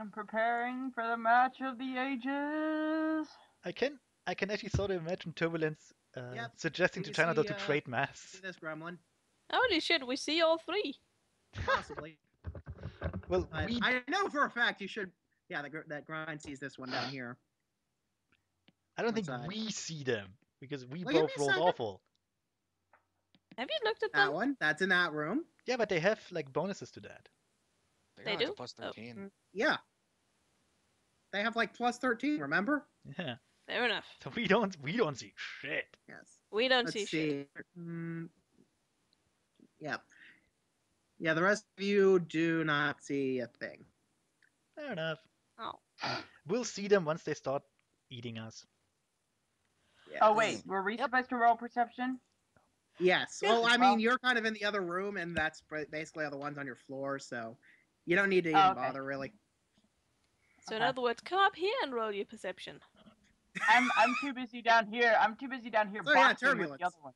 I'm preparing for the match of the ages. I can I can actually sort of imagine Turbulence uh, Yep. suggesting to China see, to uh, trade See masks. this gremlin? Holy shit, we see all three. Possibly. Well, I, we I know for a fact you should. Yeah, the, that grind sees this one down here. I don't think side. we see them because we Well, both rolled second. awful. Have you looked at That them? one. That's in that room. Yeah, but they have like bonuses to that. They got, like, do? a plus Oh. 13. Yeah. They have like plus thirteen. Remember? Yeah. Fair enough. So we don't we don't see shit. Yes. We don't Let's see see. shit. Mm, yep. Yeah, the rest of you do not see a thing. Fair enough. Oh. We'll see them once they start eating us. Yes. Oh wait, were we Yep. supposed to roll perception? Yes. Well, I mean, you're kind of in the other room, and that's basically all the ones on your floor, so you don't need to even Oh, okay. bother really. So in other words, come up here and roll your perception. I'm I'm too busy down here. I'm too busy down here So, yeah, boxing with turbulence. the other one.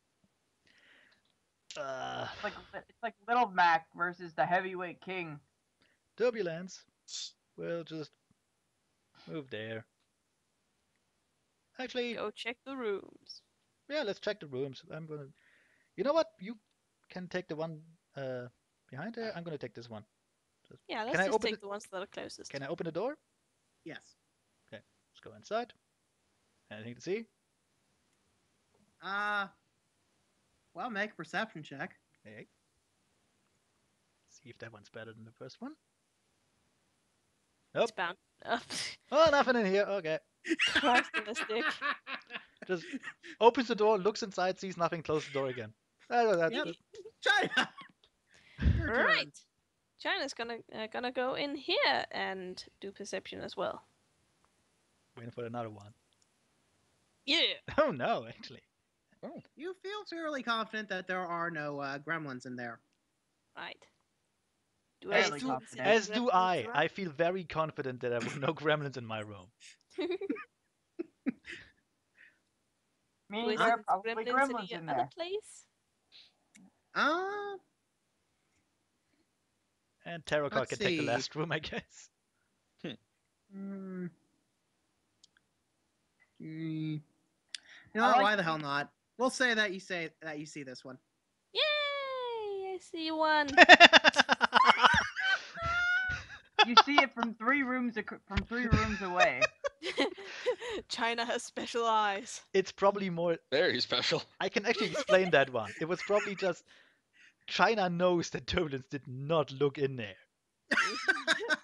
Uh, It's like it's like Little Mac versus the heavyweight king. turbulence. We'll just move there. Actually, Go check the rooms. yeah, let's check the rooms. I'm gonna. You know what? You can take the one uh behind there. I'm gonna take this one. Yeah, let's I just open take it- the ones that are closest. Can I open the door? Yes. Okay, let's go inside. Anything to see? Uh. Well, make a perception check. Hey. See if that one's better than the first one. It's bound. Oh, Oh, nothing in here. Okay. Christ on a stick. Just opens the door, looks inside, sees nothing, closes the door again. Uh, that's Yep. it. China. Your turn. China's gonna uh, gonna go in here and do perception as well. Waiting for another one. Yeah. Oh no, actually. You feel fairly confident that there are no uh, gremlins in there. Right. Do As I do- as there As are do I. I feel very confident that there were no gremlins in my room. Meaning Is there there are probably gremlins gremlins in in the other there. place? Uh, And Tarot Let's can take the last room, I guess. mm, mm, you oh, know like why the the- hell not? We'll say that you say that you see this one. Yay! I see one. You see it from three rooms ac- from three rooms away. China has special eyes. it's probably more. Very special. I can actually explain that one. It was probably just. China knows that Turbulence did not look in there.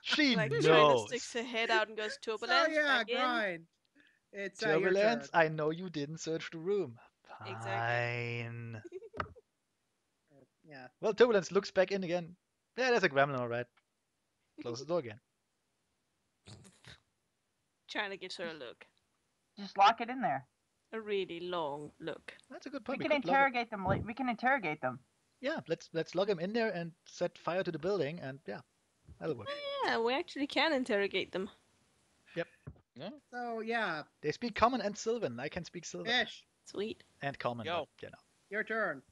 She like China sticks her head out and goes So turbulence. yeah, back in. grind. It's uh, Turbulence. I know you didn't search the room. Exactly. Fine. Yeah. Well, Turbulence looks back in again. Yeah, there's a gremlin, alright. Close the door again. Trying to get her a look. Just lock it in there. A really long look. That's a good point. We point. can could interrogate them. la- We can interrogate them. Yeah, let's let's log him in there and set fire to the building, and yeah, that'll work. Yeah, we actually can interrogate them. So yeah, They speak Common and Sylvan. I can speak Sylvan fish, Sweet. and Common. Yo. but, you know. your turn.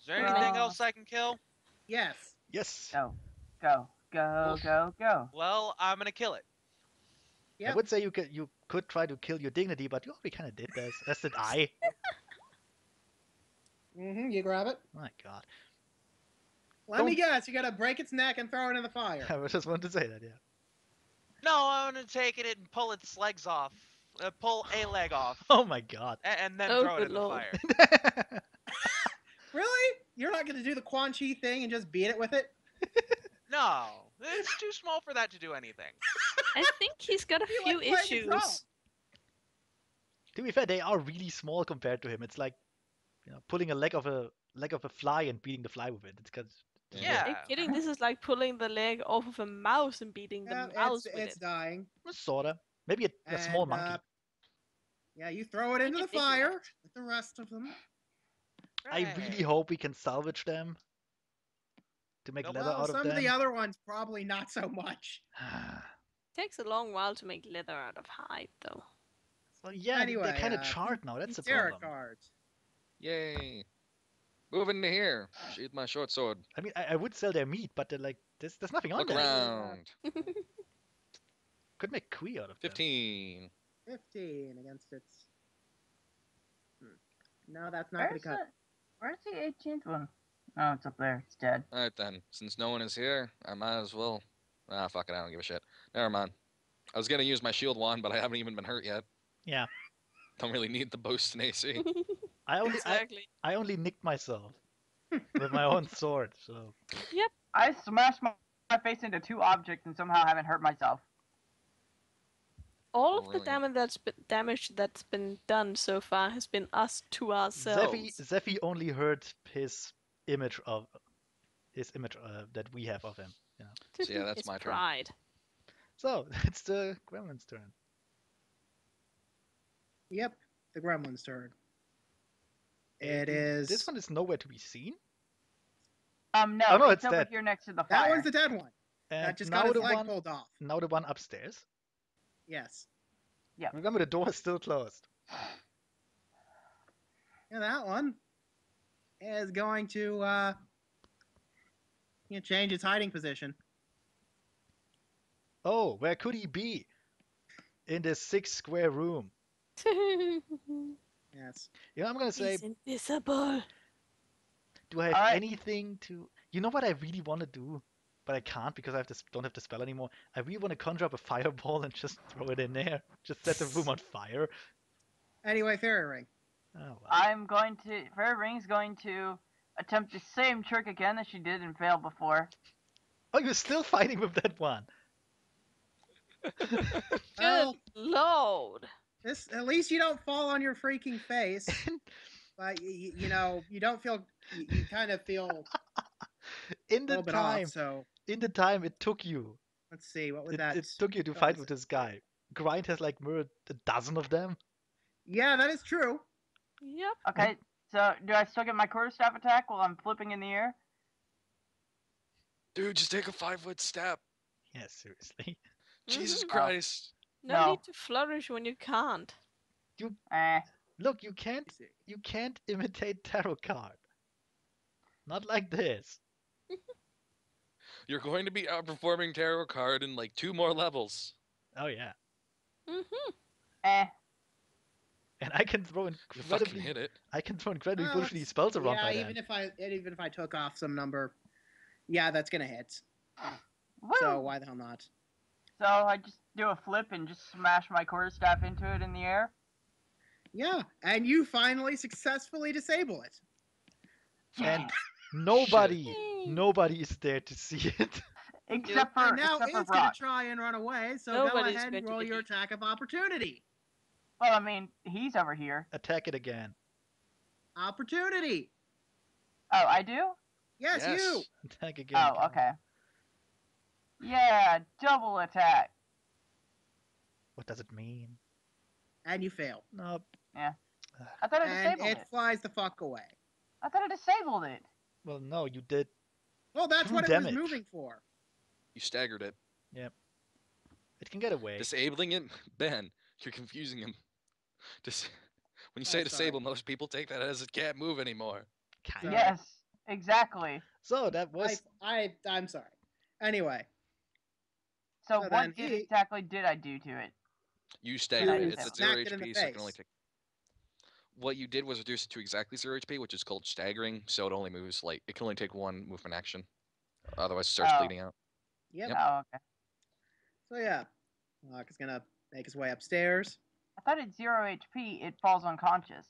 Is there anything Uh, else I can kill? Yes. Yes. Go, go, go, go, go. Well, I'm gonna kill it. I would say you could you could try to kill your dignity, but you already kind of did this. As did I. Mm-hmm. You grab it. My God. Let me Don't- guess. You gotta break its neck and throw it in the fire. I just wanted to say that. Yeah. No, I'm gonna take it and pull its legs off. Uh, pull a leg off, Oh my God. a- and then Oh, throw it good in the fire. Really? You're not gonna do the Quan Chi thing and just beat it with it? No, it's too small for that to do anything. I think he's got a You few like playing issues. to be fair, they are really small compared to him. It's like, you know, pulling a leg of a leg of a fly and beating the fly with it. It's because Yeah. Are you kidding? This is like pulling the leg off of a mouse and beating the mouse it's, with it's it. dying. sorta. Maybe a, a small And, monkey. uh, yeah, you throw it into the fire with the rest of them. I really hope we can salvage them to make Nope. leather Well, out some of of the other ones probably not so much. Takes a long while to make leather out of hide, though. well, yeah, Anyway, they're kind of uh, charred now. That's a Tarot problem. cards. Yay. Move in here. Sheath my short sword. I mean, I, I would sell their meat, but they're like, there's, there's nothing on Look there. around. Could make kui out of them. 15. 15 against its. Hmm. No, that's not Where's gonna cut. the, where's the 18th one? Oh, it's up there. It's dead. Alright then. Since no one is here, I might as well. Ah, fuck it. I don't give a shit. Never mind. I was gonna use my shield wand, but I haven't even been hurt yet. Yeah. Don't really need the boost in AC. I only I, Exactly. I only nicked myself with my own sword. So Yep. I smashed my, my face into two objects and somehow haven't hurt myself. All of the damage that's been, damage that's been done so far has been us to ourselves. Zephy Zephy only hurt his image of his image uh, that we have of him. So yeah, that's It's my turn. pride. So it's the gremlin's turn. Yep, the gremlin's turn. It Uh. This one is nowhere to be seen. Um, no, Oh, no, it's, it's over dead. here next to the fire. That one's the dead one. And that just now got his the leg one pulled off. now the one upstairs. Yes. Yeah. Remember the door is still closed. Yeah, that one is going to uh, you know, change its hiding position. Oh, where could he be? In this six square room. Yes. You know, I'm gonna say, He's invisible. do I have Alright. anything to? You know what I really want to do, but I can't because I have this, don't have the spell anymore. I really want to conjure up a fireball and just throw it in there. Just set the room on fire. Anyway, fairy ring. Oh, well. I'm going to. Fairy Ring's going to attempt the same trick again that she did and failed before. oh, you're still fighting with that one. Well, Good lord. This at least you don't fall on your freaking face. but you, you know, you don't feel. You, you kind of feel in the time, off. So in the time it took you, let's see what would it, that. it took you to fight with this guy. Grind has like murdered a dozen of them. Yeah, that is true. Yep. Okay, so do I still get my quarterstaff attack while I'm flipping in the air? Dude, just take a five foot step. Yeah, seriously. Jesus Mhm. Christ. No, No. need to flourish when you can't. Eh. Look, you can't you can't imitate tarot card. Not like this. You're going to be outperforming tarot card in like two more levels. Oh yeah. Mm-hmm. Eh. And I can throw You fucking incredibly hit it. I can throw incredibly Well, bullshitty it's- spells around yeah, by even then. if I even if I took off some number, yeah, that's gonna hit. So why the hell not? So I just do a flip and just smash my quarterstaff into it in the air. Yeah, and you finally successfully disable it. And nobody nobody is there to see it. Except for and now except it's gonna try and run away. So go ahead and roll your attack of opportunity. Well, I mean, he's over here. Attack it again. Opportunity. Oh, I do? Yes, you. Attack again. Oh, okay. Yeah, double attack. What does it mean? And you fail. Nope. Yeah. I thought I And disabled it it. flies the fuck away. I thought I disabled it. Well, no, you did. Well, that's True what it was moving for. You staggered it. Yep. It can get away. Disabling it? Ben, you're confusing him. Dis- when you oh, say Oh, disable, most people take that as it can't move anymore. Kind Sorry. Yes, exactly. So that was I, I, I'm sorry. Anyway, So So what did he- exactly did I do to it? You staggered it. It's at zero it in the HP, so it can only take. What you did was reduce it to exactly zero HP, which is called staggering. So it only moves like it can only take one movement action. Otherwise, it starts Oh. bleeding out. yep. Yep. Oh, okay. So yeah, Locke is gonna make his way upstairs. I thought at zero HP it falls unconscious.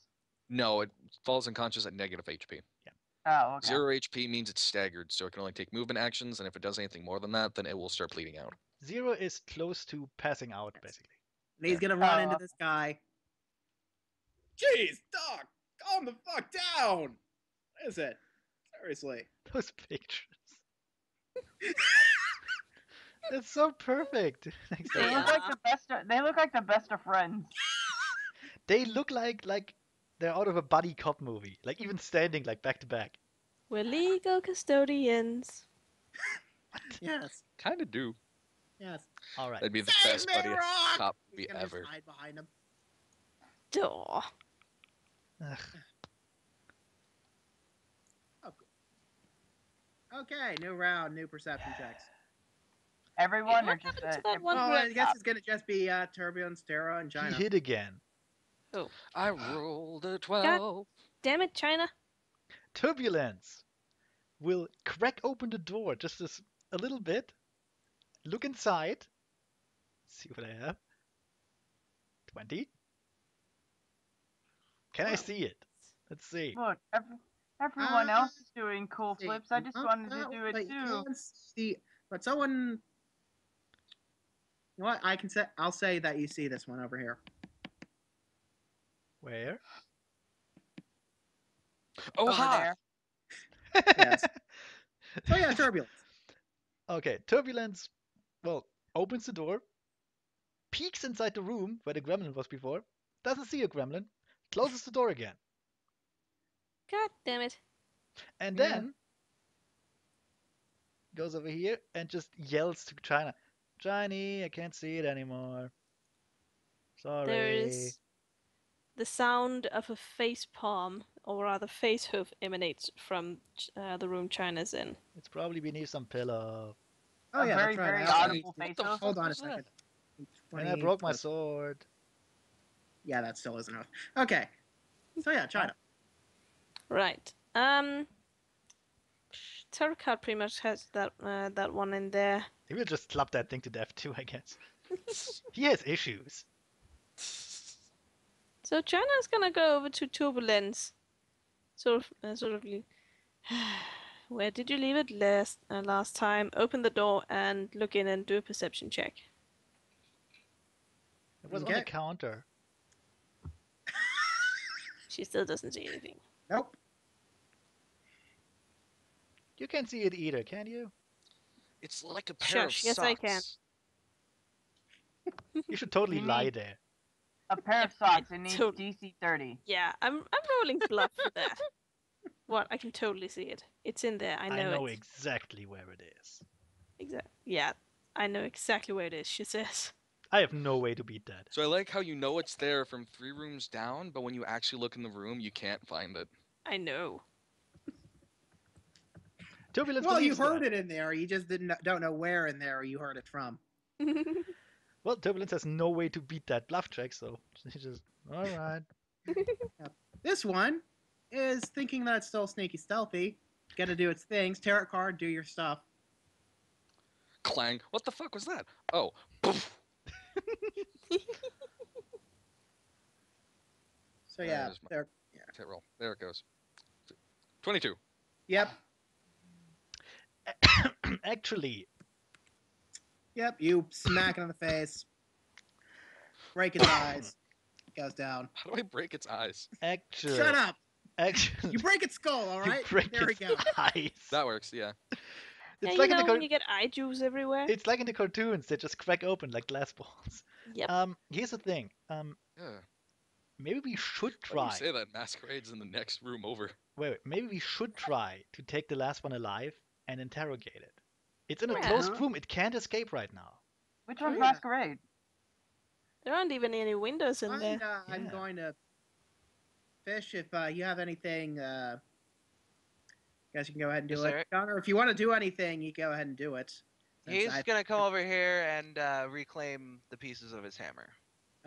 No, it falls unconscious at negative HP. Yeah. Oh, okay. Zero HP means it's staggered, so it can only take movement actions, and if it does anything more than that, then it will start bleeding out. Zero is close to passing out, Yes. basically. And he's gonna run Oh, into uh, this guy. Jeez, Doc, calm the fuck down. What is it? Seriously. Those pictures. It's so perfect. Next They look like the best. Of, they look like the best of friends. They look like like they're out of a buddy cop movie. Like even standing like back to back. We're legal custodians. Yes. Kind of do. Yes. All right. That'd be the Save best me, buddy Rock! cop He's gonna ever. hide behind him. Duh. Ugh. Okay, new round, new perception checks. Everyone what or just happened to that one Well, I guess cop? it's gonna just be uh, Turbulence, Terra, and China. He hit again. Oh. I rolled a 12. Damn it, China. Turbulence will crack open the door just as a little bit. Look inside. See what I have. 20. Can I see it? Let's see. Look, every, everyone Ah, else is doing cool See, flips. I just no, wanted to do it but too. See, but someone. You know what? I can say. I'll say that you see this one over here. Where? Oh, Over hi. there. Yes. So yeah, turbulence. Okay, Turbulence, well, opens the door, peeks inside the room where the gremlin was before, doesn't see a gremlin, closes the door again, God damn it. and Yeah. then goes over here and just yells to China, Chinny, I can't see it anymore. Sorry. There is the sound of a face palm, or rather face hoof, emanates from uh, the room China's in. It's probably beneath some pillow. Oh A yeah, very, that's right. very I audible face off. Hold on a second. And I broke my sword. Yeah, that still isn't enough. Okay. So yeah, China. Right. Um. Tarot card pretty much has that uh, that one in there. He will just club that thing to death too, I guess. he has issues. So China's gonna go over to Turbulence. Sort of, uh, sort of. le- Where did you leave it last uh, last time? Open the door and look in and do a perception check. It was on the counter. She still doesn't see anything. Nope. You can't see it either, can you? It's like a pair Shush, of yes, I can. You should totally You lie there. A pair of socks. It needs Tot- DC 30. Yeah, I'm I'm rolling bluff for that. What? I can totally see it. It's in there. I know, it. exactly where it is. Exactly. Yeah, I know exactly where it is. She says. I have no way to beat that. So I like how you know it's there from three rooms down, but when you actually look in the room, you can't find it. I know. Turbulence Well, you believes heard that. it in there. You just didn't don't know where in there you heard it from. Well, Turbulence has no way to beat that bluff check, so she just, alright. This one is thinking that it's still sneaky stealthy. Gotta do its things. Tarot card, do your stuff. Clang. What the fuck was that? Oh. So yeah, There's my- there. Hit roll. There it goes. 22. Yep, Actually, yep. You smack it in the face. Break its eyes. It goes down. How do I break its eyes? actually, Shut up. Actually, You break its skull. All right, you break there we its go. eyes. That works, yeah. yeah, It's you like know in the when you get eye juice everywhere. it's like in the cartoons. They just crack open like glass balls. Yep. Um, here's the thing. Um, Yeah. maybe we should Why try. do you say that? Masquerade's in the next room over. Wait, wait, maybe we should try to take the last one alive and interrogate it. It's in a Yeah. closed room. It can't escape right now. Which one's Yeah. Masquerade? There aren't even any windows in I'm, there. uh, I'm going to fish. If uh, you have anything, uh, guys, you can go ahead and do Is it. there- Connor, if you want to do anything, you go ahead and do it. He's I- gonna come over here and uh, reclaim the pieces of his hammer.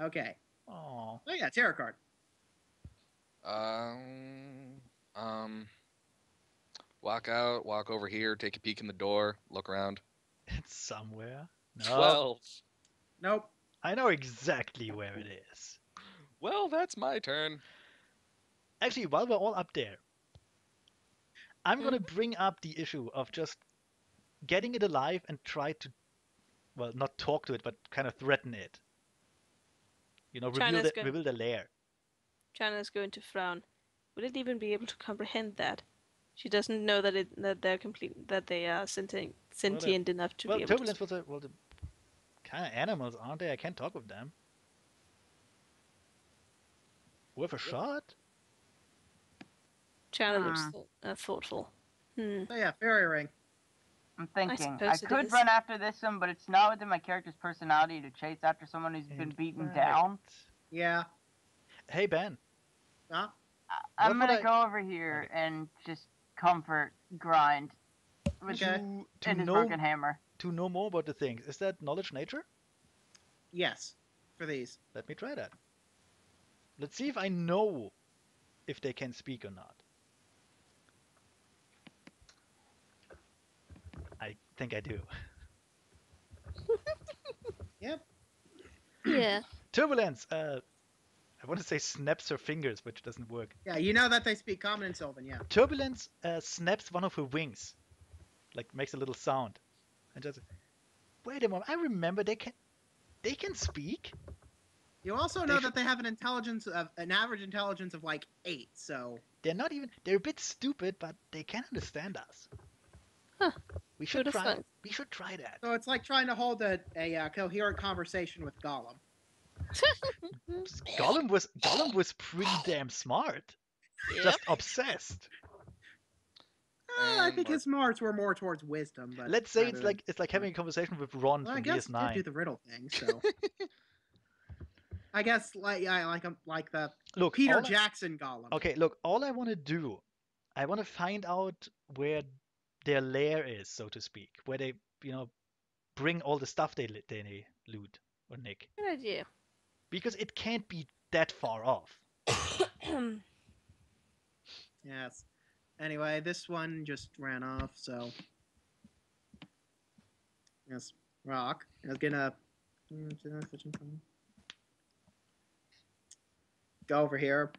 Okay. Oh, Oh yeah, tarot card. Um, um, walk out, walk over here, take a peek in the door, look around. it's somewhere. No, 12. Nope. I know exactly where it is. Well, that's my turn. Actually, while we're all up there, I'm gonna mm-hmm. bring up the issue of just getting it alive and try to, well, not talk to it, but kind of threaten it. You know, reveal the, good. reveal the lair. China's going to frown. Would it even be able to comprehend that? She doesn't know that it that they're complete that they are sentient sentient enough to well, be able turbulence to. was a well, the kind of animals, aren't they? I can't talk with them. With a shot? China looks Hmm. thought- uh, thoughtful. Hmm. So yeah, fairy ring. I'm thinking. I, suppose it could is. run after this one, but it's not within my character's personality to chase after someone who's been beaten fact- down. Yeah. Hey Ben, Huh? I- I'm gonna I- go over here and just comfort grind with Okay. to, to and his know broken hammer. to know more about the things. Is that knowledge nature? Yes. For these. Let me try that. Let's see if I know if they can speak or not. I think I do. Yep. Yeah. Turbulence. Uh, I want to say snaps her fingers, which doesn't work. Yeah, you know that they speak common in Sylvan, yeah. Turbulence uh, snaps one of her wings, like makes a little sound, and just wait a moment. I remember they can they can speak. You also know should- that they have an intelligence of an average intelligence of like eight, so They're not even they're a bit stupid, but they can understand us. Huh. We should try. thought? We should try that. so it's like trying to hold a, a uh, coherent conversation with Gollum. Gollum was Gollum was pretty damn smart. Yep. Just obsessed. Uh, I think his smarts were more towards wisdom, but Let's say it's rather- like it's like having a conversation with Rom Well, I from guess he did DS9. do the riddle thing, so. I guess like yeah, like um, like the Look, Peter all I- Jackson Gollum. Okay, look, all I want to do, I want to find out where their lair is, so to speak, where they, you know, bring all the stuff they they loot or nick, Good idea. because it can't be that far off. Yes. Anyway, this one just ran off, so. Yes, Rock I was gonna mm, go over here.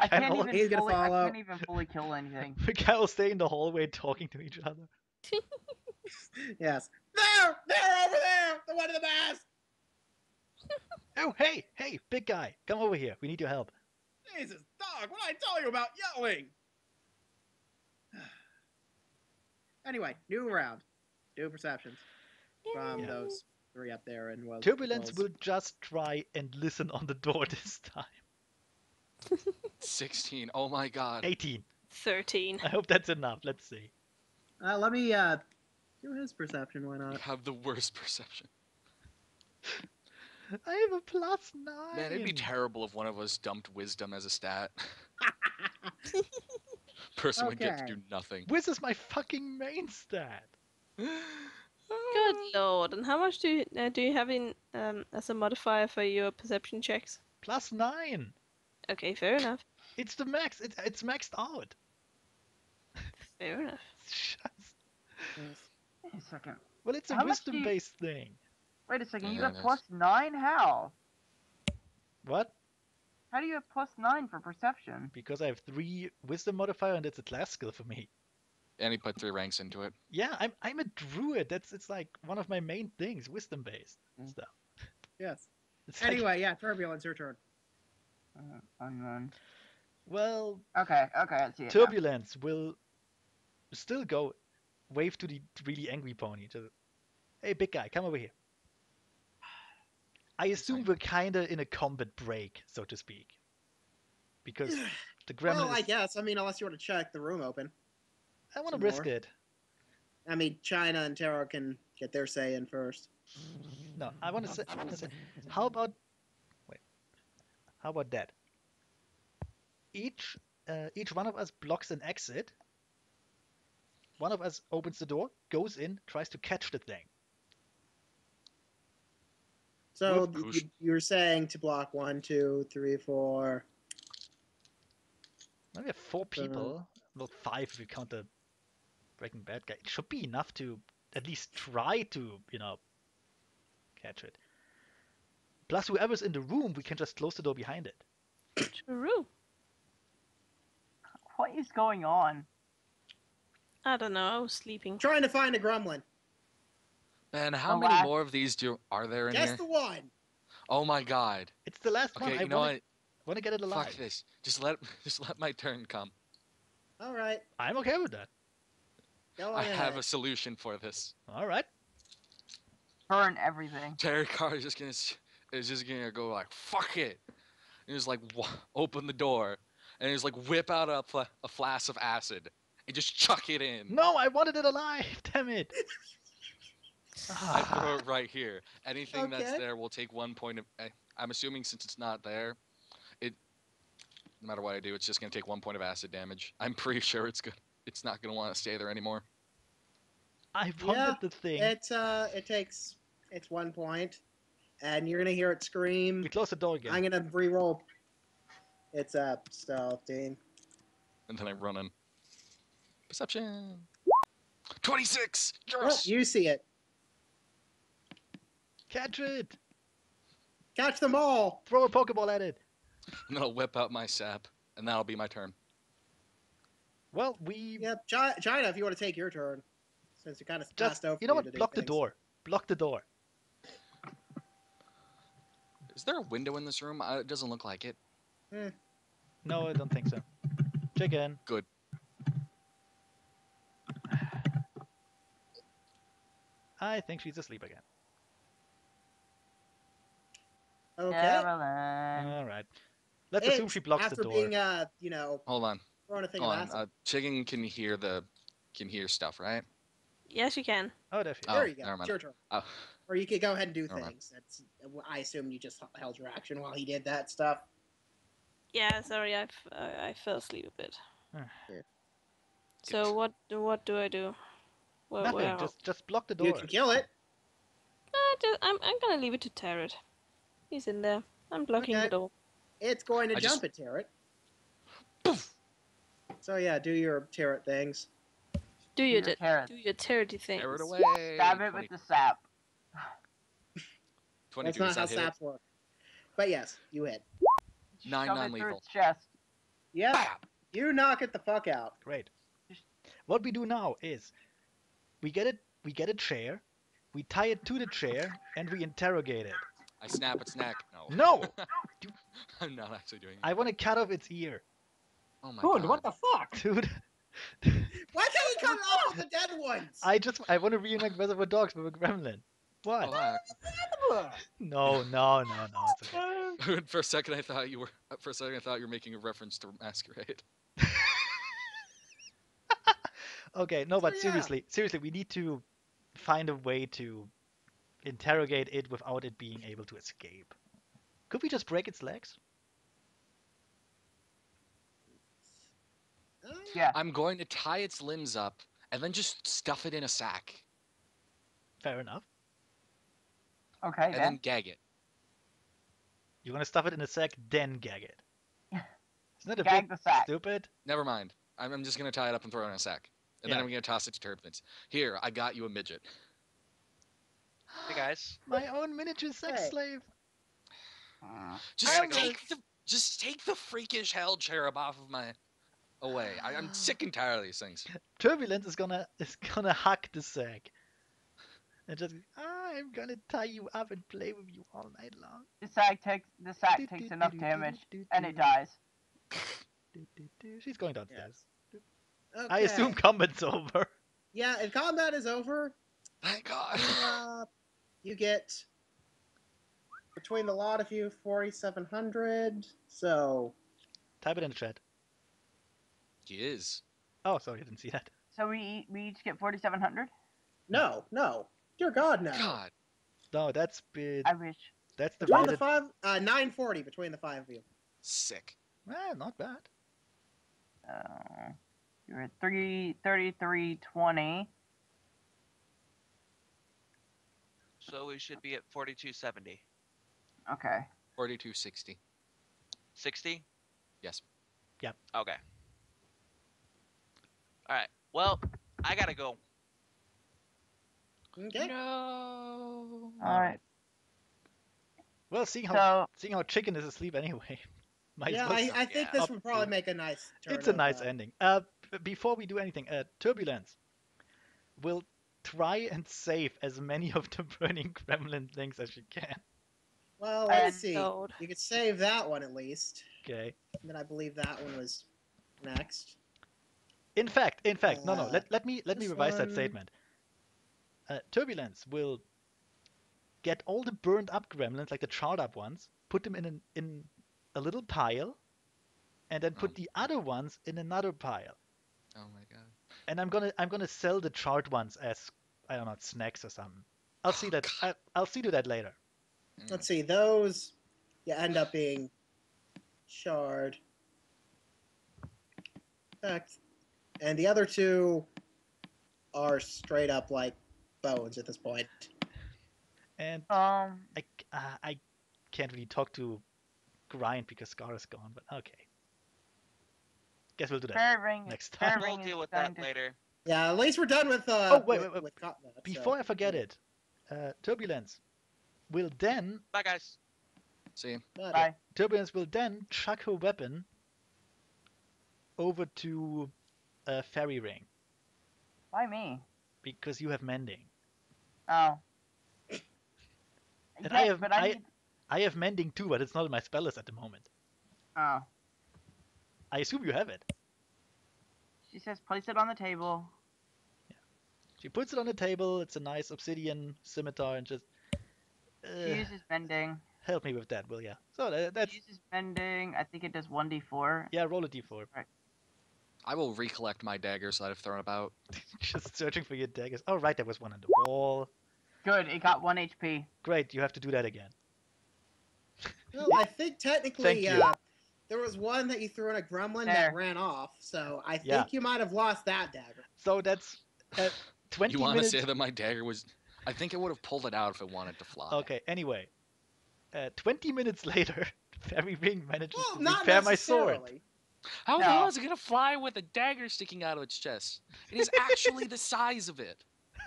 I Kind can't, even he's gonna fully, I follow. can't even fully kill anything. We can all stay in the hallway talking to each other. Yes. There! There! Over there! The one in the mask! Oh, hey, hey, big guy, come over here. We need your help. Jesus, dog, what did I tell you about yelling? anyway, new round. New perceptions from Yeah. those three up there and was Turbulence will just try and listen on the door this time. 16. Oh my god. 18. 13. I hope that's enough. Let's see. Uh, let me uh do his perception. Why You not? have the worst perception. I have a plus nine. Man, it'd be terrible if one of us dumped wisdom as a stat. Person would get to do nothing. This is my fucking main stat. Good lord. And how much do you, uh, do you have in um, as a modifier for your perception checks? Plus nine. Okay, fair enough. It's the max. It's it's maxed out. Fair enough. Wait a second. well, it's a How much do you- wisdom-based thing. Wait a second. You Yeah, got it is. plus nine? How? What? How do you have plus nine for perception? Because I have three wisdom modifier, and it's a class skill for me. And he put three ranks into it. Yeah, I'm I'm a druid. That's it's like one of my main things, wisdom-based Mm. stuff. Yes. It's like, Anyway, yeah, turbulence. Your turn. Uh, unknown. well, Okay, okay, I see it. now. turbulence will still go wave to the really angry pony. To, hey, big guy, come over here. I assume we're kind of in a combat break, so to speak, because the gremlin. well, I guess. I mean, unless you want to check the room open. I want to risk more. it. I mean, China and Tarot can get their say in first. No, I want to say, say. How about? Wait. How about that? Each uh, each one of us blocks an exit. One of us opens the door, goes in, tries to catch the thing. So you, push- you're saying to block one, two, three, four. Now we have four people. Well, five if you count the Breaking Bad guy. It should be enough to at least try to, you know, catch it. Plus, whoever's in the room, we can just close the door behind it. True. What is going on? I don't know. I was sleeping. Trying to find a gremlin. Man, how The many last- more of these do are there in Guess here? the one. Oh my god. It's the last Okay, one. I you know wanna, what? wanna get it alive. Fuck this. Just let just let my turn come. All right. I'm okay with that. Go I ahead. have a solution for this. All right. Burn everything. Tarot Card is just gonna s- is just gonna go like fuck it, and just like wa- open the door, and just like whip out a, fla- a flask of acid and just chuck it in. No, I wanted it alive. Damn it. I throw it right here. Anything that's there will take one point of. I, I'm assuming since it's not there, it. No matter what I do, it's just gonna take one point of acid damage. I'm pretty sure it's good. It's not gonna want to stay there anymore. I wanted Yeah, the thing. It's uh, it takes it's one point, and you're gonna hear it scream. We close the door again. I'm gonna re-roll. It's up, stealth team. And then I run in. Perception. Twenty-six. Oh, you see it. Catch it. Catch them all. Throw a Pokeball at it. I'm gonna whip out my sap, and that'll be my turn. Well, we Yep, Chi- China, if you want to take your turn, since you kind of just passed over. you know what? do Block the things. door. Block the door. Is there a window in this room? Uh, it doesn't look like it. No, I don't think so. Chicken. Good. I think she's asleep again. Okay. Caroline. All right. Let's assume she blocks the door. After being, uh, you know, Hold on. a Hold on. Uh, Chicken can hear the can hear stuff, right? Yes, you can. Oh, there. Oh, there you go. never mind. your turn. Oh, Or you could go ahead and do Never mind. things. That's. I assume you just held your action while he did that stuff. Yeah, sorry, I I fell asleep a bit. Ah. Yeah. So what what do I do? Where, Nothing. where? Just just block the door. You can kill it. Ah, ju- I'm I'm gonna leave it to Tarot. He's in there. I'm blocking Okay. the door. It's going to I jump just- at Tarot. So yeah, do your Tarot things. Do your Your di- carrot. do your charity thing. tear it away. Stab it 20 with the sap. 22 That's not does how that hit it? saps work. But yes, you hit. Nine Shove non-lethal. its chest. Yep, Bam! you knock it the fuck out. Great. What we do now is we get it we get a chair, we tie it to the chair, and we interrogate it. I snap its neck. No. No! I'm not actually doing it. I want to cut off its ear. Oh my Dude, god. what the fuck? Dude, Why can't we come off the dead ones? I just I want to reenact Reservoir Dogs with a gremlin. What? Oh, No, no, no, no. It's okay. For a second, I thought you were. For a second, I thought you were making a reference to Masquerade. Okay, no, but yeah. seriously, seriously, we need to find a way to interrogate it without it being able to escape. Could we just break its legs? Yeah. I'm going to tie its limbs up and then just stuff it in a sack Fair enough. Okay, and then. then gag it. You want to stuff it in a sack, then gag it. Isn't that a Gag bit the sack. stupid? Never mind. I'm, I'm just gonna tie it up and throw it in a sack, and Yeah. then I'm gonna toss it to Turbulence. Here, I got you a midget. Hey guys. My own miniature sex Hey. slave. Uh, Just take the just take the freakish hell cherub off of my away. I, I'm sick and tired of these things. Turbulence is gonna is gonna hack the sack. And just I'm gonna tie you up and play with you all night long. the sack takes the sack takes enough damage and it dies. She's going downstairs. okay. I assume combat's over. Yeah, if combat is over, Thank God. uh, you get between the lot of you forty-seven hundred. So Type it in the chat. He is. Oh, sorry, I didn't see that. So we we each get forty seven hundred. no, no, dear God, no. God. No, that's bit, I wish. that's Between the divided. five, uh, nine forty between the five of you. Sick. Ah, not bad. Uh, you're at three thirty three twenty. So we should be at 4270. Okay. 4260. 60? Yes. Yep. Okay. Alright. Well, I gotta go. Okay. No. All right. Well, seeing how So seeing how chicken is asleep anyway. might Yeah, well I. I think Yeah. this would probably make a nice. Turn it's a nice uh, ending. Uh, before we do anything, uh, Turbulence will try and save as many of the burning gremlin things as she can. Well, And let's see. Gold. You could save that one at least. Okay. And then I believe that one was next. In fact, in fact, no, no. Uh, Let let me let me this revise that statement. Uh, Turbulence will get all the burned up gremlins, like the charred up ones, put them in an, in a little pile, and then put Um. the other ones in another pile. Oh my god. And I'm gonna I'm gonna sell the charred ones as I don't know snacks or something. I'll see Oh, that. I, I'll see to that later. Mm. Let's see. Those you end up being shard. Fact. And the other two are straight up like bones at this point. And um I c- uh, I can't really talk to Grind because Scar is gone. But okay. Guess we'll do that. ring. next time. We'll deal with that later. Yeah, at least we're done with. Uh, Oh, wait, with, wait, wait. with combat, so- Before I forget it, uh, Turbulence will then Bye, guys. See, But, Bye. Turbulence will then chuck her weapon over to uh, Fairy Ring Why me? because you have mending. Oh. And I have- but I, I- need. I have mending too, but it's not in my spell list at the moment. Oh. I assume you have it. She says place it on the table. Yeah. She puts it on the table. It's a nice obsidian scimitar, and just She uh, uses mending. help me with that, will ya? So that, that's She uses mending. I think it does 1d4. yeah. Roll a d4. I will recollect my daggers that I've thrown about. just searching for your daggers. Oh right, there was one on the wall. Good, it got 1 HP. Great, you have to do that again. well, I think technically, uh, there was one that you threw in a gremlin There. that ran off. So I think Yeah. you might have lost that dagger. So that's uh, 20 You want to say that my dagger was? I think it would have pulled it out if it wanted to fly. Okay. Anyway, uh, 20 minutes later, Fairy Ring manages Well, to not repair my sword. Necessarily. How the No. hell is it gonna fly with a dagger sticking out of its chest? It is actually the size of it.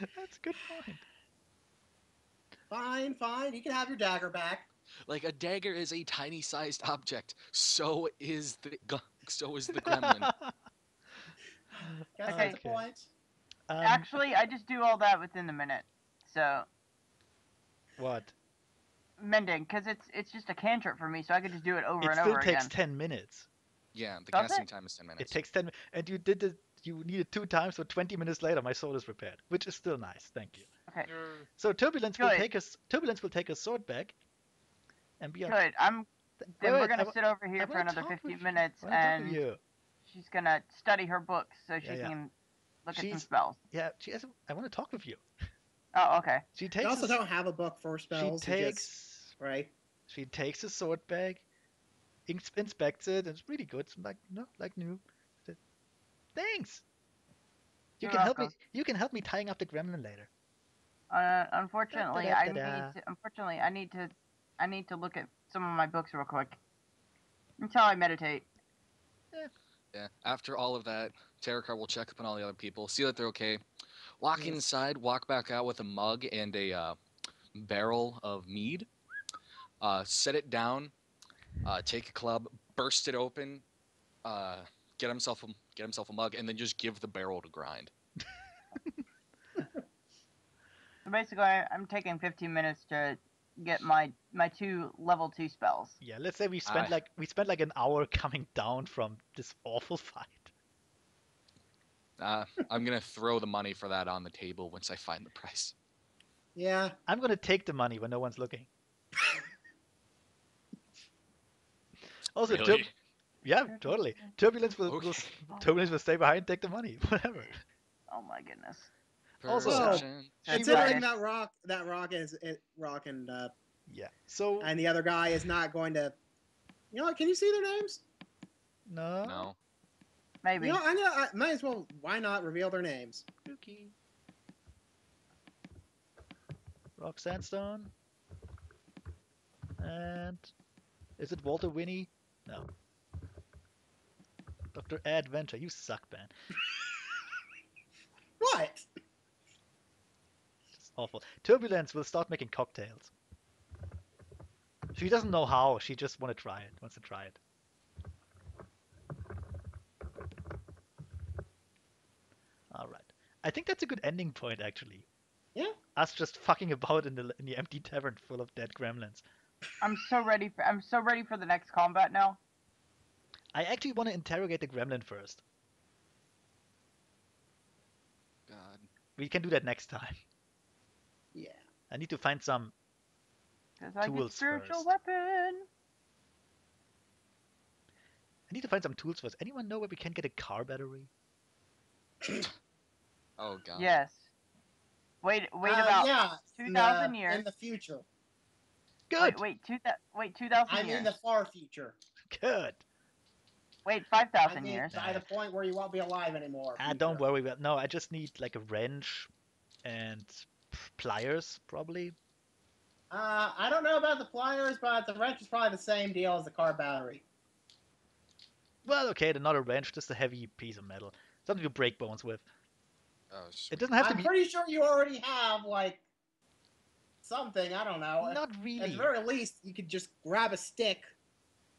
That's a good point. Fine, fine. You can have your dagger back. Like a dagger is a tiny sized object. So is the gu- so is the gremlin. Guess Okay. that's the point. Um, Actually, I just do all that within the minute. So, what? Mending, because it's it's just a cantrip for me, so I could just do it over It and over again. It still takes 10 minutes. yeah, the Does casting it? time is ten minutes. It takes 10 mi- and you did it you needed two times so 20 minutes later my sword is repaired which is still nice thank you Okay, so turbulence will take us turbulence will take a sword back and be good. I'm. Then wait, we're gonna wa- sit over I here for another 15 minutes, I wanna and you. she's gonna study her books so she Yeah, yeah. can look at some spells. yeah she has, I want to talk with you Oh, okay. she You takes also a, don't have a book for spells. you takes just- right. she takes a sword back, ins- inspects it and it's really good it's like no like new Said, thanks you You're can help me you can help me tying up the gremlin later Uh, unfortunately, I Da-da-da-da. need. To, unfortunately, I need to. I need to look at some of my books real quick. Until I meditate. Yeah. After all of that, Terakar will check up on all the other people, see that they're okay. Walk Yes. inside, walk back out with a mug and a uh, barrel of mead. Uh, set it down. Uh, take a club, burst it open. Uh, get himself a, get himself a mug, and then just give the barrel to grind. So basically, I- I'm taking 15 minutes to get my my two level two spells. yeah let's say we spent I- like we spent like an hour coming down from this awful fight Uh, I'm gonna throw the money for that on the table once I find the price. Yeah. I'm gonna take the money when no one's looking. also, tur- yeah, totally. Turbulence will, will turbulence will stay behind, take the money, whatever. Oh my goodness. Also- Perception. Considering that rock, that rock is it, rock and uh, Yeah. So and the other guy is not going to. You know what? Can you see their names? no. No. Maybe. You know, I, know, I might as well. Why not reveal their names? Spooky. Rock sandstone. And is it Walter Winnie? No. Dr. Adventure, you suck, man. What? It's awful. Turbulence will start making cocktails. She doesn't know how. She just want to try it. Wants to try it. All right. I think that's a good ending point, actually. Yeah. Us just fucking about in the in the empty tavern full of dead gremlins. I'm so ready for. I'm so ready for the next combat now. I actually want to interrogate the gremlin first. God. We can do that next time. Yeah. I need to find some. Cause I get Tools spiritual first. weapon. I need to find some tools first. Anyone know where we can get a car battery? Oh god. Yes. Wait. Wait Uh, about. yeah, 2,000 in the- years. in the future. Good. Wait. Wait. Two. thou- Wait. Two thousand I years. in the far future. Good. Wait. Five I thousand mean years. by the point where you won't be alive anymore. Ah, don't worry. About, no, I just need like a wrench and pliers, probably. Uh, I don't know about the pliers, but the wrench is probably the same deal as the car battery. Well, okay, then not a wrench, just a heavy piece of metal. Something to break bones with. Oh, It doesn't have to I'm be. pretty sure you already have like something. I don't know. Not really. At the very least, you could just grab a stick.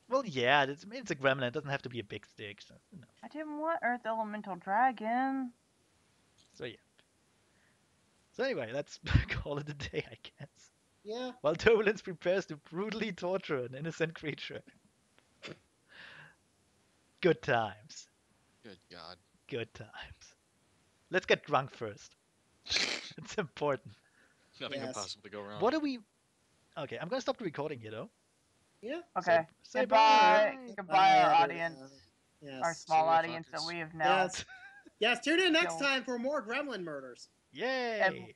Well, yeah, it's, it's a gremlin. It doesn't have to be a big stick. So, you know. I didn't want Earth Elemental Dragon. so yeah. So anyway, let's call it a day, I guess. Yeah. While Turbulence prepares to brutally torture an innocent creature. Good times. Good God. Good times. Let's get drunk first. it's important. Nothing Yes. can possibly go wrong. What do we? Okay, I'm gonna stop the recording here though. Yeah. Okay. Say Goodbye. bye. Goodbye, our Uh, audience. Yes. Our small See ya, audience that we have now. Yes. Yes. Tune in next time for more gremlin murders. Yay!